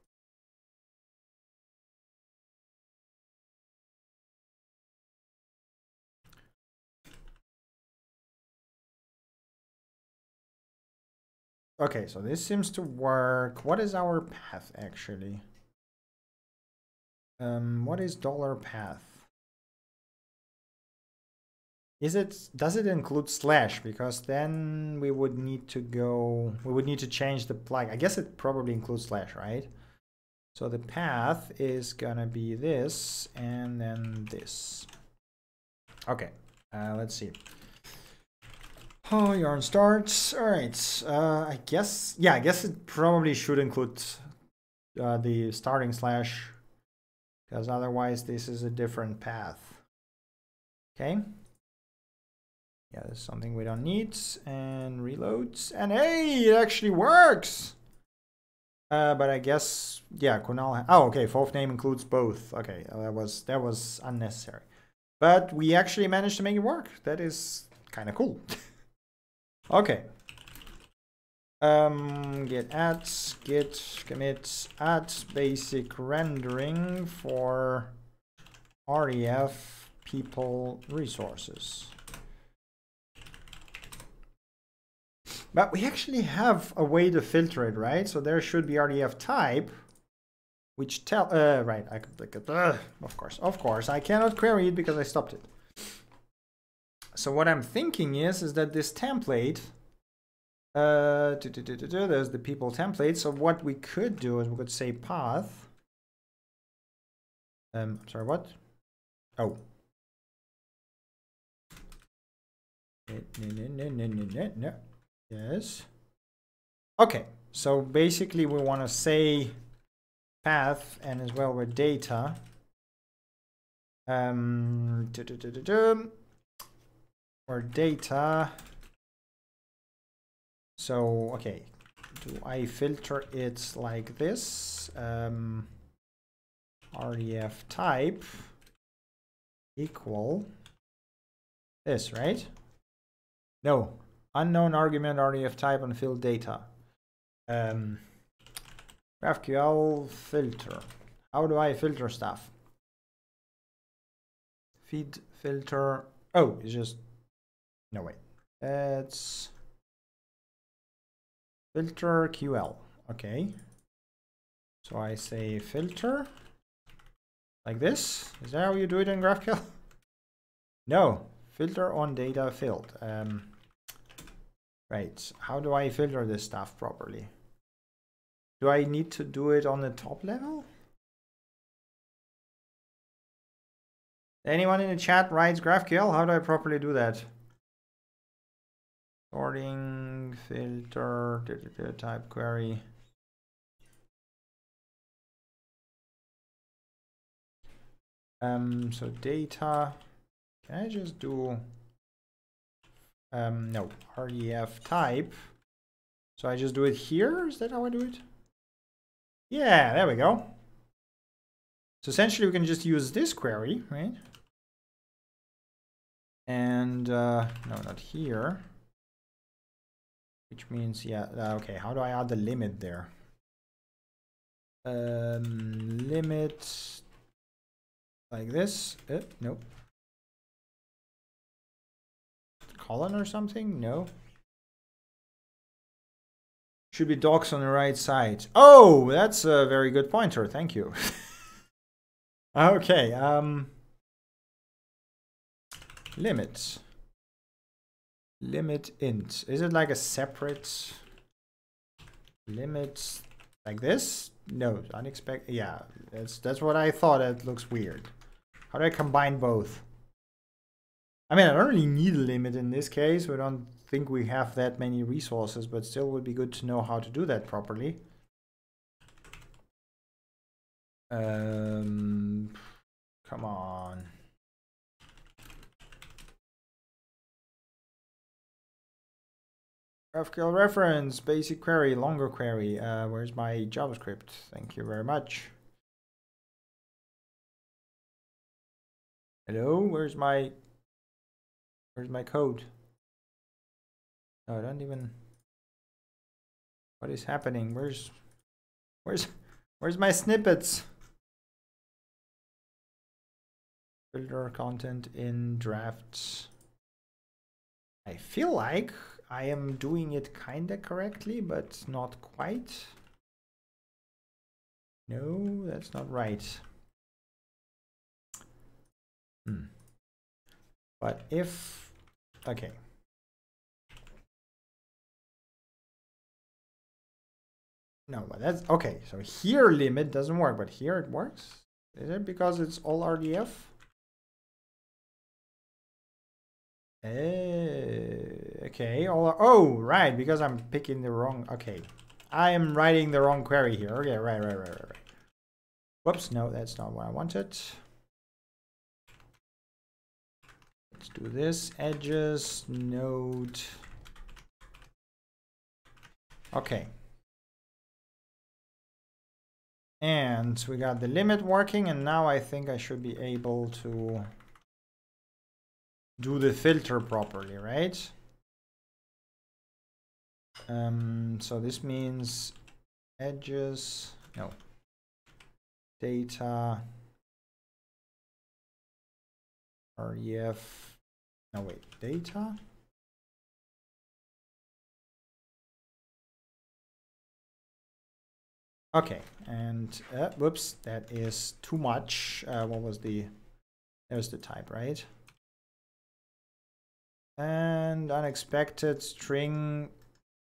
Okay, so this seems to work. What is our path actually? Um, what is dollar path? Is it, does it include slash? Because then we would need to go, we would need to change the plug. I guess it probably includes slash, right? So the path is gonna be this and then this. Okay, uh, let's see. Oh, yarn starts. All right. Uh, I guess, yeah, I guess it probably should include uh, the starting slash because otherwise this is a different path. Okay. Yeah, there's something we don't need and reloads and hey, it actually works. Uh, but I guess, yeah, Kunal. Oh, okay. Fourth name includes both. Okay, uh, that was that was unnecessary, but we actually managed to make it work. That is kind of cool. Okay. Um, git add, git commit add basic rendering for RDF people resources. But we actually have a way to filter it, right? So there should be RDF type, which tell, uh, right, I could, uh, of course, of course, I cannot query it because I stopped it. So what I'm thinking is, is that this template, uh, there's the people template. So what we could do is we could say path. Um, sorry, what? Oh. No, no, no, no, no, no. Yes. Okay, so basically we want to say path and as well with data. Um, or data. So, okay, do I filter it like this? Um, RDF type equal this, right? No, unknown argument RDF type and field data. Um, GraphQL filter. How do I filter stuff? feed filter. Oh, it's just, no wait. It's filter QL. Okay. So I say filter like this. Is that how you do it in GraphQL? no, filter on data field. Um, right. How do I filter this stuff properly? Do I need to do it on the top level? Anyone in the chat writes GraphQL? How do I properly do that? Sorting, filter, type query. Um, so data, can I just do, um, no, RDF type. So I just do it here? Is that how I do it? Yeah, there we go. So essentially we can just use this query, right? and uh, no, not here. Which means, yeah, uh, okay, how do I add the limit there? Um, limit like this. Uh, nope. Colon or something? No. Should be docs on the right side. Oh, that's a very good pointer. Thank you. okay. Um, limit limit int is it like a separate limit like this no unexpected yeah that's that's what i thought it looks weird how do i combine both i mean i don't really need a limit in this case we don't think we have that many resources but still would be good to know how to do that properly um come on GraphQL reference, basic query, longer query. Uh, where's my JavaScript? Thank you very much. Hello, where's my, where's my code? No, I don't even, what is happening? Where's, where's, where's my snippets? Filter content in drafts. I feel like I am doing it kinda correctly, but not quite. No, that's not right. Hmm. But if, okay. No, but that's, okay, so here limit doesn't work, but here it works? Is it because it's all RDF? Uh, okay. All, oh, right. Because I'm picking the wrong. Okay. I am writing the wrong query here. Okay. Right. Right. Right. Right. Right. Whoops. No, that's not what I wanted. Let's do this. Edges. Node. Okay. And we got the limit working, and now I think I should be able to do the filter properly, right? Um, so this means edges, no, data, ref, no wait, data. Okay, and uh, whoops, that is too much. Uh, what was the, there's the type, right? And unexpected string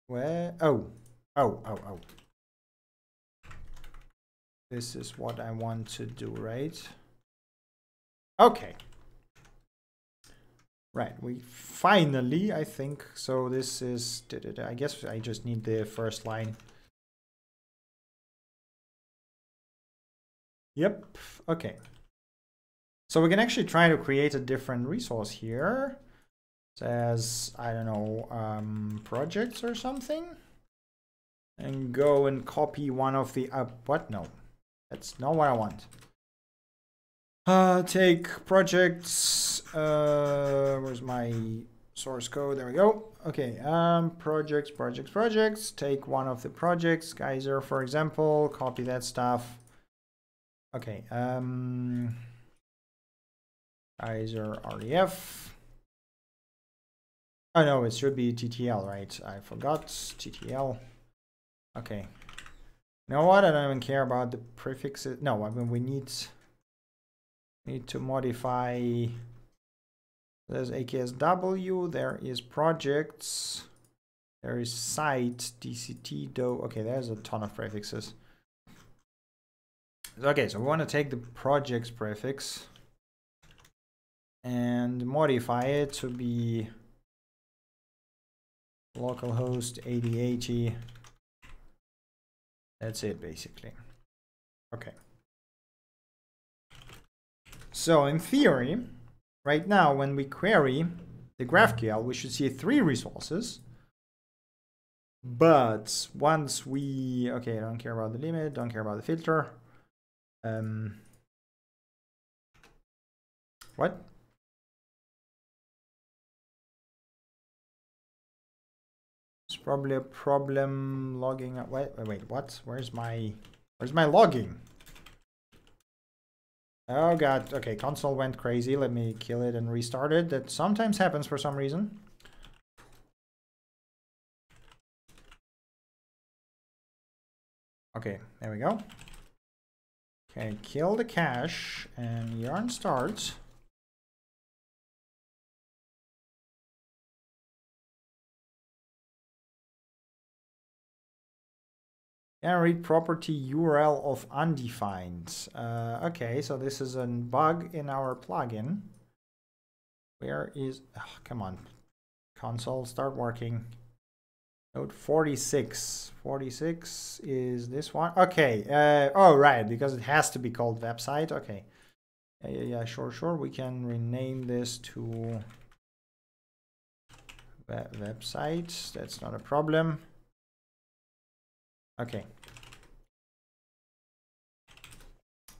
where oh oh oh oh this is what I want to do right okay right we finally I think so this is I guess I just need the first line yep okay so we can actually try to create a different resource here says, I don't know, um, projects or something. And go and copy one of the, uh, what? No, that's not what I want. Uh, take projects, uh, where's my source code? There we go. Okay, um, projects, projects, projects. Take one of the projects, Geyser, for example, copy that stuff. Okay, um, Geyser RDF. Oh no, it should be TTL, right? I forgot TTL. Okay. You know what? I don't even care about the prefixes. No, I mean we need need to modify. There's AKSW. There is projects. There is site DCT do. Okay, there's a ton of prefixes. Okay, so we want to take the projects prefix and modify it to be localhost 8080 that's it basically okay so in theory right now when we query the GraphQL we should see three resources but once we okay don't care about the limit don't care about the filter um what It's probably a problem logging. Wait, wait, wait, what? Where's my, where's my logging? Oh god, okay, console went crazy. Let me kill it and restart it. That sometimes happens for some reason. Okay, there we go. Okay, kill the cache and yarn starts. Can read property URL of undefined. Uh, okay, so this is a bug in our plugin. Where is, oh, come on, console, start working. Node 46. 46 is this one. Okay, uh, oh, right, because it has to be called website. Okay, yeah, yeah, yeah, sure, sure. We can rename this to website. That's not a problem. Okay.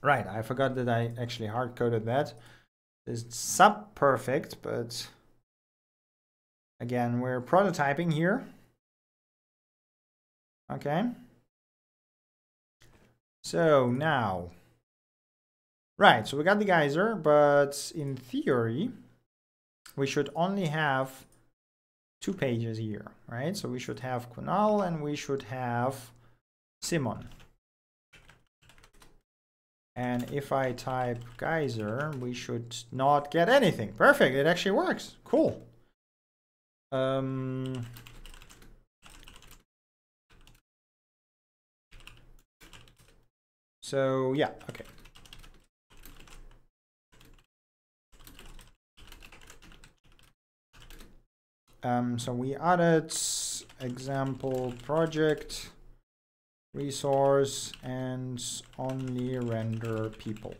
Right, I forgot that I actually hard-coded that. It's sub-perfect, but again, we're prototyping here. Okay. So now, right, so we got the geyser, but in theory, we should only have two pages here, right? So we should have Kunal and we should have Simon. And if I type geyser, we should not get anything. Perfect, it actually works. Cool. Um, so yeah, okay. Um, so we added example project resource and only render people.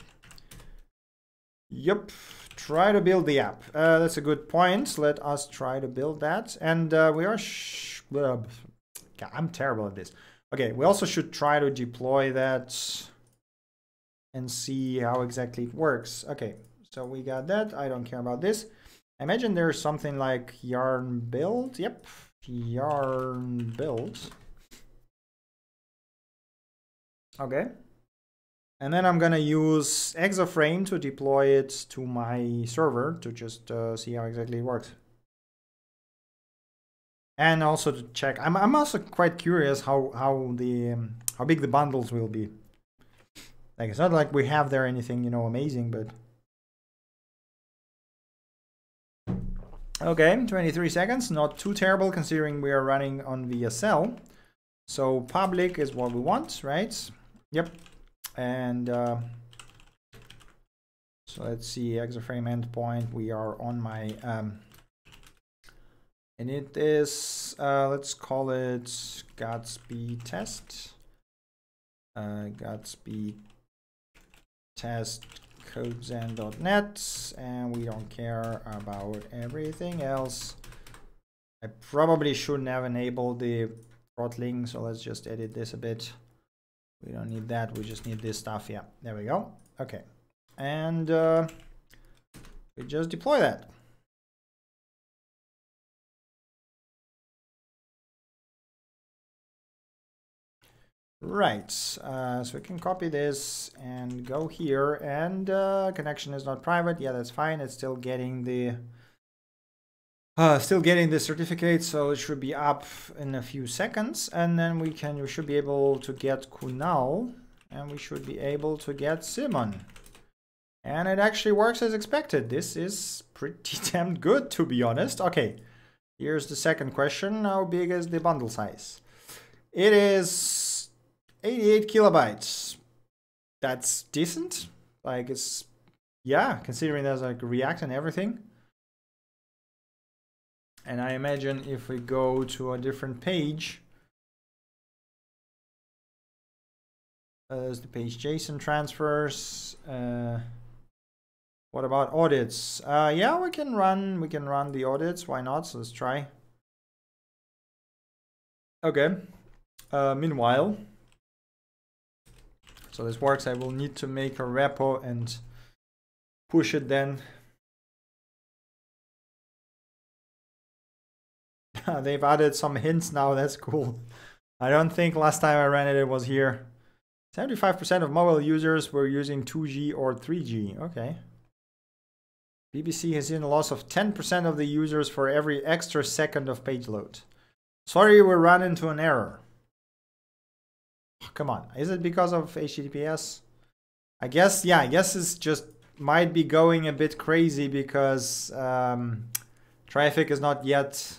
Yep, try to build the app. Uh, that's a good point. Let us try to build that. And uh, we are, uh, I'm terrible at this. Okay, we also should try to deploy that and see how exactly it works. Okay, so we got that. I don't care about this. I imagine there's something like yarn build. Yep, yarn build. Okay. And then I'm gonna use Exoframe to deploy it to my server to just uh, see how exactly it works. And also to check, I'm, I'm also quite curious how, how the, um, how big the bundles will be. Like, it's not like we have there anything, you know, amazing, but. Okay, 23 seconds, not too terrible considering we are running on WSL. So public is what we want, right? Yep. And uh, so let's see, Exoframe endpoint. We are on my, um, and it is, uh, let's call it Godspeed test. Uh, Gatsby test codezen.net and we don't care about everything else. I probably shouldn't have enabled the throttling, so let's just edit this a bit. We don't need that. We just need this stuff. Yeah, there we go. Okay. And uh, we just deploy that. Right, uh, so we can copy this and go here and uh, connection is not private. Yeah, that's fine. It's still getting the uh, still getting the certificate, so it should be up in a few seconds. And then we can, we should be able to get Kunal and we should be able to get Simon. And it actually works as expected. This is pretty damn good, to be honest. Okay, here's the second question. How big is the bundle size? It is 88 kilobytes. That's decent. Like it's, yeah, considering there's like React and everything. And I imagine if we go to a different page, as the page JSON transfers. Uh, what about audits? Uh, yeah, we can run we can run the audits. Why not? So let's try. Okay. Uh, meanwhile, so this works. I will need to make a repo and push it then They've added some hints now. That's cool. I don't think last time I ran it, it was here. 75% of mobile users were using 2G or 3G. Okay. BBC has seen a loss of 10% of the users for every extra second of page load. Sorry, we ran into an error. Come on. Is it because of HTTPS? I guess, yeah, I guess it's just might be going a bit crazy because um, Traefik is not yet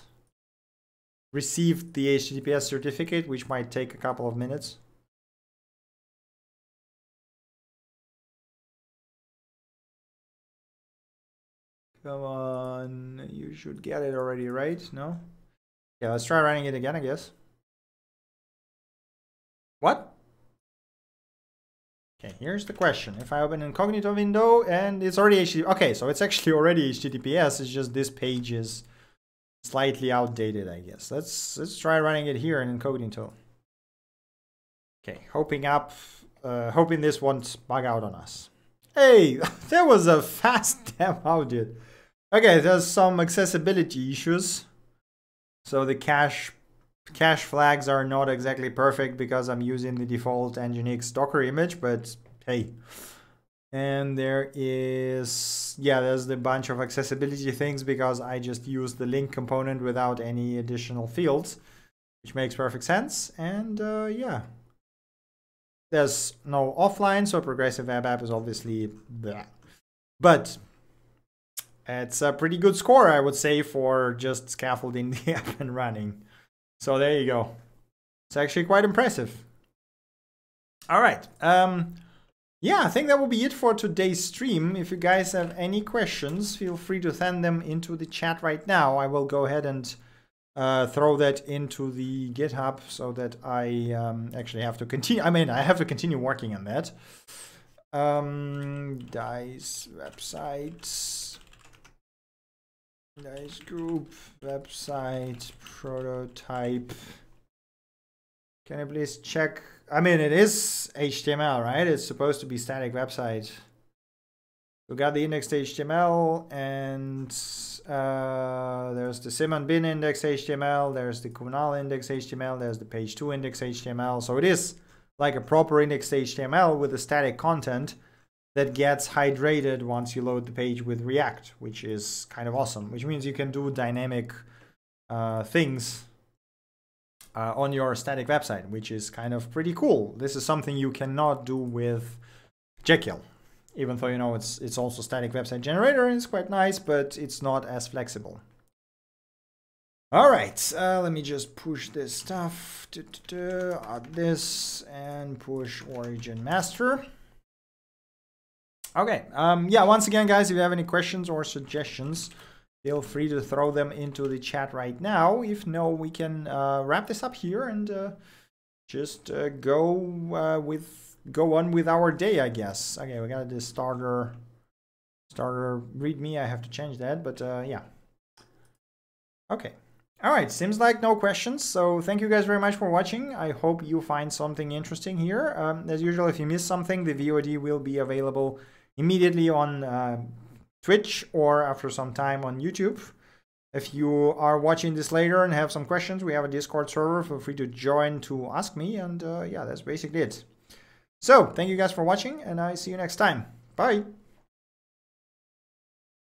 received the HTTPS certificate, which might take a couple of minutes. Come on, you should get it already, right? No? Yeah, let's try running it again, I guess. What? Okay, here's the question. If I open incognito window and it's already HTTP, okay, so it's actually already HTTPS, it's just this page is slightly outdated, I guess. Let's let's try running it here in incognito. Okay, hoping up, uh, hoping this won't bug out on us. Hey, there was a fast damn audit. Okay, there's some accessibility issues. So the cache cache flags are not exactly perfect because I'm using the default Nginx Docker image, but hey, and there is yeah there's the bunch of accessibility things because I just use the link component without any additional fields which makes perfect sense. And uh, yeah. There's no offline so progressive web app is obviously that but it's a pretty good score I would say for just scaffolding the app and running. So there you go. It's actually quite impressive. All right um yeah, I think that will be it for today's stream. If you guys have any questions, feel free to send them into the chat right now. I will go ahead and uh, throw that into the GitHub so that I um, actually have to continue. I mean, I have to continue working on that. Um, Dice websites, Dice group website prototype. Can you please check I mean, it is HTML, right? It's supposed to be static website. We got the indexed HTML and uh, there's the Simon bin index HTML, there's the Kunal index HTML, there's the page two index HTML. So it is like a proper indexed HTML with a static content that gets hydrated once you load the page with React, which is kind of awesome, which means you can do dynamic uh, things uh, on your static website, which is kind of pretty cool. This is something you cannot do with Jekyll, even though you know it's it's also static website generator and it's quite nice, but it's not as flexible. All right, uh, let me just push this stuff, add this, and push origin master. Okay, um, yeah, once again, guys, if you have any questions or suggestions, feel free to throw them into the chat right now. If no, we can uh, wrap this up here and uh, just uh, go uh, with go on with our day, I guess. Okay, we got the starter starter read me. I have to change that, but uh, yeah. Okay. All right, seems like no questions. So thank you guys very much for watching. I hope you find something interesting here. Um, as usual, if you miss something, the VOD will be available immediately on uh, Twitch or after some time on YouTube. If you are watching this later and have some questions, we have a Discord server. Feel free to join to ask me. And uh, yeah, that's basically it. So, thank you guys for watching, and I see you next time. Bye.